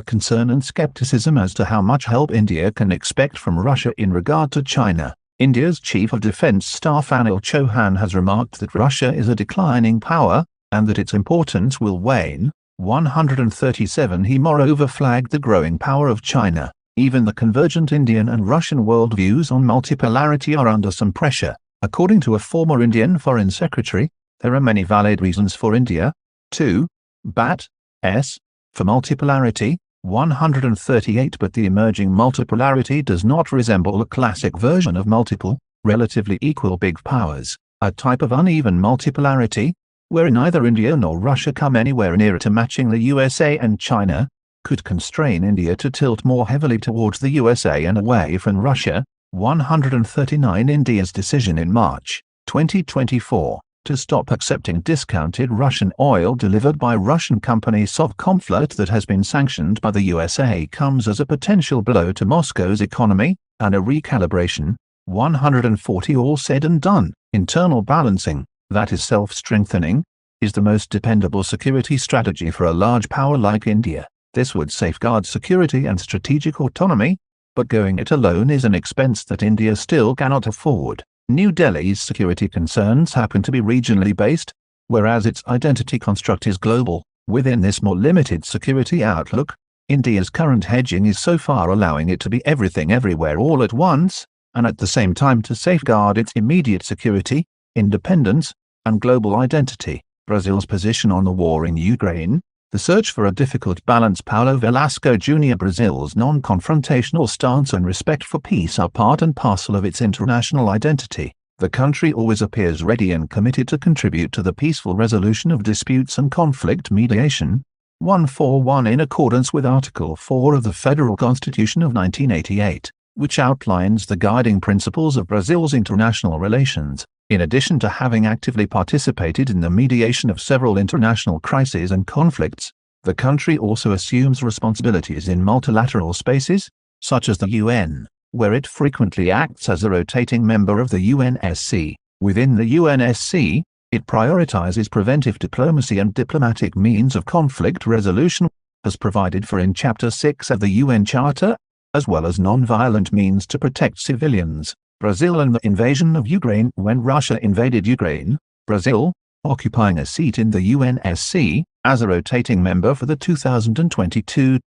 concern and skepticism as to how much help India can expect from Russia in regard to China. India's Chief of Defense Staff Anil Chauhan has remarked that Russia is a declining power, and that its importance will wane. 137 He moreover flagged the growing power of China. Even the convergent Indian and Russian worldviews on multipolarity are under some pressure. According to a former Indian Foreign Secretary, there are many valid reasons for India, 2. BAT, S, for multipolarity, 138 but the emerging multipolarity does not resemble a classic version of multiple, relatively equal big powers, a type of uneven multipolarity, where neither India nor Russia come anywhere near to matching the USA and China, could constrain India to tilt more heavily towards the USA and away from Russia. 139 India's decision in March 2024 to stop accepting discounted Russian oil delivered by Russian company Sovcomflot that has been sanctioned by the USA comes as a potential blow to Moscow's economy, and a recalibration, 140 all said and done, internal balancing, that is self-strengthening, is the most dependable security strategy for a large power like India. This would safeguard security and strategic autonomy, but going it alone is an expense that India still cannot afford. New Delhi's security concerns happen to be regionally based, whereas its identity construct is global. Within this more limited security outlook, India's current hedging is so far allowing it to be everything everywhere all at once, and at the same time to safeguard its immediate security, independence, and global identity. Brazil's position on the war in Ukraine, the search for a difficult balance Paulo Velasco Jr. Brazil's non-confrontational stance and respect for peace are part and parcel of its international identity. The country always appears ready and committed to contribute to the peaceful resolution of disputes and conflict mediation. 141 in accordance with Article 4 of the Federal Constitution of 1988, which outlines the guiding principles of Brazil's international relations. In addition to having actively participated in the mediation of several international crises and conflicts, the country also assumes responsibilities in multilateral spaces, such as the UN, where it frequently acts as a rotating member of the UNSC. Within the UNSC, it prioritizes preventive diplomacy and diplomatic means of conflict resolution, as provided for in Chapter 6 of the UN Charter, as well as non-violent means to protect civilians. Brazil and the invasion of Ukraine When Russia invaded Ukraine, Brazil, occupying a seat in the UNSC, as a rotating member for the 2022-2023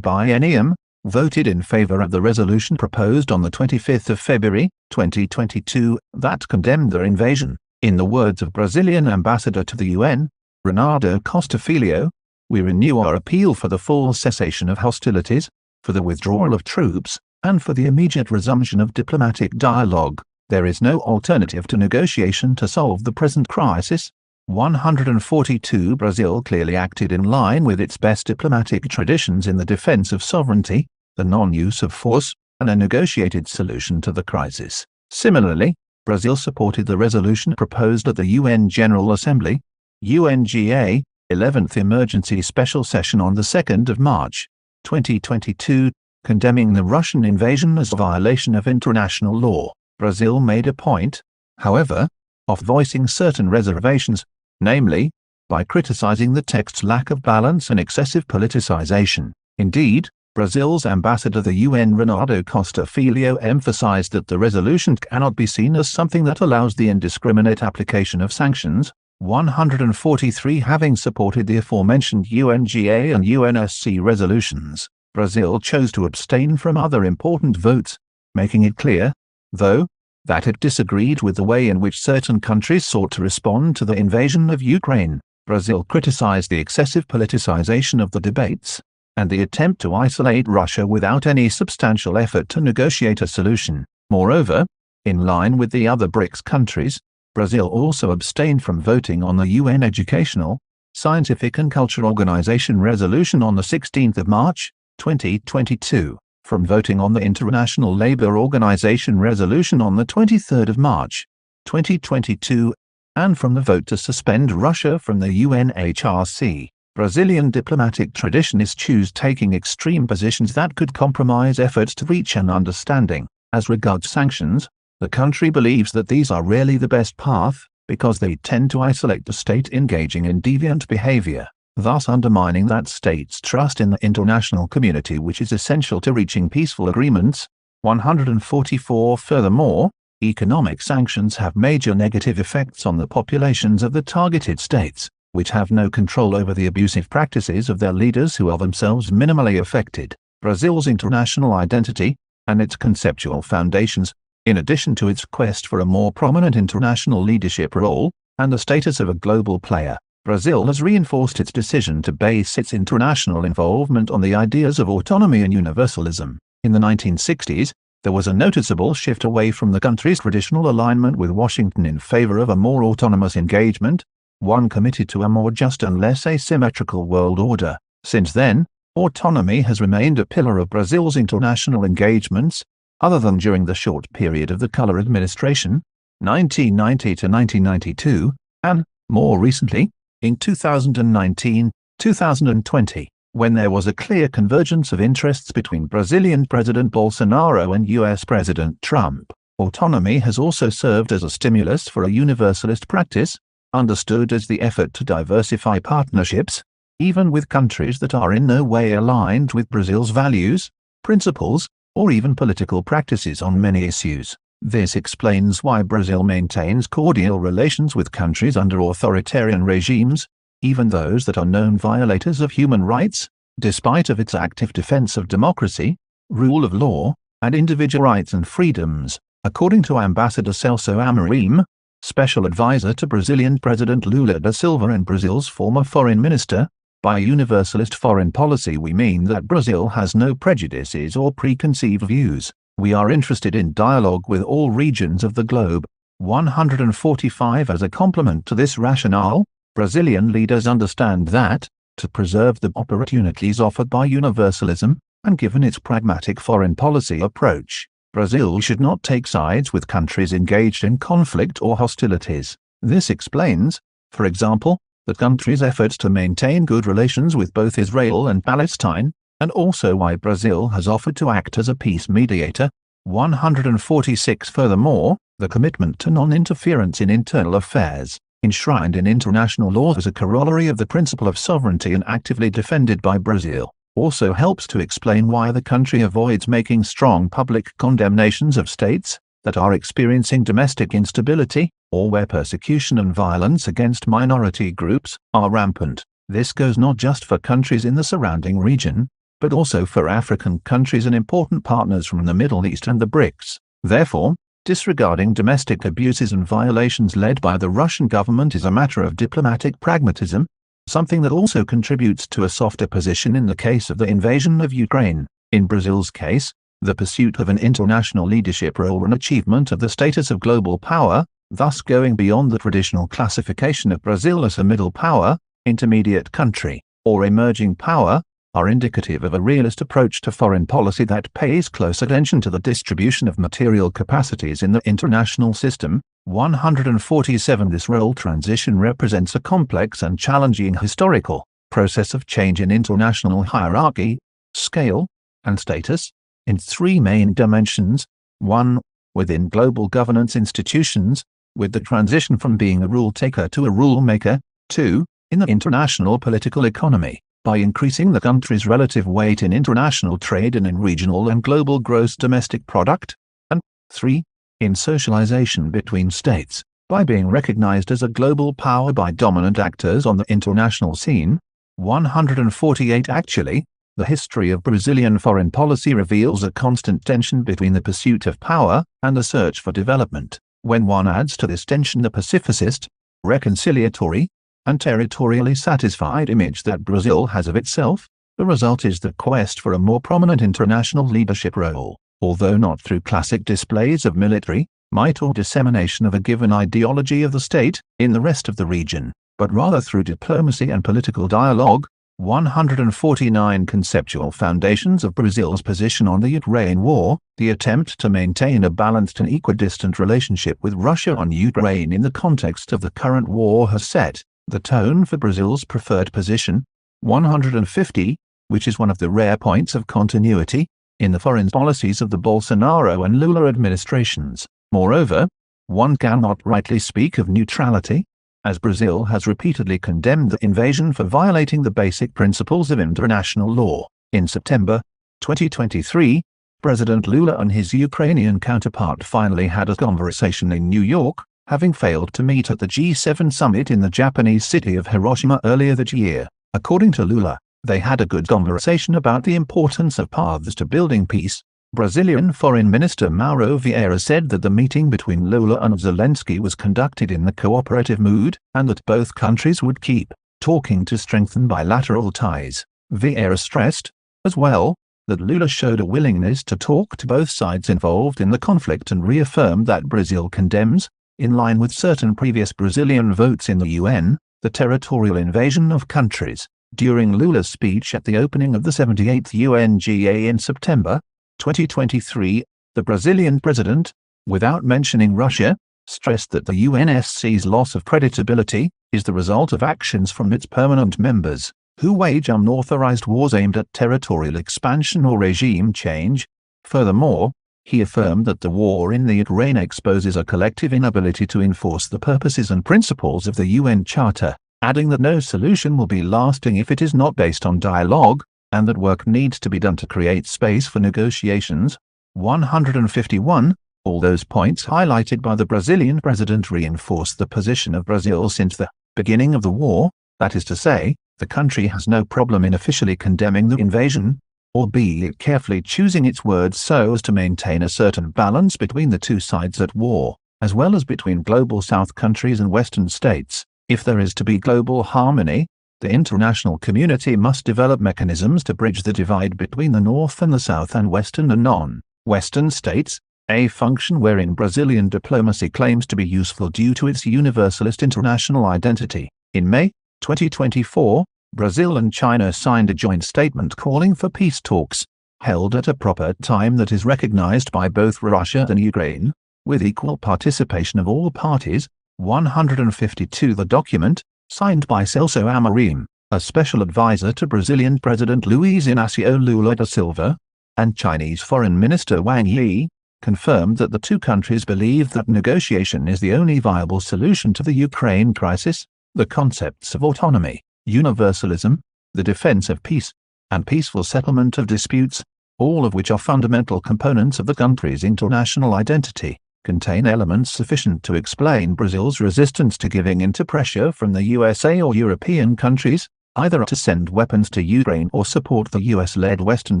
biennium, voted in favor of the resolution proposed on the 25th of February, 2022, that condemned the invasion. In the words of Brazilian ambassador to the UN, Renato Costa Filho, we renew our appeal for the full cessation of hostilities, for the withdrawal of troops, and for the immediate resumption of diplomatic dialogue. There is no alternative to negotiation to solve the present crisis. 142 Brazil clearly acted in line with its best diplomatic traditions in the defense of sovereignty, the non-use of force, and a negotiated solution to the crisis. Similarly, Brazil supported the resolution proposed at the UN General Assembly, UNGA, 11th Emergency Special Session on the 2nd of March, 2022, condemning the Russian invasion as a violation of international law. Brazil made a point, however, of voicing certain reservations, namely, by criticizing the text's lack of balance and excessive politicization. Indeed, Brazil's ambassador to the UN Renato Costa Filho emphasized that the resolution cannot be seen as something that allows the indiscriminate application of sanctions, 143 having supported the aforementioned UNGA and UNSC resolutions. Brazil chose to abstain from other important votes, making it clear, though, that it disagreed with the way in which certain countries sought to respond to the invasion of Ukraine. Brazil criticized the excessive politicization of the debates, and the attempt to isolate Russia without any substantial effort to negotiate a solution. Moreover, in line with the other BRICS countries, Brazil also abstained from voting on the UN Educational, Scientific and Cultural Organization resolution on the 16th of March, 2022, from voting on the International Labour Organization resolution on the 23rd of March, 2022, and from the vote to suspend Russia from the UNHRC. Brazilian diplomatic tradition is eschews taking extreme positions that could compromise efforts to reach an understanding. As regards sanctions, the country believes that these are really the best path, because they tend to isolate the state engaging in deviant behavior, thus undermining that state's trust in the international community which is essential to reaching peaceful agreements. 144 Furthermore, economic sanctions have major negative effects on the populations of the targeted states which have no control over the abusive practices of their leaders who are themselves minimally affected. Brazil's international identity, and its conceptual foundations, in addition to its quest for a more prominent international leadership role, and the status of a global player, Brazil has reinforced its decision to base its international involvement on the ideas of autonomy and universalism. In the 1960s, there was a noticeable shift away from the country's traditional alignment with Washington in favor of a more autonomous engagement, one committed to a more just and less asymmetrical world order. Since then, autonomy has remained a pillar of Brazil's international engagements, other than during the short period of the Collor administration, 1990 to 1992, and, more recently, in 2019, 2020, when there was a clear convergence of interests between Brazilian President Bolsonaro and US President Trump. Autonomy has also served as a stimulus for a universalist practice, understood as the effort to diversify partnerships, even with countries that are in no way aligned with Brazil's values, principles, or even political practices on many issues. This explains why Brazil maintains cordial relations with countries under authoritarian regimes, even those that are known violators of human rights, despite of its active defense of democracy, rule of law, and individual rights and freedoms. According to Ambassador Celso Amorim, special advisor to Brazilian President Lula da Silva and Brazil's former foreign minister, by universalist foreign policy we mean that Brazil has no prejudices or preconceived views. We are interested in dialogue with all regions of the globe. 145 As a complement to this rationale, Brazilian leaders understand that, to preserve the opportunities offered by universalism, and given its pragmatic foreign policy approach, Brazil should not take sides with countries engaged in conflict or hostilities. This explains, for example, the country's efforts to maintain good relations with both Israel and Palestine, and also why Brazil has offered to act as a peace mediator. 146 Furthermore, the commitment to non-interference in internal affairs, enshrined in international law as a corollary of the principle of sovereignty and actively defended by Brazil also helps to explain why the country avoids making strong public condemnations of states that are experiencing domestic instability, or where persecution and violence against minority groups are rampant. This goes not just for countries in the surrounding region, but also for African countries and important partners from the Middle East and the BRICS. Therefore, disregarding domestic abuses and violations led by the Russian government is a matter of diplomatic pragmatism, something that also contributes to a softer position in the case of the invasion of Ukraine. In Brazil's case, the pursuit of an international leadership role and achievement of the status of global power, thus going beyond the traditional classification of Brazil as a middle power, intermediate country, or emerging power, are indicative of a realist approach to foreign policy that pays close attention to the distribution of material capacities in the international system. 147 This role transition represents a complex and challenging historical process of change in international hierarchy, scale, and status, in three main dimensions. 1. Within global governance institutions, with the transition from being a rule taker to a rule maker. 2. In the international political economy by increasing the country's relative weight in international trade and in regional and global gross domestic product, and 3. In socialization between states, by being recognized as a global power by dominant actors on the international scene. 148 Actually, the history of Brazilian foreign policy reveals a constant tension between the pursuit of power and the search for development. When one adds to this tension the pacifist, reconciliatory, and territorially satisfied image that Brazil has of itself, the result is the quest for a more prominent international leadership role, although not through classic displays of military might or dissemination of a given ideology of the state in the rest of the region, but rather through diplomacy and political dialogue. 149 Conceptual Foundations of Brazil's Position on the Ukraine War, the attempt to maintain a balanced and equidistant relationship with Russia on Ukraine in the context of the current war has set the tone for Brazil's preferred position, 150, which is one of the rare points of continuity in the foreign policies of the Bolsonaro and Lula administrations. Moreover, one cannot rightly speak of neutrality, as Brazil has repeatedly condemned the invasion for violating the basic principles of international law. In September 2023, President Lula and his Ukrainian counterpart finally had a conversation in New York, having failed to meet at the G7 summit in the Japanese city of Hiroshima earlier that year. According to Lula, they had a good conversation about the importance of paths to building peace. Brazilian Foreign Minister Mauro Vieira said that the meeting between Lula and Zelensky was conducted in the cooperative mood and that both countries would keep talking to strengthen bilateral ties. Vieira stressed, as well, that Lula showed a willingness to talk to both sides involved in the conflict and reaffirmed that Brazil condemns in line with certain previous Brazilian votes in the UN, the territorial invasion of countries. During Lula's speech at the opening of the 78th UNGA in September 2023, the Brazilian president, without mentioning Russia, stressed that the UNSC's loss of credibility is the result of actions from its permanent members, who wage unauthorized wars aimed at territorial expansion or regime change. Furthermore, he affirmed that the war in the Ukraine exposes a collective inability to enforce the purposes and principles of the UN Charter, adding that no solution will be lasting if it is not based on dialogue, and that work needs to be done to create space for negotiations. 151. All those points highlighted by the Brazilian president reinforce the position of Brazil since the beginning of the war, that is to say, the country has no problem in officially condemning the invasion, or albeit carefully choosing its words so as to maintain a certain balance between the two sides at war, as well as between global South countries and Western states. If there is to be global harmony, the international community must develop mechanisms to bridge the divide between the North and the South and Western and non-Western states, a function wherein Brazilian diplomacy claims to be useful due to its universalist international identity. In May 2024, Brazil and China signed a joint statement calling for peace talks, held at a proper time that is recognized by both Russia and Ukraine, with equal participation of all parties. 152 The document, signed by Celso Amorim, a special advisor to Brazilian President Luiz Inácio Lula da Silva, and Chinese Foreign Minister Wang Yi, confirmed that the two countries believe that negotiation is the only viable solution to the Ukraine crisis. The concepts of autonomy, universalism, the defense of peace, and peaceful settlement of disputes, all of which are fundamental components of the country's international identity, contain elements sufficient to explain Brazil's resistance to giving in to pressure from the USA or European countries, either to send weapons to Ukraine or support the US-led Western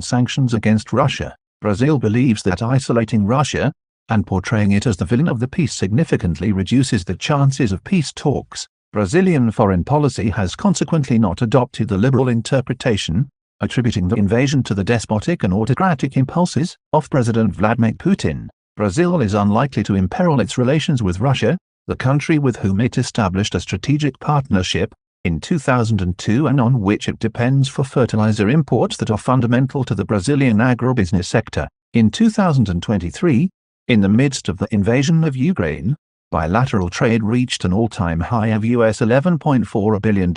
sanctions against Russia. Brazil believes that isolating Russia, and portraying it as the villain of the peace significantly reduces the chances of peace talks. Brazilian foreign policy has consequently not adopted the liberal interpretation, attributing the invasion to the despotic and autocratic impulses of President Vladimir Putin. Brazil is unlikely to imperil its relations with Russia, the country with whom it established a strategic partnership in 2002 and on which it depends for fertilizer imports that are fundamental to the Brazilian agribusiness sector. In 2023, in the midst of the invasion of Ukraine, bilateral trade reached an all-time high of US $11.4 billion,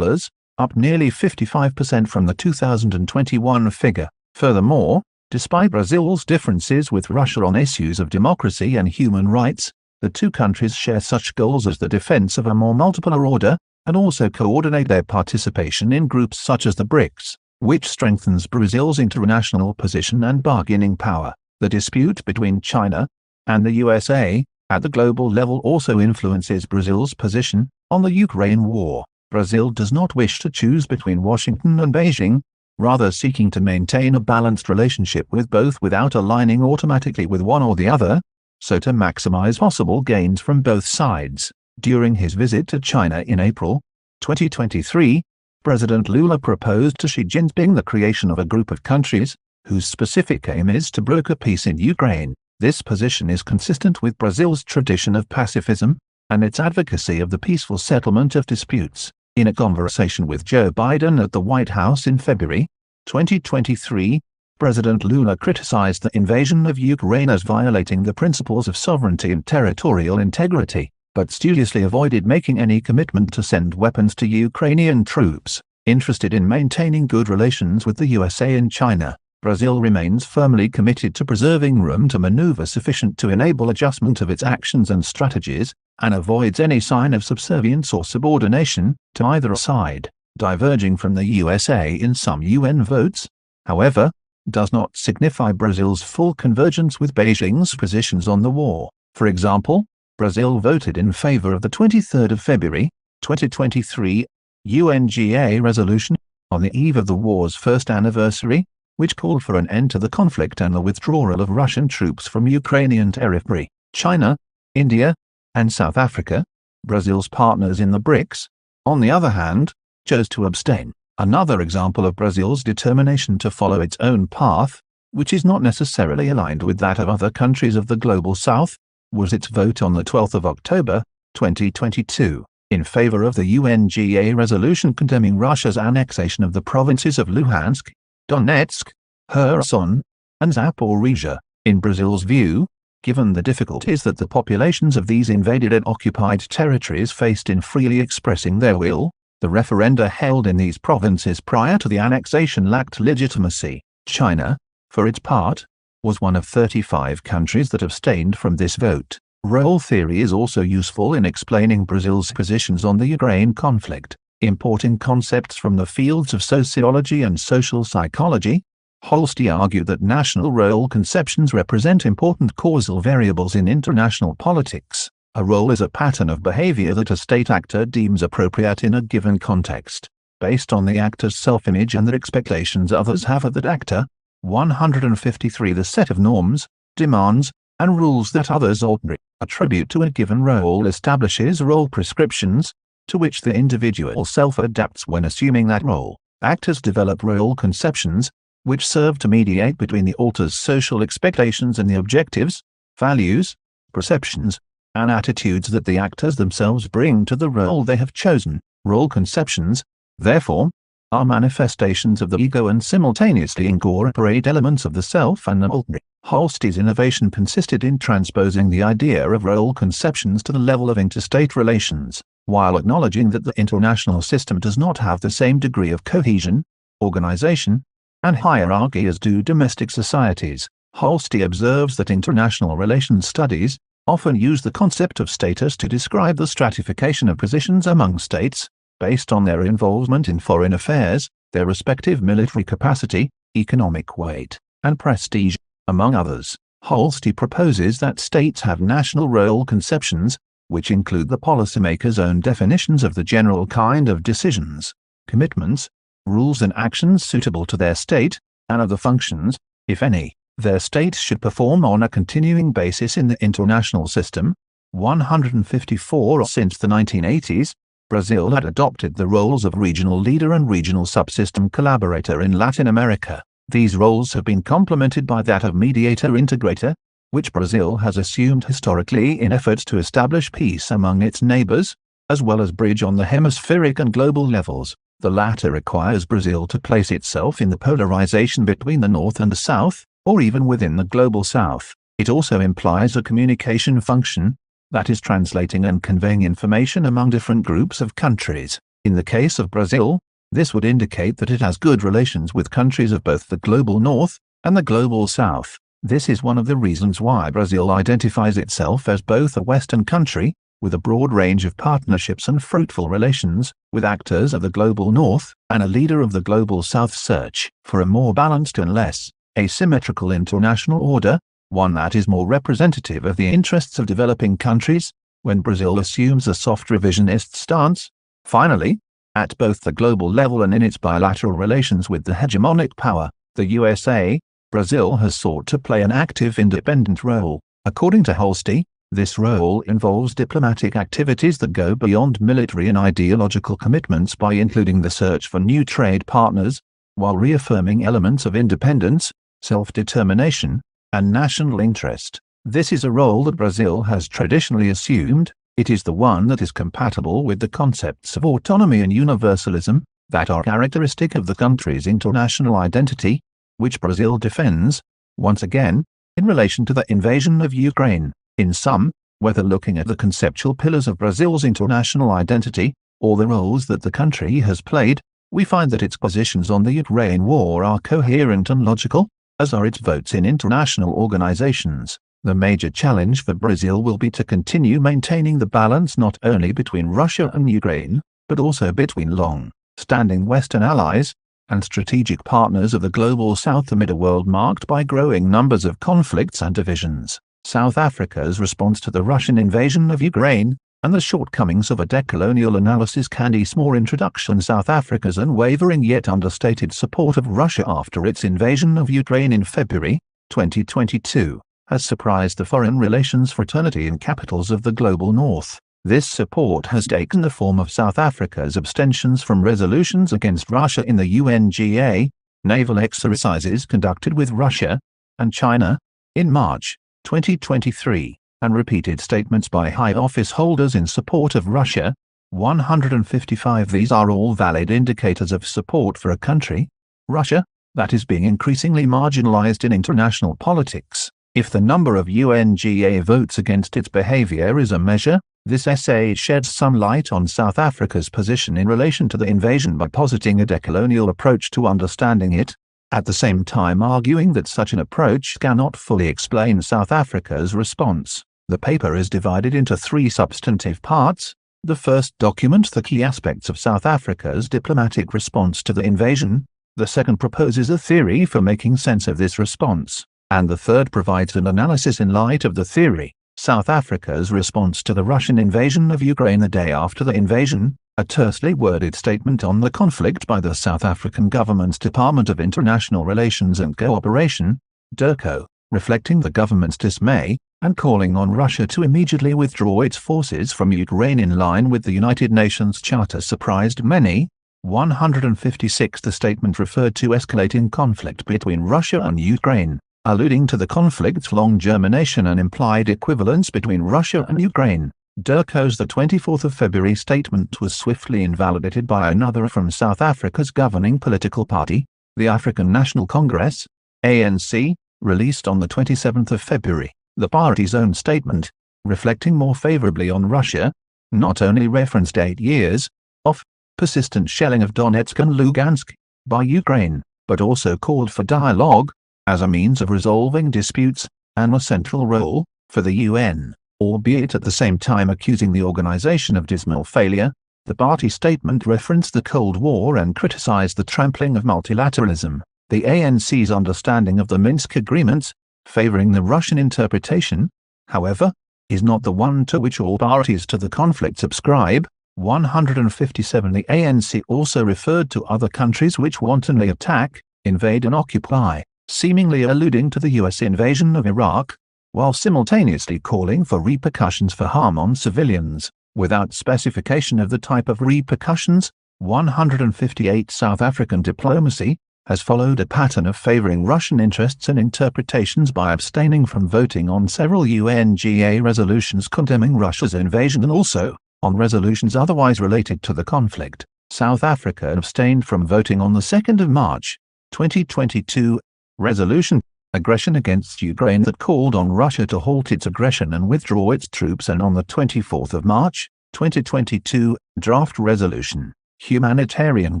up nearly 55% from the 2021 figure. Furthermore, despite Brazil's differences with Russia on issues of democracy and human rights, the two countries share such goals as the defense of a more multipolar order, and also coordinate their participation in groups such as the BRICS, which strengthens Brazil's international position and bargaining power. The dispute between China and the USA at the global level also influences Brazil's position on the Ukraine war. Brazil does not wish to choose between Washington and Beijing, rather seeking to maintain a balanced relationship with both without aligning automatically with one or the other, so to maximize possible gains from both sides. During his visit to China in April 2023, President Lula proposed to Xi Jinping the creation of a group of countries whose specific aim is to broker peace in Ukraine. This position is consistent with Brazil's tradition of pacifism and its advocacy of the peaceful settlement of disputes. In a conversation with Joe Biden at the White House in February 2023, President Lula criticized the invasion of Ukraine as violating the principles of sovereignty and territorial integrity, but studiously avoided making any commitment to send weapons to Ukrainian troops. Interested in maintaining good relations with the USA and China, Brazil remains firmly committed to preserving room to maneuver sufficient to enable adjustment of its actions and strategies, and avoids any sign of subservience or subordination to either side, diverging from the USA in some UN votes. However, does not signify Brazil's full convergence with Beijing's positions on the war. For example, Brazil voted in favor of the 23rd of February, 2023, UNGA resolution on the eve of the war's first anniversary, which called for an end to the conflict and the withdrawal of Russian troops from Ukrainian territory. China, India, and South Africa, Brazil's partners in the BRICS, on the other hand, chose to abstain. Another example of Brazil's determination to follow its own path, which is not necessarily aligned with that of other countries of the Global South, was its vote on the 12th of October, 2022, in favor of the UNGA resolution condemning Russia's annexation of the provinces of Luhansk, Donetsk, Kherson, and Zaporizhia. In Brazil's view, given the difficulties that the populations of these invaded and occupied territories faced in freely expressing their will, the referenda held in these provinces prior to the annexation lacked legitimacy. China, for its part, was one of 35 countries that abstained from this vote. Role theory is also useful in explaining Brazil's positions on the Ukraine conflict importing concepts from the fields of sociology and social psychology, Holsti argued that national role conceptions represent important causal variables in international politics. A role is a pattern of behavior that a state actor deems appropriate in a given context, based on the actor's self-image and the expectations others have of that actor. 153 The set of norms, demands, and rules that others ordinarily attribute to a given role establishes role prescriptions, to which the individual self-adapts when assuming that role. Actors develop role conceptions, which serve to mediate between the alter's social expectations and the objectives, values, perceptions, and attitudes that the actors themselves bring to the role they have chosen. Role conceptions, therefore, are manifestations of the ego and simultaneously incorporate elements of the self and the ordinary. Holsti's innovation consisted in transposing the idea of role conceptions to the level of interstate relations while acknowledging that the international system does not have the same degree of cohesion, organization, and hierarchy as do domestic societies. Holsti observes that international relations studies often use the concept of status to describe the stratification of positions among states, based on their involvement in foreign affairs, their respective military capacity, economic weight, and prestige, among others. Holsti proposes that states have national role conceptions, which include the policymaker's own definitions of the general kind of decisions, commitments, rules and actions suitable to their state, and of the functions, if any, their state should perform on a continuing basis in the international system. 154 Since the 1980s, Brazil had adopted the roles of regional leader and regional subsystem collaborator in Latin America. These roles have been complemented by that of mediator-integrator, which Brazil has assumed historically in efforts to establish peace among its neighbors, as well as bridge on the hemispheric and global levels. The latter requires Brazil to place itself in the polarization between the North and the South, or even within the global South. It also implies a communication function, that is translating and conveying information among different groups of countries. In the case of Brazil, this would indicate that it has good relations with countries of both the global North and the global South. This is one of the reasons why Brazil identifies itself as both a Western country, with a broad range of partnerships and fruitful relations, with actors of the global North, and a leader of the global South search for a more balanced and less asymmetrical international order, one that is more representative of the interests of developing countries, when Brazil assumes a soft revisionist stance. Finally, at both the global level and in its bilateral relations with the hegemonic power, the USA, Brazil has sought to play an active independent role. According to Holsti, this role involves diplomatic activities that go beyond military and ideological commitments by including the search for new trade partners, while reaffirming elements of independence, self-determination, and national interest. This is a role that Brazil has traditionally assumed, it is the one that is compatible with the concepts of autonomy and universalism, that are characteristic of the country's international identity, which Brazil defends, once again, in relation to the invasion of Ukraine. In sum, whether looking at the conceptual pillars of Brazil's international identity, or the roles that the country has played, we find that its positions on the Ukraine war are coherent and logical, as are its votes in international organizations. The major challenge for Brazil will be to continue maintaining the balance not only between Russia and Ukraine, but also between long-standing Western allies and strategic partners of the global South amid a world marked by growing numbers of conflicts and divisions. South Africa's response to the Russian invasion of Ukraine and the shortcomings of a decolonial analysis Candice Moore introduction South Africa's unwavering yet understated support of Russia after its invasion of Ukraine in February 2022 has surprised the foreign relations fraternity in capitals of the global north. This support has taken the form of South Africa's abstentions from resolutions against Russia in the UNGA, naval exercises conducted with Russia and China in March 2023 and repeated statements by high office holders in support of Russia, 155 These are all valid indicators of support for a country, Russia, that is being increasingly marginalized in international politics. If the number of UNGA votes against its behavior is a measure, this essay sheds some light on South Africa's position in relation to the invasion by positing a decolonial approach to understanding it, at the same time arguing that such an approach cannot fully explain South Africa's response. The paper is divided into three substantive parts. The first documents the key aspects of South Africa's diplomatic response to the invasion. The second proposes a theory for making sense of this response. And the third provides an analysis in light of the theory. South Africa's response to the Russian invasion of Ukraine the day after the invasion, a tersely worded statement on the conflict by the South African government's Department of International Relations and Cooperation, DIRCO, reflecting the government's dismay, and calling on Russia to immediately withdraw its forces from Ukraine in line with the United Nations Charter surprised many. 156 The statement referred to escalating conflict between Russia and Ukraine, alluding to the conflict's long germination and implied equivalence between Russia and Ukraine. DIRCO's the 24th of February statement was swiftly invalidated by another from South Africa's governing political party, the African National Congress, ANC, released on the 27th of February. The party's own statement, reflecting more favorably on Russia, not only referenced eight years of persistent shelling of Donetsk and Lugansk by Ukraine, but also called for dialogue as a means of resolving disputes and a central role for the UN, albeit at the same time accusing the organization of dismal failure. The party statement referenced the Cold War and criticized the trampling of multilateralism. The ANC's understanding of the Minsk agreements favoring the Russian interpretation, however, is not the one to which all parties to the conflict subscribe. 157 The ANC also referred to other countries which wantonly attack, invade and occupy, seemingly alluding to the US invasion of Iraq, while simultaneously calling for repercussions for harm on civilians, without specification of the type of repercussions. 158 South African diplomacy, has followed a pattern of favoring Russian interests and interpretations by abstaining from voting on several UNGA resolutions condemning Russia's invasion and also, On resolutions otherwise related to the conflict, South Africa abstained from voting on the 2nd of March, 2022, resolution aggression against Ukraine that called on Russia to halt its aggression and withdraw its troops and on the 24th of March, 2022, draft resolution, humanitarian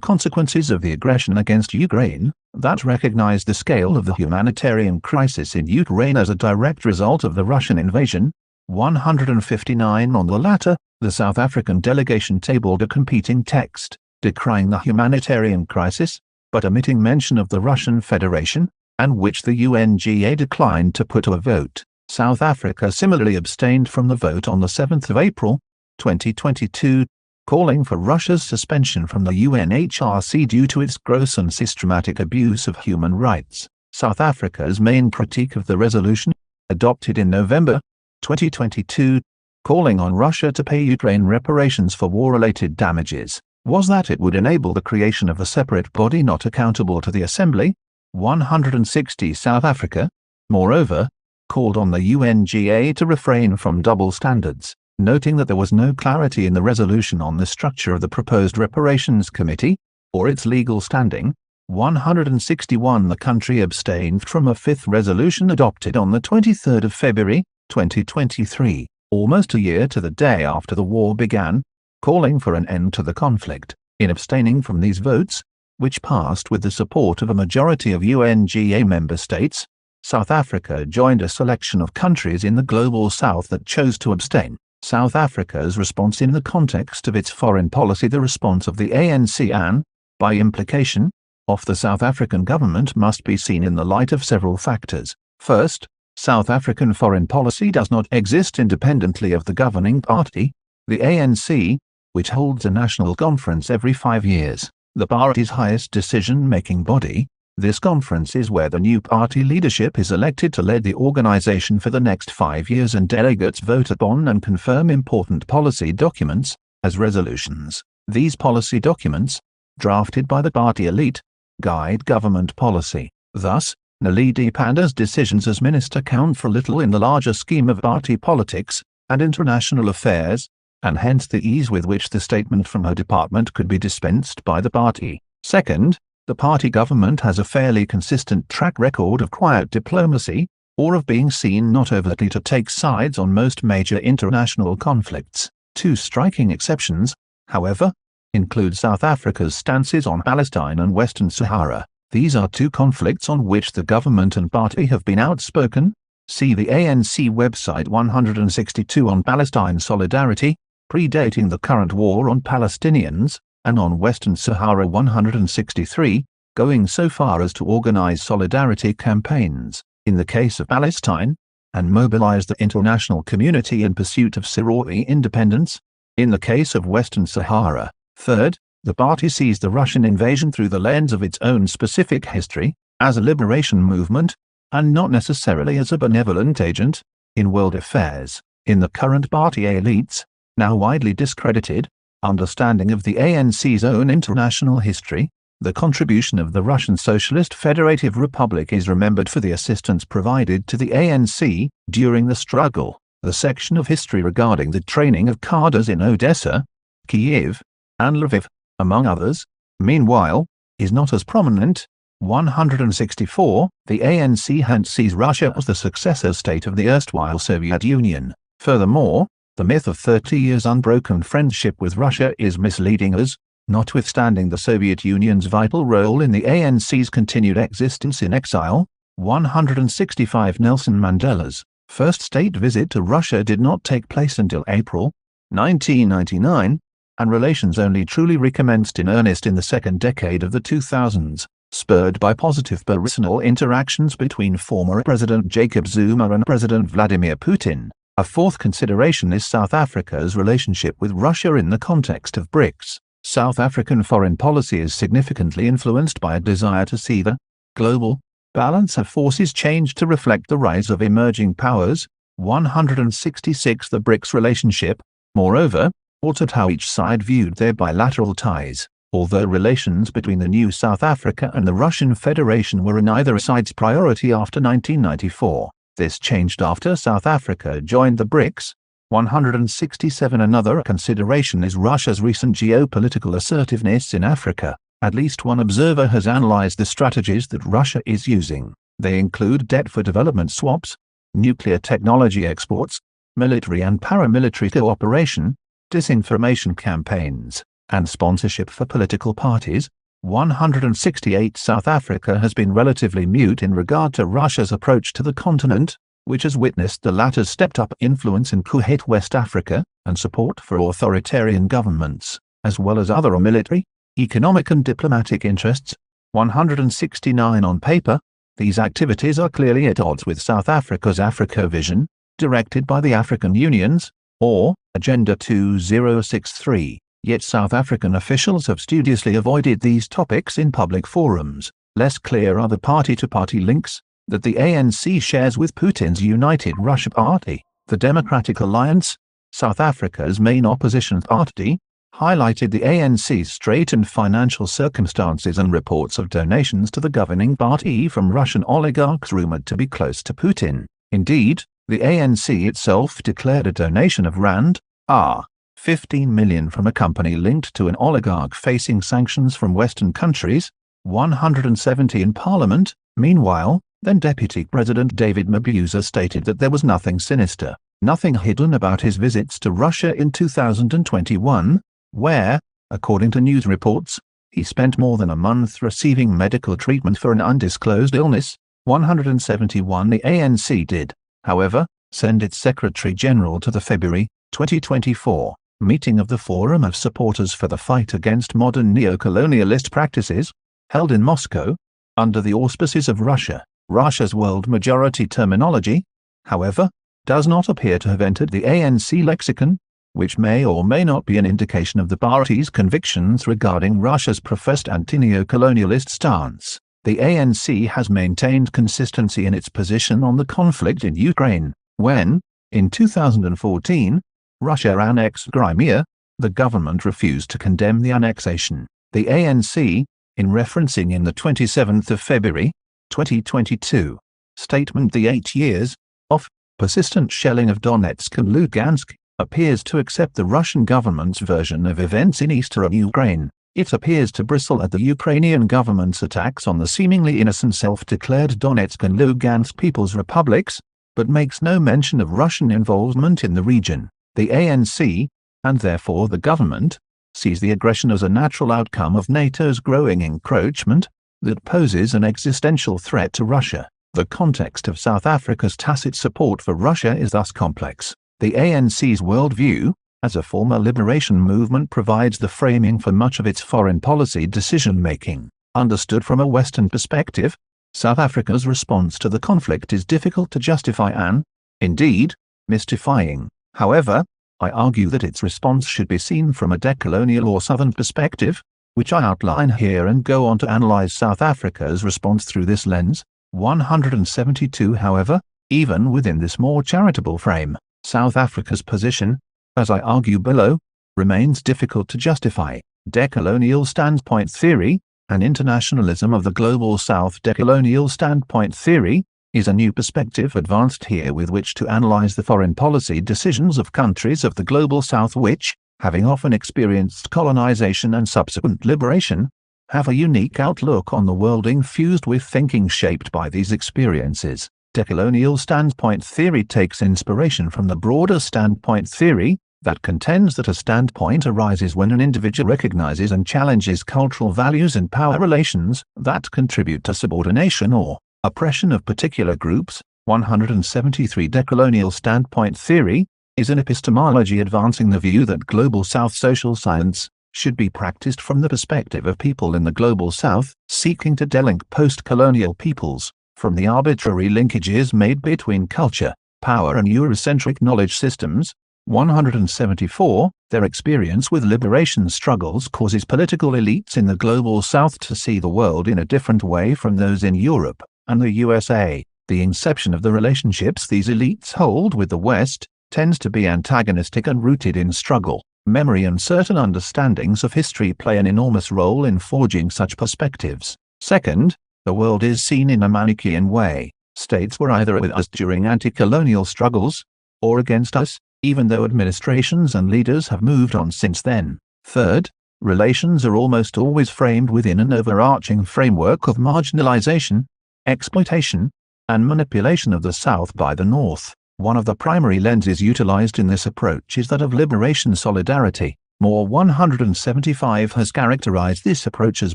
consequences of the aggression against Ukraine, that recognized the scale of the humanitarian crisis in Ukraine as a direct result of the Russian invasion. 159 on the latter, the South African delegation tabled a competing text, decrying the humanitarian crisis, but omitting mention of the Russian Federation, and which the UNGA declined to put to a vote. South Africa similarly abstained from the vote on the 7th of April, 2022, calling for Russia's suspension from the UNHRC due to its gross and systematic abuse of human rights. South Africa's main critique of the resolution, adopted in November 2022, calling on Russia to pay Ukraine reparations for war-related damages, was that it would enable the creation of a separate body not accountable to the Assembly, 160 South Africa, moreover, called on the UNGA to refrain from double standards, noting that there was no clarity in the resolution on the structure of the proposed reparations committee, or its legal standing. 161 The country abstained from a fifth resolution adopted on the 23rd of February, 2023, almost a year to the day after the war began, calling for an end to the conflict. In abstaining from these votes, which passed with the support of a majority of UNGA member states, South Africa joined a selection of countries in the Global South that chose to abstain. South Africa's response in the context of its foreign policy the response of the ANC and, by implication, of the South African government must be seen in the light of several factors. First, South African foreign policy does not exist independently of the governing party, the ANC, which holds a national conference every five years the party's highest decision-making body, this conference is where the new party leadership is elected to lead the organization for the next five years and delegates vote upon and confirm important policy documents, as resolutions. These policy documents, drafted by the party elite, guide government policy. Thus, Naledi Pandor's decisions as minister count for little in the larger scheme of party politics and international affairs, and hence the ease with which the statement from her department could be dispensed by the party. Second, the party government has a fairly consistent track record of quiet diplomacy, or of being seen not overtly to take sides on most major international conflicts. Two striking exceptions, however, include South Africa's stances on Palestine and Western Sahara. These are two conflicts on which the government and party have been outspoken. See the ANC website 162 on Palestine Solidarity, predating the current war on Palestinians, and on Western Sahara 163, going so far as to organize solidarity campaigns, in the case of Palestine, and mobilize the international community in pursuit of Sahrawi independence, in the case of Western Sahara. Third, the party sees the Russian invasion through the lens of its own specific history, as a liberation movement, and not necessarily as a benevolent agent, in world affairs. In the current party elites, now widely discredited, understanding of the ANC's own international history, the contribution of the Russian Socialist Federative Republic is remembered for the assistance provided to the ANC during the struggle. The section of history regarding the training of cadres in Odessa, Kiev, and Lviv, among others, meanwhile, is not as prominent. 164. The ANC hence sees Russia as the successor state of the erstwhile Soviet Union. Furthermore, the myth of 30 years unbroken friendship with Russia is misleading us, notwithstanding the Soviet Union's vital role in the ANC's continued existence in exile, 165 Nelson Mandela's first state visit to Russia did not take place until April 1999, and relations only truly recommenced in earnest in the second decade of the 2000s, spurred by positive personal interactions between former President Jacob Zuma and President Vladimir Putin. A fourth consideration is South Africa's relationship with Russia in the context of BRICS. South African foreign policy is significantly influenced by a desire to see the global balance of forces change to reflect the rise of emerging powers. 166 The BRICS relationship, moreover, altered how each side viewed their bilateral ties. Although relations between the new South Africa and the Russian Federation were in either side's priority after 1994, this changed after South Africa joined the BRICS, 167 Another consideration is Russia's recent geopolitical assertiveness in Africa. At least one observer has analyzed the strategies that Russia is using. They include debt for development swaps, nuclear technology exports, military and paramilitary cooperation, disinformation campaigns, and sponsorship for political parties. 168 South Africa has been relatively mute in regard to Russia's approach to the continent, which has witnessed the latter's stepped-up influence in Kuwait West Africa, and support for authoritarian governments, as well as other military, economic and diplomatic interests. 169 On paper, these activities are clearly at odds with South Africa's Africa Vision, directed by the African Unions, or Agenda 2063. Yet South African officials have studiously avoided these topics in public forums. Less clear are the party-to-party -party links, that the ANC shares with Putin's United Russia Party, the Democratic Alliance, South Africa's main opposition party, highlighted the ANC's straitened financial circumstances and reports of donations to the governing party from Russian oligarchs rumored to be close to Putin. Indeed, the ANC itself declared a donation of Rand, R. 15 million from a company linked to an oligarch facing sanctions from Western countries, 170 in Parliament. Meanwhile, then Deputy President David Mabuza stated that there was nothing sinister, nothing hidden about his visits to Russia in 2021, where, according to news reports, he spent more than a month receiving medical treatment for an undisclosed illness. 171 The ANC did, however, send its Secretary General to the February 2024 meeting of the Forum of Supporters for the Fight Against Modern Neo-Colonialist Practices, held in Moscow, under the auspices of Russia. Russia's world majority terminology, however, does not appear to have entered the ANC lexicon, which may or may not be an indication of the party's convictions regarding Russia's professed anti-neo-colonialist stance. The ANC has maintained consistency in its position on the conflict in Ukraine, when, in 2014, Russia annexed Crimea, the government refused to condemn the annexation. The ANC, in referencing in the 27th of February, 2022. Statement The eight years of persistent shelling of Donetsk and Lugansk appears to accept the Russian government's version of events in eastern Ukraine. It appears to bristle at the Ukrainian government's attacks on the seemingly innocent self-declared Donetsk and Lugansk People's Republics, but makes no mention of Russian involvement in the region. The ANC, and therefore the government, sees the aggression as a natural outcome of NATO's growing encroachment, that poses an existential threat to Russia. The context of South Africa's tacit support for Russia is thus complex. The ANC's worldview, as a former liberation movement provides the framing for much of its foreign policy decision-making. Understood from a Western perspective, South Africa's response to the conflict is difficult to justify and, indeed, mystifying. However, I argue that its response should be seen from a decolonial or southern perspective, which I outline here and go on to analyze South Africa's response through this lens. 172 However, even within this more charitable frame, South Africa's position, as I argue below, remains difficult to justify. Decolonial standpoint theory, an internationalism of the global South decolonial standpoint theory, is a new perspective advanced here with which to analyze the foreign policy decisions of countries of the global South which, having often experienced colonization and subsequent liberation, have a unique outlook on the world infused with thinking shaped by these experiences. Decolonial standpoint theory takes inspiration from the broader standpoint theory that contends that a standpoint arises when an individual recognizes and challenges cultural values and power relations that contribute to subordination or oppression of particular groups. 173 Decolonial standpoint theory is an epistemology advancing the view that Global South social science should be practiced from the perspective of people in the Global South seeking to delink post-colonial peoples from the arbitrary linkages made between culture, power and Eurocentric knowledge systems. 174, their experience with liberation struggles causes political elites in the Global South to see the world in a different way from those in Europe and the USA. The inception of the relationships these elites hold with the West tends to be antagonistic and rooted in struggle. Memory and certain understandings of history play an enormous role in forging such perspectives. Second, the world is seen in a Manichaean way. States were either with us during anti-colonial struggles, or against us, even though administrations and leaders have moved on since then. Third, relations are almost always framed within an overarching framework of marginalization, exploitation, and manipulation of the South by the North. One of the primary lenses utilized in this approach is that of liberation solidarity. More 175 has characterized this approach as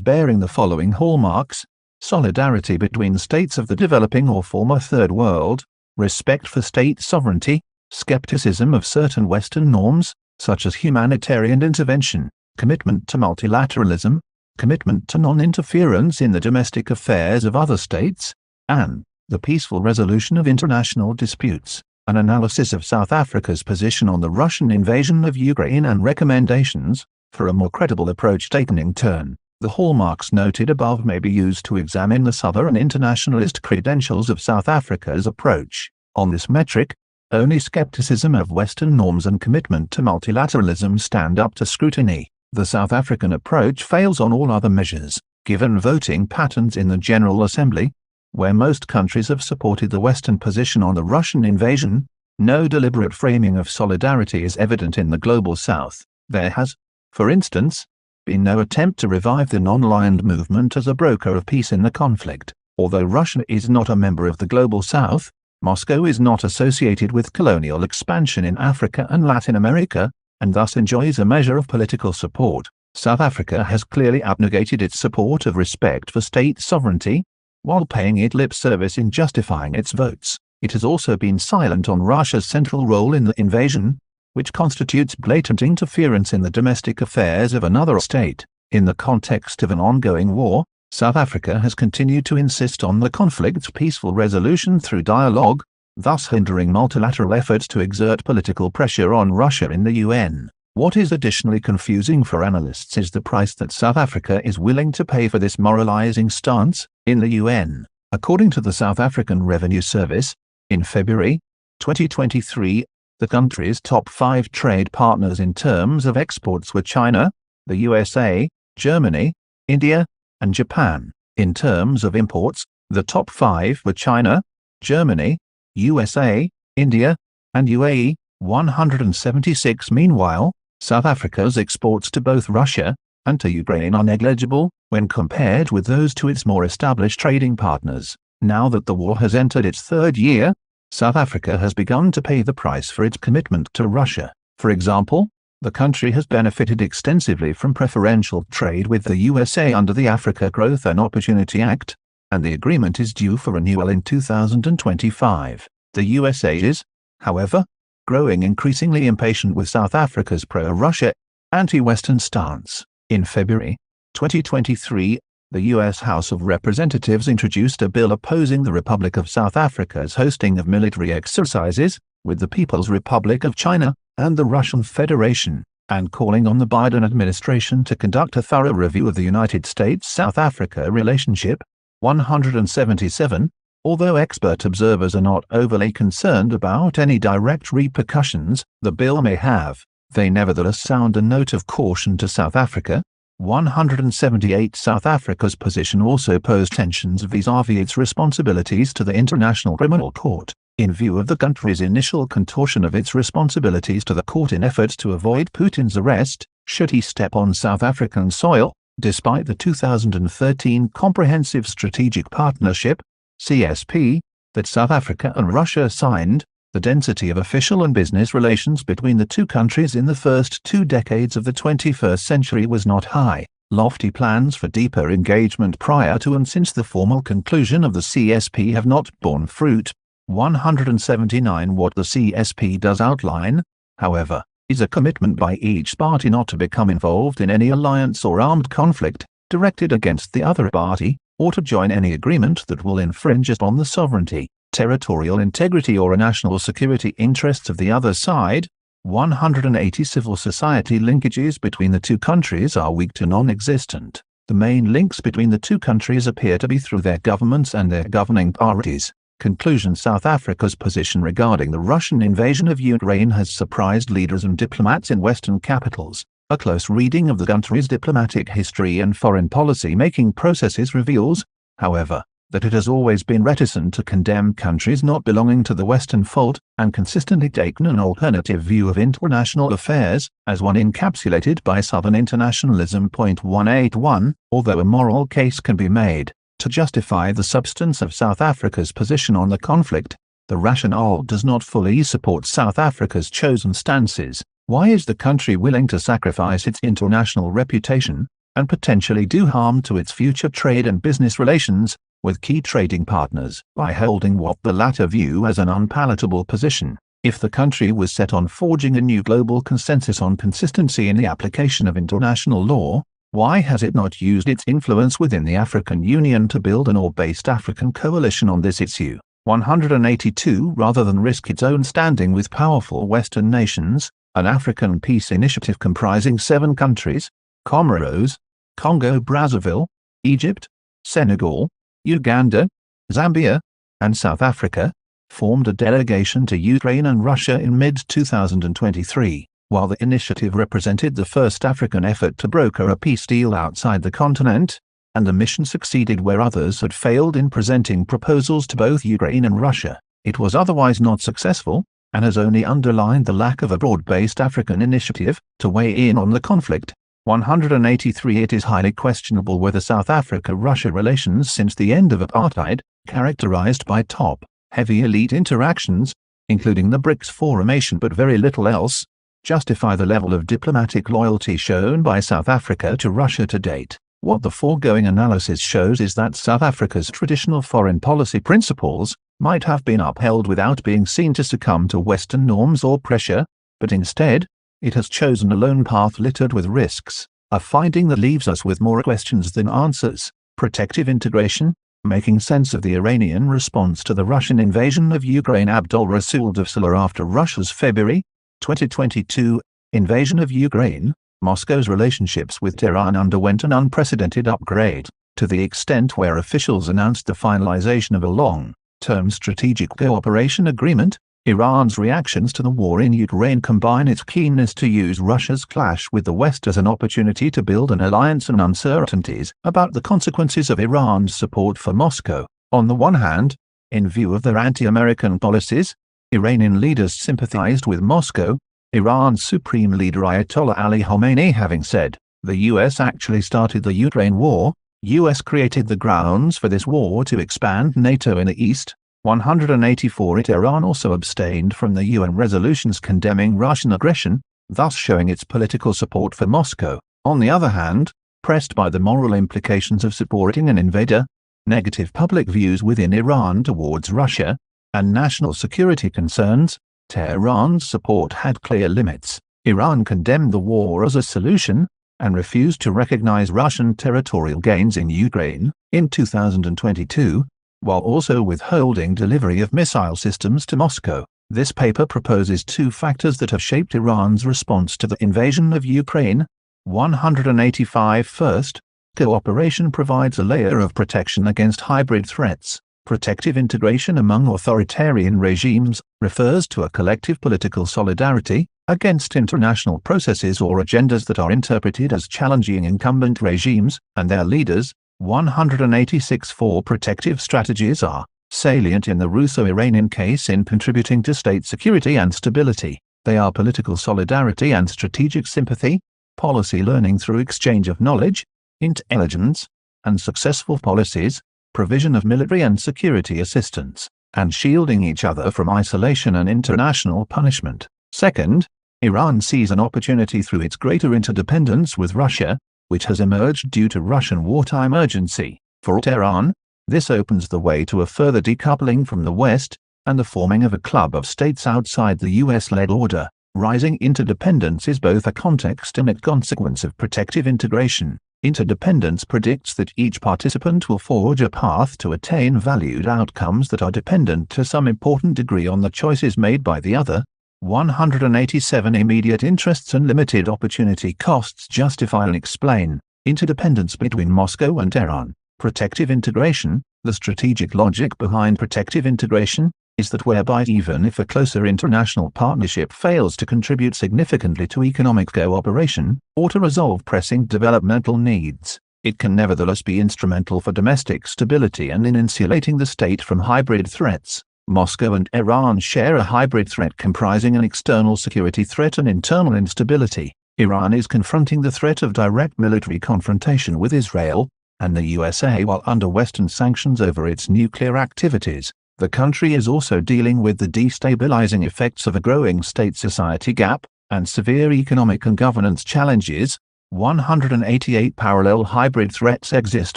bearing the following hallmarks. Solidarity between states of the developing or former Third World, respect for state sovereignty, skepticism of certain Western norms, such as humanitarian intervention, commitment to multilateralism, commitment to non-interference in the domestic affairs of other states, and the peaceful resolution of international disputes, an analysis of South Africa's position on the Russian invasion of Ukraine and recommendations for a more credible approach taken in turn. The hallmarks noted above may be used to examine the Southern internationalist credentials of South Africa's approach. On this metric, only skepticism of Western norms and commitment to multilateralism stand up to scrutiny. The South African approach fails on all other measures, given voting patterns in the General Assembly, where most countries have supported the Western position on the Russian invasion, no deliberate framing of solidarity is evident in the Global South. There has, for instance, been no attempt to revive the non-aligned movement as a broker of peace in the conflict. Although Russia is not a member of the Global South, Moscow is not associated with colonial expansion in Africa and Latin America, and thus enjoys a measure of political support. South Africa has clearly abnegated its support of respect for state sovereignty, while paying it lip service in justifying its votes. It has also been silent on Russia's central role in the invasion, which constitutes blatant interference in the domestic affairs of another state. In the context of an ongoing war, South Africa has continued to insist on the conflict's peaceful resolution through dialogue, thus hindering multilateral efforts to exert political pressure on Russia in the UN. What is additionally confusing for analysts is the price that South Africa is willing to pay for this moralizing stance in the UN. According to the South African Revenue Service, in February 2023, the country's top five trade partners in terms of exports were China, the USA, Germany, India, and Japan. In terms of imports, the top five were China, Germany, USA, India, and UAE. 176 Meanwhile, South Africa's exports to both Russia and to Ukraine are negligible when compared with those to its more established trading partners. Now that the war has entered its third year, South Africa has begun to pay the price for its commitment to Russia. For example, the country has benefited extensively from preferential trade with the USA under the Africa Growth and Opportunity Act, and the agreement is due for renewal in 2025. The USA is, however, growing increasingly impatient with South Africa's pro-Russia, anti-Western stance. In February 2023, the U.S. House of Representatives introduced a bill opposing the Republic of South Africa's hosting of military exercises with the People's Republic of China and the Russian Federation, and calling on the Biden administration to conduct a thorough review of the United States-South Africa relationship. 177. Although expert observers are not overly concerned about any direct repercussions the bill may have, they nevertheless sound a note of caution to South Africa, 178 South Africa's position also posed tensions vis-à-vis its responsibilities to the International Criminal Court, in view of the country's initial contortion of its responsibilities to the court in efforts to avoid Putin's arrest, should he step on South African soil, despite the 2013 Comprehensive Strategic Partnership, CSP, that South Africa and Russia signed, the density of official and business relations between the two countries in the first two decades of the 21st century was not high. Lofty plans for deeper engagement prior to and since the formal conclusion of the CSP have not borne fruit. 179 What the CSP does outline, however, is a commitment by each party not to become involved in any alliance or armed conflict directed against the other party, or to join any agreement that will infringe upon the sovereignty, territorial integrity or national security interests of the other side, 180 civil society linkages between the two countries are weak to non-existent. The main links between the two countries appear to be through their governments and their governing parties. Conclusion South Africa's position regarding the Russian invasion of Ukraine has surprised leaders and diplomats in Western capitals. A close reading of the country's diplomatic history and foreign policy making processes reveals, however, that it has always been reticent to condemn countries not belonging to the Western Fold, and consistently taken an alternative view of international affairs, as one encapsulated by Southern Internationalism. 181, although a moral case can be made to justify the substance of South Africa's position on the conflict, the rationale does not fully support South Africa's chosen stances. Why is the country willing to sacrifice its international reputation, and potentially do harm to its future trade and business relations, with key trading partners by holding what the latter view as an unpalatable position. If the country was set on forging a new global consensus on consistency in the application of international law, why has it not used its influence within the African Union to build an all-based African coalition on this issue? 182 Rather than risk its own standing with powerful Western nations, an African peace initiative comprising seven countries, Comoros, Congo-Brazzaville, Egypt, Senegal, Uganda, Zambia, and South Africa, formed a delegation to Ukraine and Russia in mid-2023, while the initiative represented the first African effort to broker a peace deal outside the continent, and the mission succeeded where others had failed in presenting proposals to both Ukraine and Russia. It was otherwise not successful, and has only underlined the lack of a broad-based African initiative to weigh in on the conflict. 183 It is highly questionable whether South Africa-Russia relations since the end of apartheid, characterized by top, heavy elite interactions, including the BRICS formation but very little else, justify the level of diplomatic loyalty shown by South Africa to Russia to date. What the foregoing analysis shows is that South Africa's traditional foreign policy principles might have been upheld without being seen to succumb to Western norms or pressure, but instead, it has chosen a lone path littered with risks, a finding that leaves us with more questions than answers. Protective integration, making sense of the Iranian response to the Russian invasion of Ukraine Abdul Rasul Divsallar after Russia's February 2022 invasion of Ukraine, Moscow's relationships with Tehran underwent an unprecedented upgrade, to the extent where officials announced the finalization of a long-term strategic cooperation agreement, Iran's reactions to the war in Ukraine combine its keenness to use Russia's clash with the West as an opportunity to build an alliance and uncertainties about the consequences of Iran's support for Moscow. On the one hand, in view of their anti-American policies, Iranian leaders sympathized with Moscow, Iran's supreme leader Ayatollah Ali Khamenei having said, the US actually started the Ukraine war, US created the grounds for this war to expand NATO in the East, 184 it Iran also abstained from the UN resolutions condemning Russian aggression, thus showing its political support for Moscow. On the other hand, pressed by the moral implications of supporting an invader, negative public views within Iran towards Russia, and national security concerns, Tehran's support had clear limits. Iran condemned the war as a solution, and refused to recognize Russian territorial gains in Ukraine. In 2022, while also withholding delivery of missile systems to Moscow. This paper proposes two factors that have shaped Iran's response to the invasion of Ukraine. 185 First, cooperation provides a layer of protection against hybrid threats. Protective integration among authoritarian regimes refers to a collective political solidarity against international processes or agendas that are interpreted as challenging incumbent regimes and their leaders, 186 Four protective strategies are salient in the Russo-Iranian case in contributing to state security and stability. They are political solidarity and strategic sympathy, policy learning through exchange of knowledge, intelligence, and successful policies, provision of military and security assistance, and shielding each other from isolation and international punishment. Second, Iran sees an opportunity through its greater interdependence with Russia which has emerged due to Russian wartime urgency. For Tehran, this opens the way to a further decoupling from the West, and the forming of a club of states outside the US-led order. Rising interdependence is both a context and a consequence of protective integration. Interdependence predicts that each participant will forge a path to attain valued outcomes that are dependent to some important degree on the choices made by the other, 187 immediate interests and limited opportunity costs justify and explain interdependence between Moscow and Tehran. Protective integration, the strategic logic behind protective integration, is that whereby even if a closer international partnership fails to contribute significantly to economic cooperation, or to resolve pressing developmental needs, it can nevertheless be instrumental for domestic stability and in insulating the state from hybrid threats. Moscow and Iran share a hybrid threat comprising an external security threat and internal instability. Iran is confronting the threat of direct military confrontation with Israel and the USA while under Western sanctions over its nuclear activities. The country is also dealing with the destabilizing effects of a growing state-society gap and severe economic and governance challenges. 188 parallel hybrid threats exist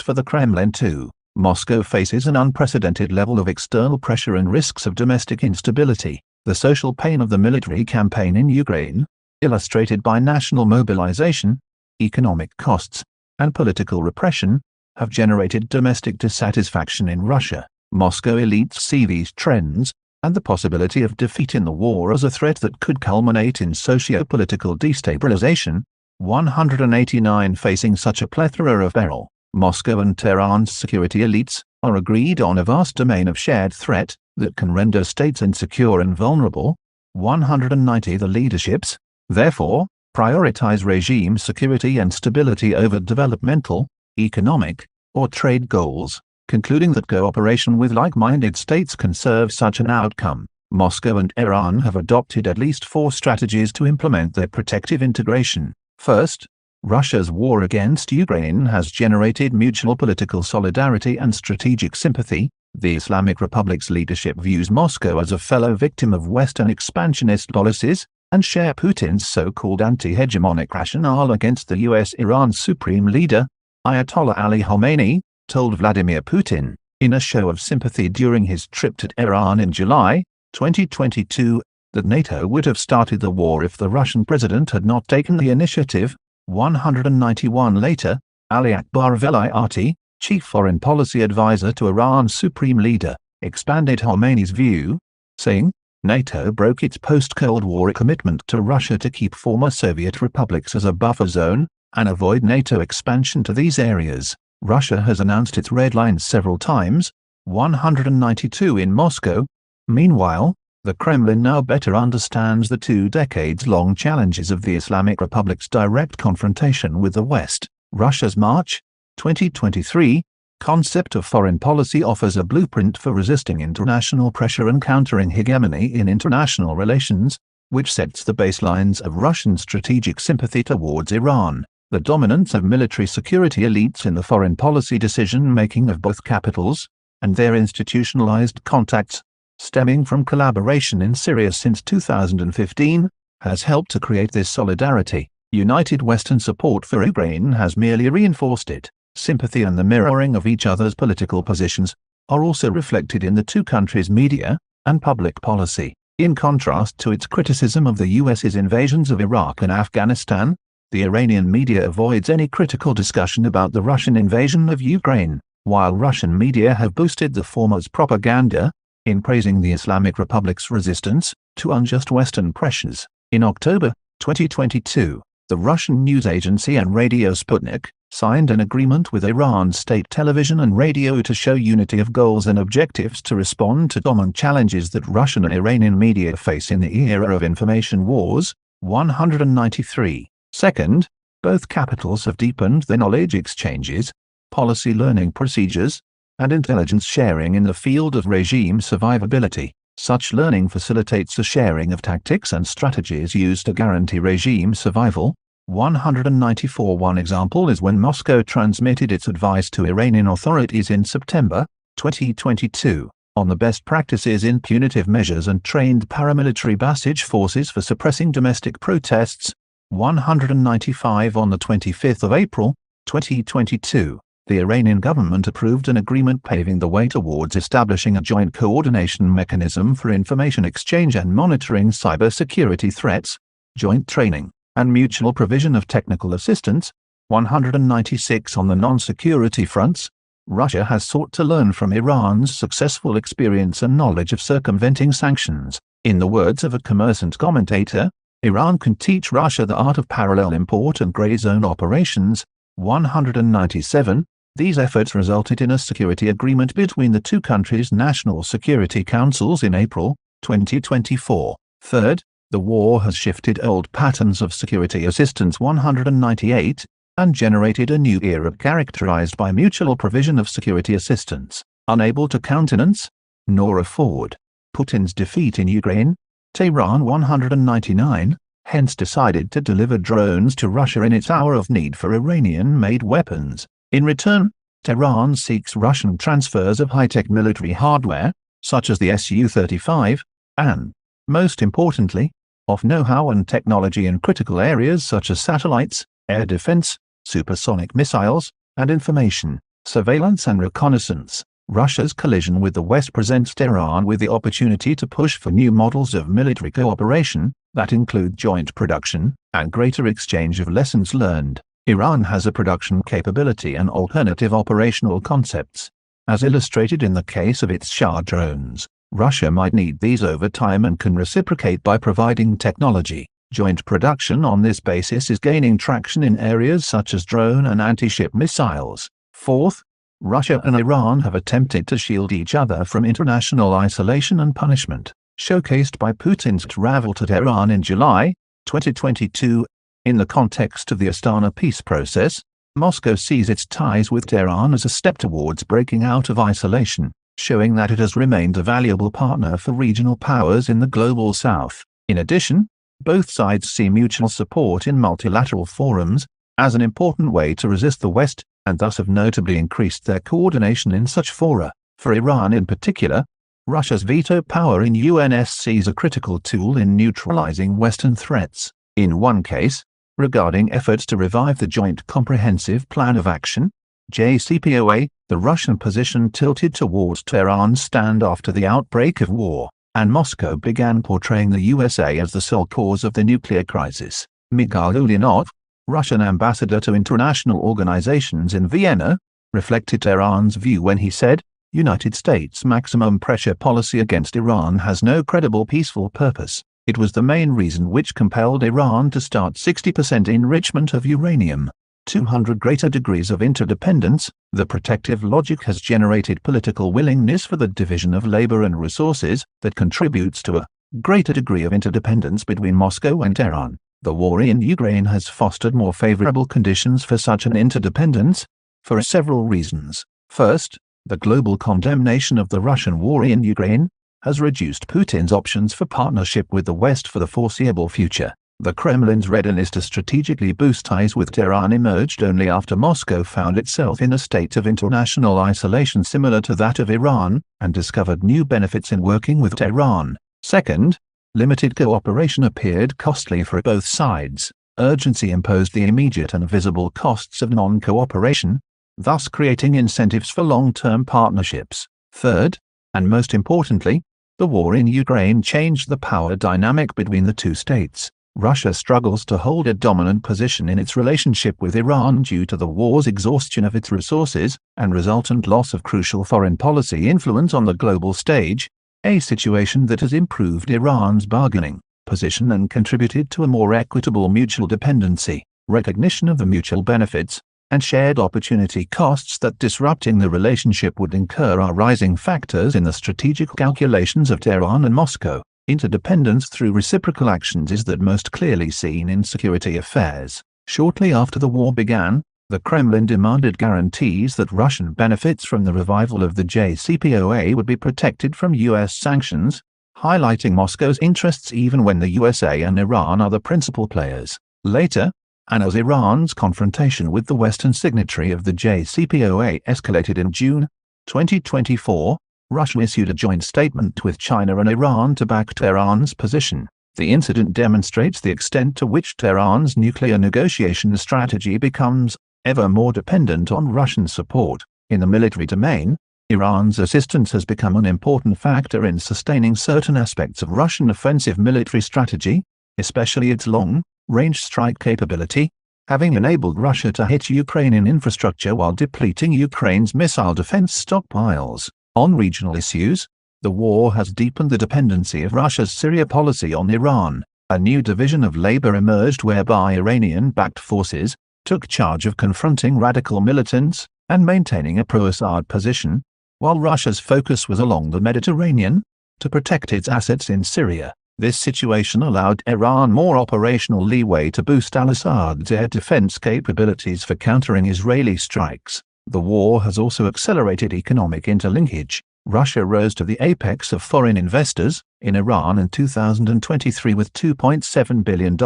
for the Kremlin too. Moscow faces an unprecedented level of external pressure and risks of domestic instability. The social pain of the military campaign in Ukraine, illustrated by national mobilization, economic costs, and political repression, have generated domestic dissatisfaction in Russia. Moscow elites see these trends, and the possibility of defeat in the war as a threat that could culminate in socio-political destabilization. 189 Facing such a plethora of peril, Moscow and Tehran's security elites are agreed on a vast domain of shared threat that can render states insecure and vulnerable. 190 The leaderships, therefore, prioritize regime security and stability over developmental, economic, or trade goals, concluding that cooperation with like-minded states can serve such an outcome. Moscow and Iran have adopted at least four strategies to implement their protective integration. First, Russia's war against Ukraine has generated mutual political solidarity and strategic sympathy. The Islamic Republic's leadership views Moscow as a fellow victim of Western expansionist policies and share Putin's so-called anti-hegemonic rationale against the U.S.-Iran supreme leader, Ayatollah Ali Khamenei, told Vladimir Putin, in a show of sympathy during his trip to Iran in July 2022, that NATO would have started the war if the Russian president had not taken the initiative. 191 later, Ali Akbar Velayati, chief foreign policy advisor to Iran's supreme leader, expanded Khamenei's view, saying, NATO broke its post-Cold War commitment to Russia to keep former Soviet republics as a buffer zone and avoid NATO expansion to these areas. Russia has announced its red lines several times, 192 in Moscow. Meanwhile, the Kremlin now better understands the two decades-long challenges of the Islamic Republic's direct confrontation with the West. Russia's March 2023 concept of foreign policy offers a blueprint for resisting international pressure and countering hegemony in international relations, which sets the baselines of Russian strategic sympathy towards Iran, the dominance of military security elites in the foreign policy decision-making of both capitals, and their institutionalized contacts stemming from collaboration in Syria since 2015, has helped to create this solidarity. United Western support for Ukraine has merely reinforced it. Sympathy and the mirroring of each other's political positions are also reflected in the two countries' media and public policy. In contrast to its criticism of the US's invasions of Iraq and Afghanistan, the Iranian media avoids any critical discussion about the Russian invasion of Ukraine, while Russian media have boosted the former's propaganda, in praising the Islamic Republic's resistance to unjust Western pressures. In October 2022, the Russian news agency and Radio Sputnik signed an agreement with Iran's state television and radio to show unity of goals and objectives to respond to common challenges that Russian and Iranian media face in the era of information wars. 193. Second, both capitals have deepened their knowledge exchanges, policy learning procedures, and intelligence sharing in the field of regime survivability. Such learning facilitates the sharing of tactics and strategies used to guarantee regime survival. 194 One example is when Moscow transmitted its advice to Iranian authorities in September 2022 on the best practices in punitive measures and trained paramilitary Basij forces for suppressing domestic protests. 195 On the 25th of April 2022 the Iranian government approved an agreement paving the way towards establishing a joint coordination mechanism for information exchange and monitoring cybersecurity threats, joint training, and mutual provision of technical assistance. 196 On the non-security fronts, Russia has sought to learn from Iran's successful experience and knowledge of circumventing sanctions. In the words of a Kommersant commentator, Iran can teach Russia the art of parallel import and gray zone operations. 197 these efforts resulted in a security agreement between the two countries' national security councils in April 2024. Third, the war has shifted old patterns of security assistance 198. and generated a new era characterized by mutual provision of security assistance, unable to countenance, nor afford, Putin's defeat in Ukraine, Tehran 199, hence decided to deliver drones to Russia in its hour of need for Iranian-made weapons. In return, Tehran seeks Russian transfers of high-tech military hardware, such as the Su-35, and, most importantly, of know-how and technology in critical areas such as satellites, air defense, supersonic missiles, and information, surveillance and reconnaissance. Russia's collision with the West presents Tehran with the opportunity to push for new models of military cooperation that include joint production and greater exchange of lessons learned. Iran has a production capability and alternative operational concepts. As illustrated in the case of its Shahed drones, Russia might need these over time and can reciprocate by providing technology. Joint production on this basis is gaining traction in areas such as drone and anti-ship missiles. Fourth, Russia and Iran have attempted to shield each other from international isolation and punishment, showcased by Putin's travel to Tehran in July 2022. In the context of the Astana peace process, Moscow sees its ties with Tehran as a step towards breaking out of isolation, showing that it has remained a valuable partner for regional powers in the global south. In addition, both sides see mutual support in multilateral forums as an important way to resist the West and thus have notably increased their coordination in such fora. For Iran in particular, Russia's veto power in UNSC is a critical tool in neutralizing Western threats. In one case, regarding efforts to revive the Joint Comprehensive Plan of Action, JCPOA, the Russian position tilted towards Tehran's stand after the outbreak of war, and Moscow began portraying the USA as the sole cause of the nuclear crisis. Mikhail Ulyanov, Russian ambassador to international organizations in Vienna, reflected Tehran's view when he said, United States' maximum pressure policy against Iran has no credible peaceful purpose. It was the main reason which compelled Iran to start 60% enrichment of uranium. 200 greater degrees of interdependence, the protective logic has generated political willingness for the division of labor and resources that contributes to a greater degree of interdependence between Moscow and Tehran. The war in Ukraine has fostered more favorable conditions for such an interdependence, for several reasons. First, the global condemnation of the Russian war in Ukraine has reduced Putin's options for partnership with the West for the foreseeable future. The Kremlin's readiness to strategically boost ties with Tehran emerged only after Moscow found itself in a state of international isolation similar to that of Iran, and discovered new benefits in working with Tehran. Second, Limited cooperation appeared costly for both sides. Urgency imposed the immediate and visible costs of non-cooperation, thus creating incentives for long-term partnerships. Third, and most importantly, the war in Ukraine changed the power dynamic between the two states. Russia struggles to hold a dominant position in its relationship with Iran due to the war's exhaustion of its resources and resultant loss of crucial foreign policy influence on the global stage, a situation that has improved Iran's bargaining position and contributed to a more equitable mutual dependency, recognition of the mutual benefits, and shared opportunity costs that disrupting the relationship would incur are rising factors in the strategic calculations of Tehran and Moscow. Interdependence through reciprocal actions is that most clearly seen in security affairs. Shortly after the war began, the Kremlin demanded guarantees that Russian benefits from the revival of the JCPOA would be protected from U.S. sanctions, highlighting Moscow's interests even when the USA and Iran are the principal players. Later, and as Iran's confrontation with the Western signatory of the JCPOA escalated in June 2024, Russia issued a joint statement with China and Iran to back Tehran's position. The incident demonstrates the extent to which Tehran's nuclear negotiation strategy becomes ever more dependent on Russian support. In the military domain, Iran's assistance has become an important factor in sustaining certain aspects of Russian offensive military strategy, especially its long-range strike capability, having enabled Russia to hit Ukrainian infrastructure while depleting Ukraine's missile defense stockpiles. On regional issues, the war has deepened the dependency of Russia's Syria policy on Iran. A new division of labor emerged whereby Iranian-backed forces, took charge of confronting radical militants and maintaining a pro-Assad position, while Russia's focus was along the Mediterranean, to protect its assets in Syria. This situation allowed Iran more operational leeway to boost al-Assad's air defense capabilities for countering Israeli strikes. The war has also accelerated economic interlinkage. Russia rose to the apex of foreign investors in Iran in 2023 with $2.7 billion,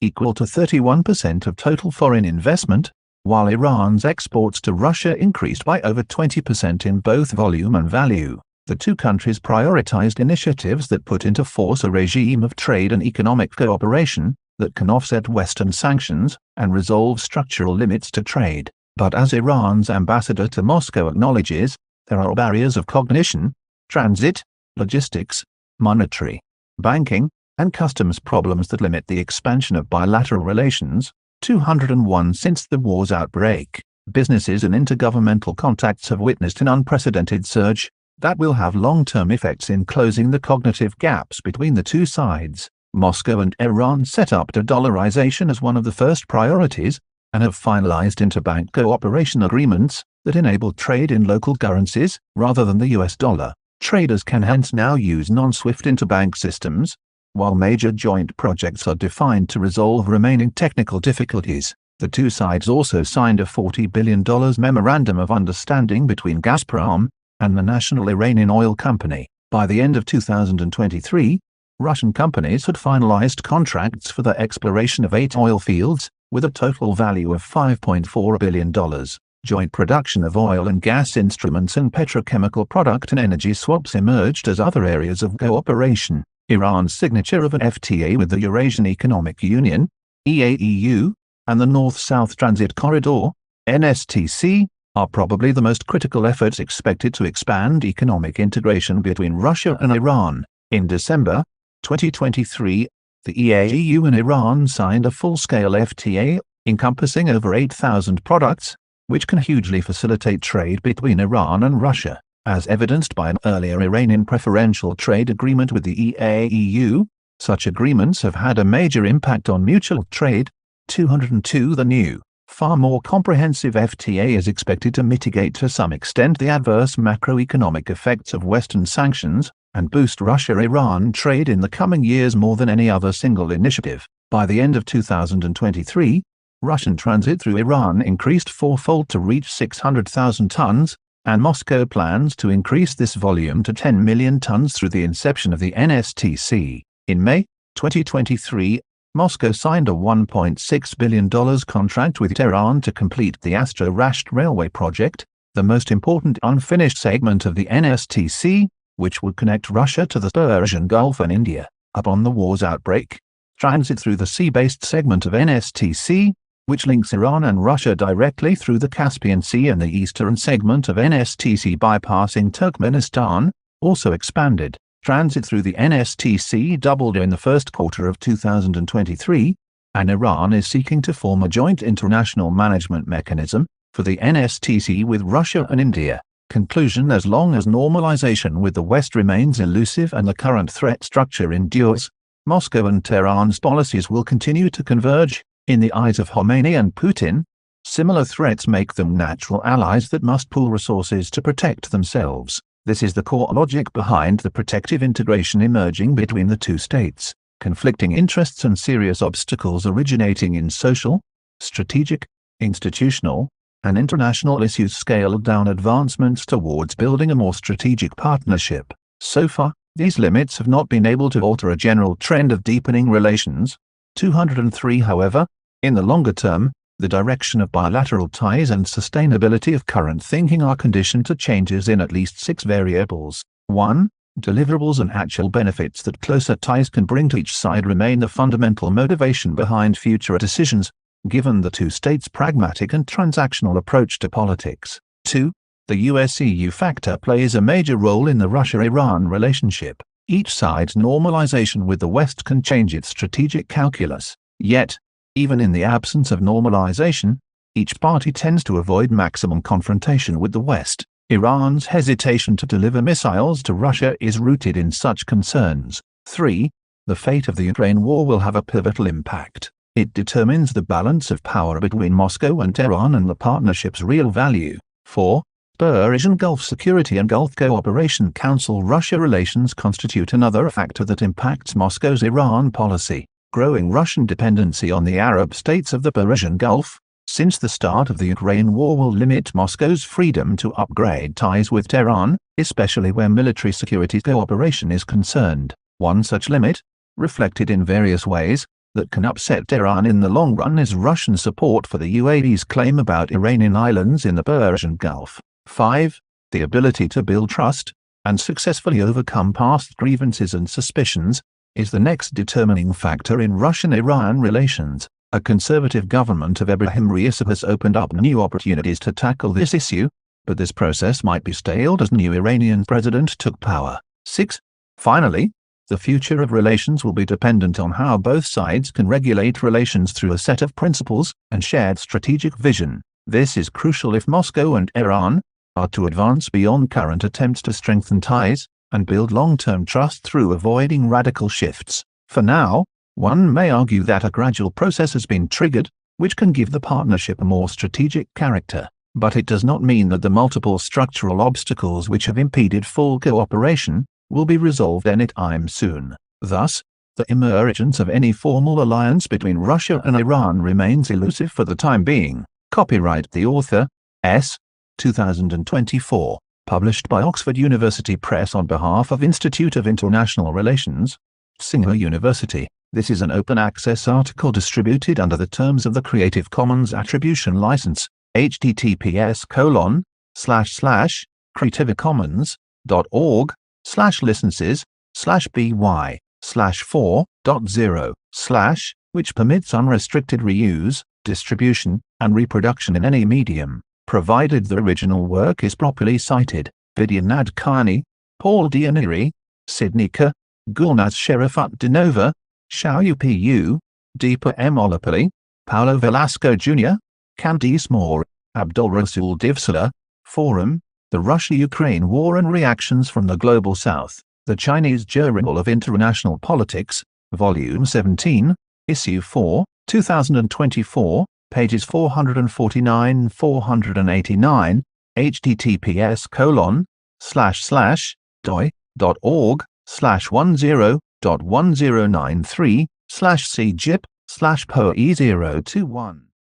equal to 31% of total foreign investment, while Iran's exports to Russia increased by over 20% in both volume and value the two countries prioritized initiatives that put into force a regime of trade and economic cooperation that can offset Western sanctions and resolve structural limits to trade. But as Iran's ambassador to Moscow acknowledges, there are barriers of cognition, transit, logistics, monetary, banking, and customs problems that limit the expansion of bilateral relations, 201 since the war's outbreak. Businesses and intergovernmental contacts have witnessed an unprecedented surge that will have long-term effects in closing the cognitive gaps between the two sides. Moscow and Iran set up de-dollarization as one of the first priorities, and have finalized interbank cooperation agreements that enable trade in local currencies rather than the US dollar. Traders can hence now use non-SWIFT interbank systems, while major joint projects are defined to resolve remaining technical difficulties. The two sides also signed a $40 billion memorandum of understanding between Gazprom, and the National Iranian Oil Company. By the end of 2023, Russian companies had finalized contracts for the exploration of eight oil fields, with a total value of $5.4 billion. Joint production of oil and gas instruments and petrochemical product and energy swaps emerged as other areas of cooperation. Iran's signature of an FTA with the Eurasian Economic Union, EAEU, and the North-South Transit Corridor, NSTC, are probably the most critical efforts expected to expand economic integration between Russia and Iran. In December 2023, the EAEU and Iran signed a full-scale FTA encompassing over 8,000 products, which can hugely facilitate trade between Iran and Russia, as evidenced by an earlier Iranian preferential trade agreement with the EAEU. Such agreements have had a major impact on mutual trade. 202 The new far more comprehensive FTA is expected to mitigate to some extent the adverse macroeconomic effects of Western sanctions and boost Russia-Iran trade in the coming years more than any other single initiative. By the end of 2023, Russian transit through Iran increased fourfold to reach 600,000 tons, and Moscow plans to increase this volume to 10 million tons through the inception of the NSTC. In May 2023, Moscow signed a $1.6 billion contract with Tehran to complete the Astara-Rasht railway project, the most important unfinished segment of the NSTC, which would connect Russia to the Persian Gulf and India. Upon the war's outbreak, transit through the sea-based segment of NSTC, which links Iran and Russia directly through the Caspian Sea and the eastern segment of NSTC bypassing Turkmenistan, also expanded. Transit through the NSTC doubled in the first quarter of 2023, and Iran is seeking to form a joint international management mechanism for the NSTC with Russia and India. Conclusion As long as normalization with the West remains elusive and the current threat structure endures, Moscow and Tehran's policies will continue to converge. In the eyes of Khamenei and Putin, similar threats make them natural allies that must pool resources to protect themselves. This is the core logic behind the protective integration emerging between the two states, conflicting interests and serious obstacles originating in social, strategic, institutional, and international issues scaled down advancements towards building a more strategic partnership. So far, these limits have not been able to alter a general trend of deepening relations. 203 However, in the longer term, the direction of bilateral ties and sustainability of current thinking are conditioned to changes in at least six variables. 1. Deliverables and actual benefits that closer ties can bring to each side remain the fundamental motivation behind future decisions, given the two states' pragmatic and transactional approach to politics. 2. The US-EU factor plays a major role in the Russia-Iran relationship. Each side's normalization with the West can change its strategic calculus. Yet, even in the absence of normalization, each party tends to avoid maximum confrontation with the West. Iran's hesitation to deliver missiles to Russia is rooted in such concerns. 3. The fate of the Ukraine war will have a pivotal impact. It determines the balance of power between Moscow and Tehran and the partnership's real value. 4. Persian Gulf Security and Gulf Cooperation Council Russia relations constitute another factor that impacts Moscow's Iran policy. Growing Russian dependency on the Arab states of the Persian Gulf, since the start of the Ukraine war will limit Moscow's freedom to upgrade ties with Tehran, especially where military security cooperation is concerned. One such limit, reflected in various ways, that can upset Tehran in the long run is Russian support for the UAE's claim about Iranian islands in the Persian Gulf. 5. The ability to build trust, and successfully overcome past grievances and suspicions, is the next determining factor in Russian-Iran relations. A conservative government of Ebrahim Raisi has opened up new opportunities to tackle this issue, but this process might be staled as new Iranian president took power. 6. Finally, the future of relations will be dependent on how both sides can regulate relations through a set of principles and shared strategic vision. This is crucial if Moscow and Iran are to advance beyond current attempts to strengthen ties and build long-term trust through avoiding radical shifts. For now, one may argue that a gradual process has been triggered, which can give the partnership a more strategic character, but it does not mean that the multiple structural obstacles which have impeded full cooperation will be resolved anytime soon. Thus, the emergence of any formal alliance between Russia and Iran remains elusive for the time being. Copyright the author, S. 2024, published by Oxford University Press on behalf of Institute of International Relations, Tsinghua University. This is an open access article distributed under the terms of the Creative Commons Attribution License, https colon slash slash creativecommons.org slash licenses slash by slash 4.0 slash which permits unrestricted reuse, distribution, and reproduction in any medium, provided the original work is properly cited. Vidya Nadkarni, Paul D'Anieri, Sidney K. Gulnaz Sharafutdinova, Xiao Pu, Deepa M. Ollapally, Paulo Velasco Jr., Candice Moore, Abdul Rasul Divsallar, Forum, The Russia-Ukraine War and Reactions from the Global South, The Chinese Journal of International Politics, Volume 17, Issue 4, 2024, pages 449-489, https colon, slash slash, doi.org, slash 10.1093, slash cjip, slash poe 021